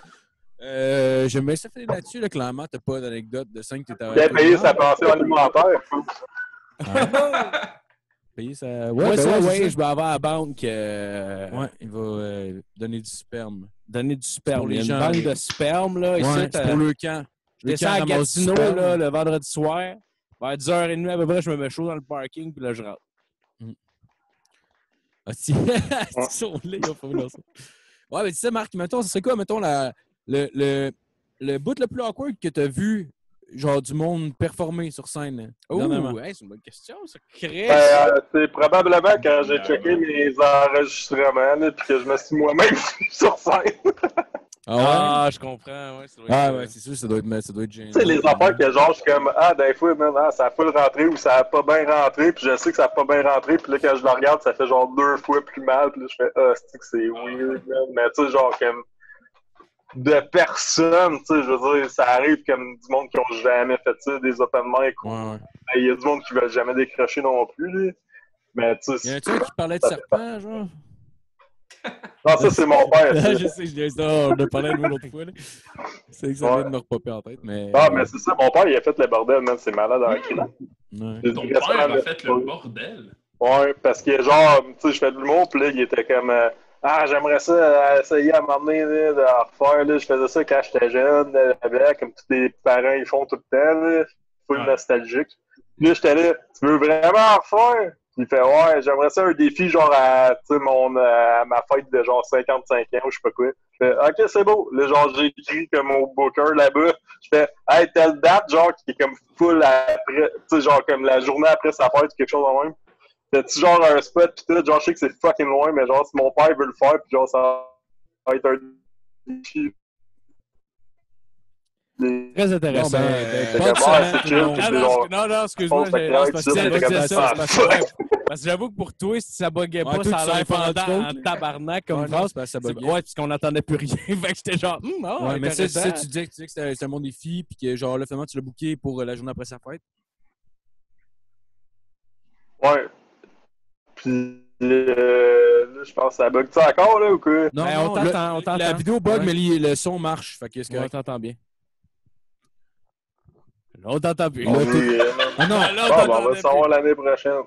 Euh, J'aime bien ça finir là-dessus, là, clairement, t'as pas d'anecdote de 5 que t'as Bien payé sa pension alimentaire. Payer sa... Ouais, Ouais, ben ça, ouais, je vais avoir à la banque euh, Ouais, il va euh, donner du sperme. donner du sperme. pour Il y a les une gens, banque les- de sperme, là, ici. Ouais, c'est pour le camp. Je descends à camp Gatineau là, le vendredi soir. Vers 10h30 à peu près, je me mets chaud dans le parking, puis là, je rentre. Ah, si. Ils sont laids, il va falloir ça. Ouais, mais tu sais, Marc, mettons, ce serait quoi, mettons, la, le, le, le bout le plus awkward que t'as vu, genre, du monde performer sur scène? Oh, hey, c'est une bonne question, ça. Chris! Ben, euh, c'est probablement quand j'ai checké mes enregistrements, là, puis que je me suis moi-même sur scène. Ah ouais? Ah, je comprends. Ouais, ça doit être, Ah ouais, c'est sûr, ça doit être, ça doit être gênant. Tu sais, les affaires que genre, je suis comme, ah, des fois, man, ah, ça a full rentré ou ça a pas bien rentré, puis je sais que ça a pas bien rentré, puis là, quand je le regarde, ça fait genre deux fois plus mal, puis là, je fais, ah, c'est que c'est weird, man? Mais tu sais, genre, comme, de personnes, tu sais, je veux dire, ça arrive comme du monde qui ont jamais fait ça, des open mic, Ouais, ouais. il y a du monde qui veulent jamais décrocher non plus, là. Mais tu Y sais, en a-tu un qui parlait de serpent, genre? non, ça, c'est mon père. ça. je sais, je l'ai ça, on a parlé une autre fois, là. C'est que ça vient de me repopper en tête, mais. Ah, mais c'est ça, mon père, il a fait le bordel, man, c'est malade en cri. Ouais. Ton père a fait le bordel. Ouais, parce que genre, tu sais, je fais de l'humour, puis là, il était comme euh, Ah, j'aimerais ça euh, essayer à m'emmener de refaire, là. Je faisais ça quand j'étais jeune, là, comme tous les parents ils font tout le temps, là. Full Ouais. nostalgique. Puis là, j'étais là, tu veux vraiment en refaire? Puis il fait Ouais, j'aimerais ça un défi, genre à, tu sais, mon, à ma fête de genre 55 ans, ou je sais pas quoi. Je fais Ok, c'est beau. Là, genre, j'ai écrit comme au booker là-bas. Je fais Hey, telle date, genre, qui est comme full après, tu sais, genre, comme la journée après sa fête, quelque chose de même. T'as-tu genre un spot pis tout, genre je sais que c'est fucking loin, mais genre si mon père veut le faire pis genre ça va être un défi. Très intéressant. Bon, ben, ben, pas le monde. Ah non, non, non, excuse-moi. Non, parce que j'avoue que pour toi, si ça buguait pas, ça a l'air pendant en tabarnak comme Ouais, non, phrase. c'est parce que ça buguait. Ouais, parce qu'on n'entendait plus rien. fait que j'étais genre, hum, oh, Ouais, mais ça, tu disais, tu disais que c'était un bon défi, puis que genre, là, finalement, tu l'as booké pour euh, la journée après sa fête. Ouais. Pis euh, là je pense que ça bug ça encore là ou quoi? Non, Ben, on le- t'entend. La vidéo bug, Ouais. mais li- le son marche. Fait que c'est Ouais, on correct. t'entend bien. Là, on t'entend plus. Là, euh, Ah non, Là, on bon, ben, on t'entendait va plus. savoir l'année prochaine.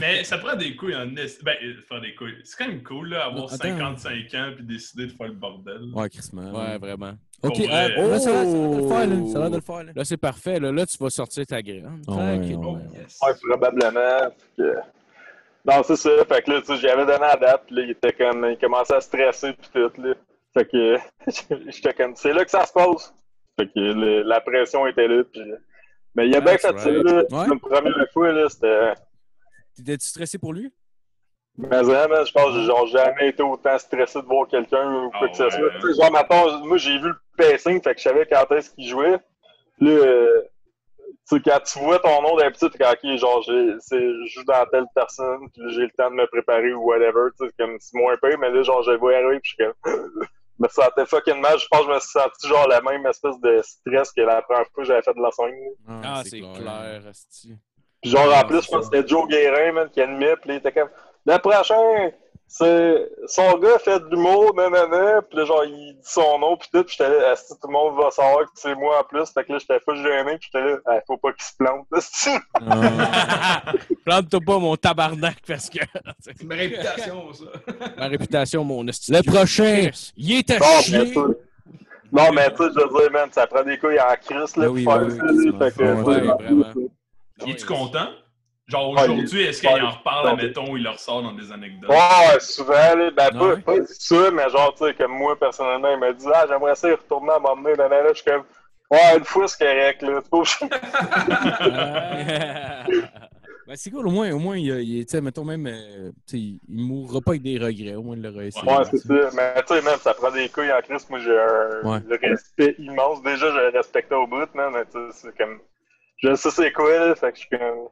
Mais ça prend des couilles en est. Ben, euh, faire des couilles. C'est quand même cool, là, avoir attends. 55 ans puis décider de faire le bordel. Ouais, Chris, man. Ouais, vraiment. Ok, vrai. euh, là, ça a l'air- ça a l'air de le faire, là. Oh! Ça de le faire, là. Là, c'est parfait. Là, là, tu vas sortir ta graine. Ouais, Tranquille. ouais. Oh, yes. Ouais, probablement. Que- Non, c'est ça. Fait que là, tu sais, j'y avais donné la date, puis là, il était comme. Il commençait à stresser, puis tout, là. Fait que j'étais comme. C'est là que ça se passe. Fait que le- la pression était là, puis. Mais il a bien That's fait ça, là. Ouais. Une première fois, là, c'était. T'étais-tu stressé pour lui? Mais vraiment, je pense que j'ai jamais été autant stressé de voir quelqu'un ou quoi Ah que ce ouais. soit. Sais, genre, maintenant, moi, j'ai vu le pacing, fait que je savais quand est-ce qu'il jouait. Là, euh, sais, quand tu vois ton nom d'habitude, t'es comme, ok, genre, j'ai- c'est- je joue dans telle personne, puis là, j'ai le temps de me préparer ou whatever, tu sais, c'est comme, c'est moins pire, mais là, genre, je vois arriver, puis je suis comme, me sentais fucking mal. Je pense que je me suis senti, genre, la même espèce de stress que la première fois que j'avais fait de la scène. là. Ah, c'est clair, asti. Puis genre, Ah, en plus, je pense que c'était Joe Guérin, man, qui animait, puis là, il était comme, le prochain, c'est, son gars fait de l'humour, nanana, puis là, genre, il dit son nom, puis tout, puis j'étais là, Asti, tout le monde va savoir que c'est moi en plus, fait que là, j'étais full gêné, puis j'étais là, Ah, faut pas qu'il se plante. Plante-toi pas mon tabarnak parce que C'est ma réputation, ça. ma réputation, mon esti. Le prochain, il est à Bon, chier. Non, mais tu sais, je veux dire, man, ça prend des couilles en crise, là, pour oui, faire ça, fait que. Es-tu content? Genre Ouais, aujourd'hui, est-ce qu'il en reparle, admettons, il leur sort dans des anecdotes? Ouais, souvent, là, ben, pas, Ouais. pas ça, mais genre, tu sais, comme moi, personnellement, il m'a dit, ah, j'aimerais ça y retourner à m'emmener, nanana, je suis comme, ouais, une fois, c'est correct, là, obligé. Ben, c'est cool, au moins, au moins, il, il, tu sais, mettons même, euh, tu sais, il mourra pas avec des regrets, au moins, il l'aura essayé. Ouais, c'est ça. Mais tu sais, même, ça prend des couilles en crise. Moi, j'ai un Ouais. le respect immense. Déjà, je le respectais au bout, man. Mais tu sais, c'est comme. Je sais c'est quoi, là. Fait que je suis comme.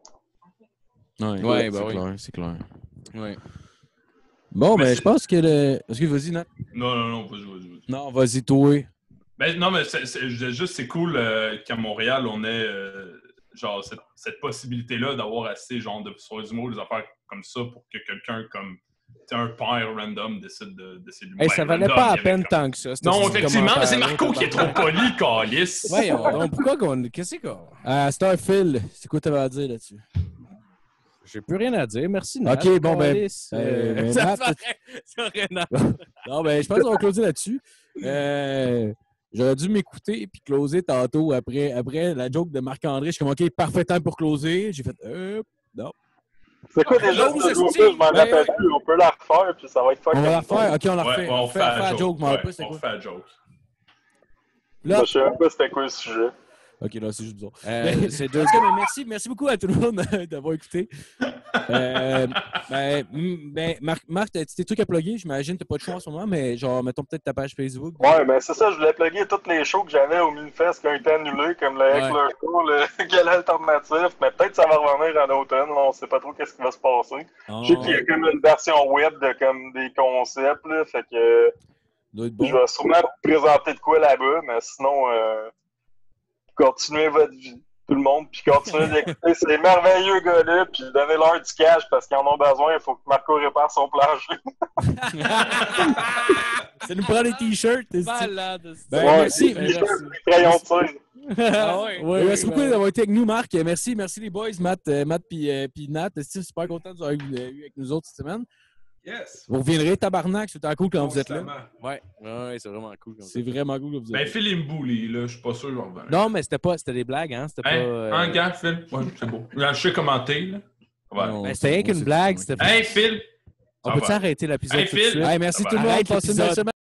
Ouais, Ouais, c'est ben oui. clair, c'est clair. Ouais. Bon, Mais ben, je pense que le. Est-ce que vas-y, Nat? Non, non, non, vas-y, vas-y, vas-y. Non, vas-y, toi. Ben, non, mais c'est, c'est- juste, c'est cool euh, qu'à Montréal, on ait euh, genre cette, cette possibilité-là d'avoir assez genre de soirées d'humour, des affaires comme ça pour que quelqu'un comme un père random décide de, d'essayer de Hey, ça valait pas à peine tant que ça. Non, effectivement, mais c'est Marco qui est trop poli, Calis. Voyons donc, pourquoi qu'on. Qu'est-ce qu'on? Euh, Starfield, c'est quoi t'avais à dire là-dessus? J'ai plus rien à dire. Merci, Nat. Ok, bon, ben, euh, ben, ça Nat- n'a- Non, ben, je pense qu'on va closer là-dessus. Euh, J'aurais dû m'écouter puis closer tantôt après, après la joke de Marc-André. Je suis comme, OK, parfait temps pour closer. J'ai fait, euh, non. C'est quoi déjà? Je m'en rappelle plus. On peut la refaire, puis ça va être On fucking va la fun. refaire. Ok, on la Ouais, refait. on On fait la joke. on quoi? fait la joke. Là, Je sais même pas c'était quoi le sujet. Ok, là, c'est juste bizarre. Euh, c'est deux. Cas, ben, merci, merci beaucoup à tout le monde d'avoir écouté. Euh, ben, ben, Marc, Marc t'as des trucs à plugger, j'imagine, t'as pas de choix en ce moment, mais genre, mettons peut-être ta page Facebook. Ouais, ben c'est ça, je voulais plugger tous les shows que j'avais au Millfest qui ont été annulés, comme le Ouais. Heckler Show, le Gala Alternatif, mais peut-être ça va revenir en automne, on sait pas trop qu'est-ce qui va se passer. Ah, Je sais qu'il y a comme une version web de comme des concepts, là, fait que bon. je vais sûrement présenter de quoi là-bas, mais sinon, euh, continuez votre vie, tout le monde, puis continuez d'écouter ces merveilleux gars-là, puis donnez-leur du cash parce qu'ils en ont besoin, il faut que Marco répare son plancher. Ça nous prend des t-shirts. Ben, Ouais, merci. des t-shirts, des crayons de cire. Ah ouais. Ouais, merci beaucoup d'avoir été avec nous, Marc. Merci, merci les boys, Matt, euh, Matt puis, euh, puis Nat. Je suis super content de vous avoir eu avec nous autres cette semaine? Yes. Vous reviendrez, tabarnak, c'était cool quand vous êtes là. Ouais, ouais, c'est vraiment cool. C'est vraiment cool que vous êtes Ben, là. Phil, il me bully, là. Je suis pas sûr que je vais revenir. Non, mais c'était pas, c'était des blagues, hein. C'était Hein? pas. euh, Un gars, Phil? Ouais, c'est beau. Là, je sais commenter, là. Ouais. Non, Ben, c'est- c'était rien qu'une c'est- blague. Hey, Phil! On peut-tu va. arrêter l'épisode Hey, tout de Phil. suite? Hey, merci tout le monde. Passez une bonne semaine.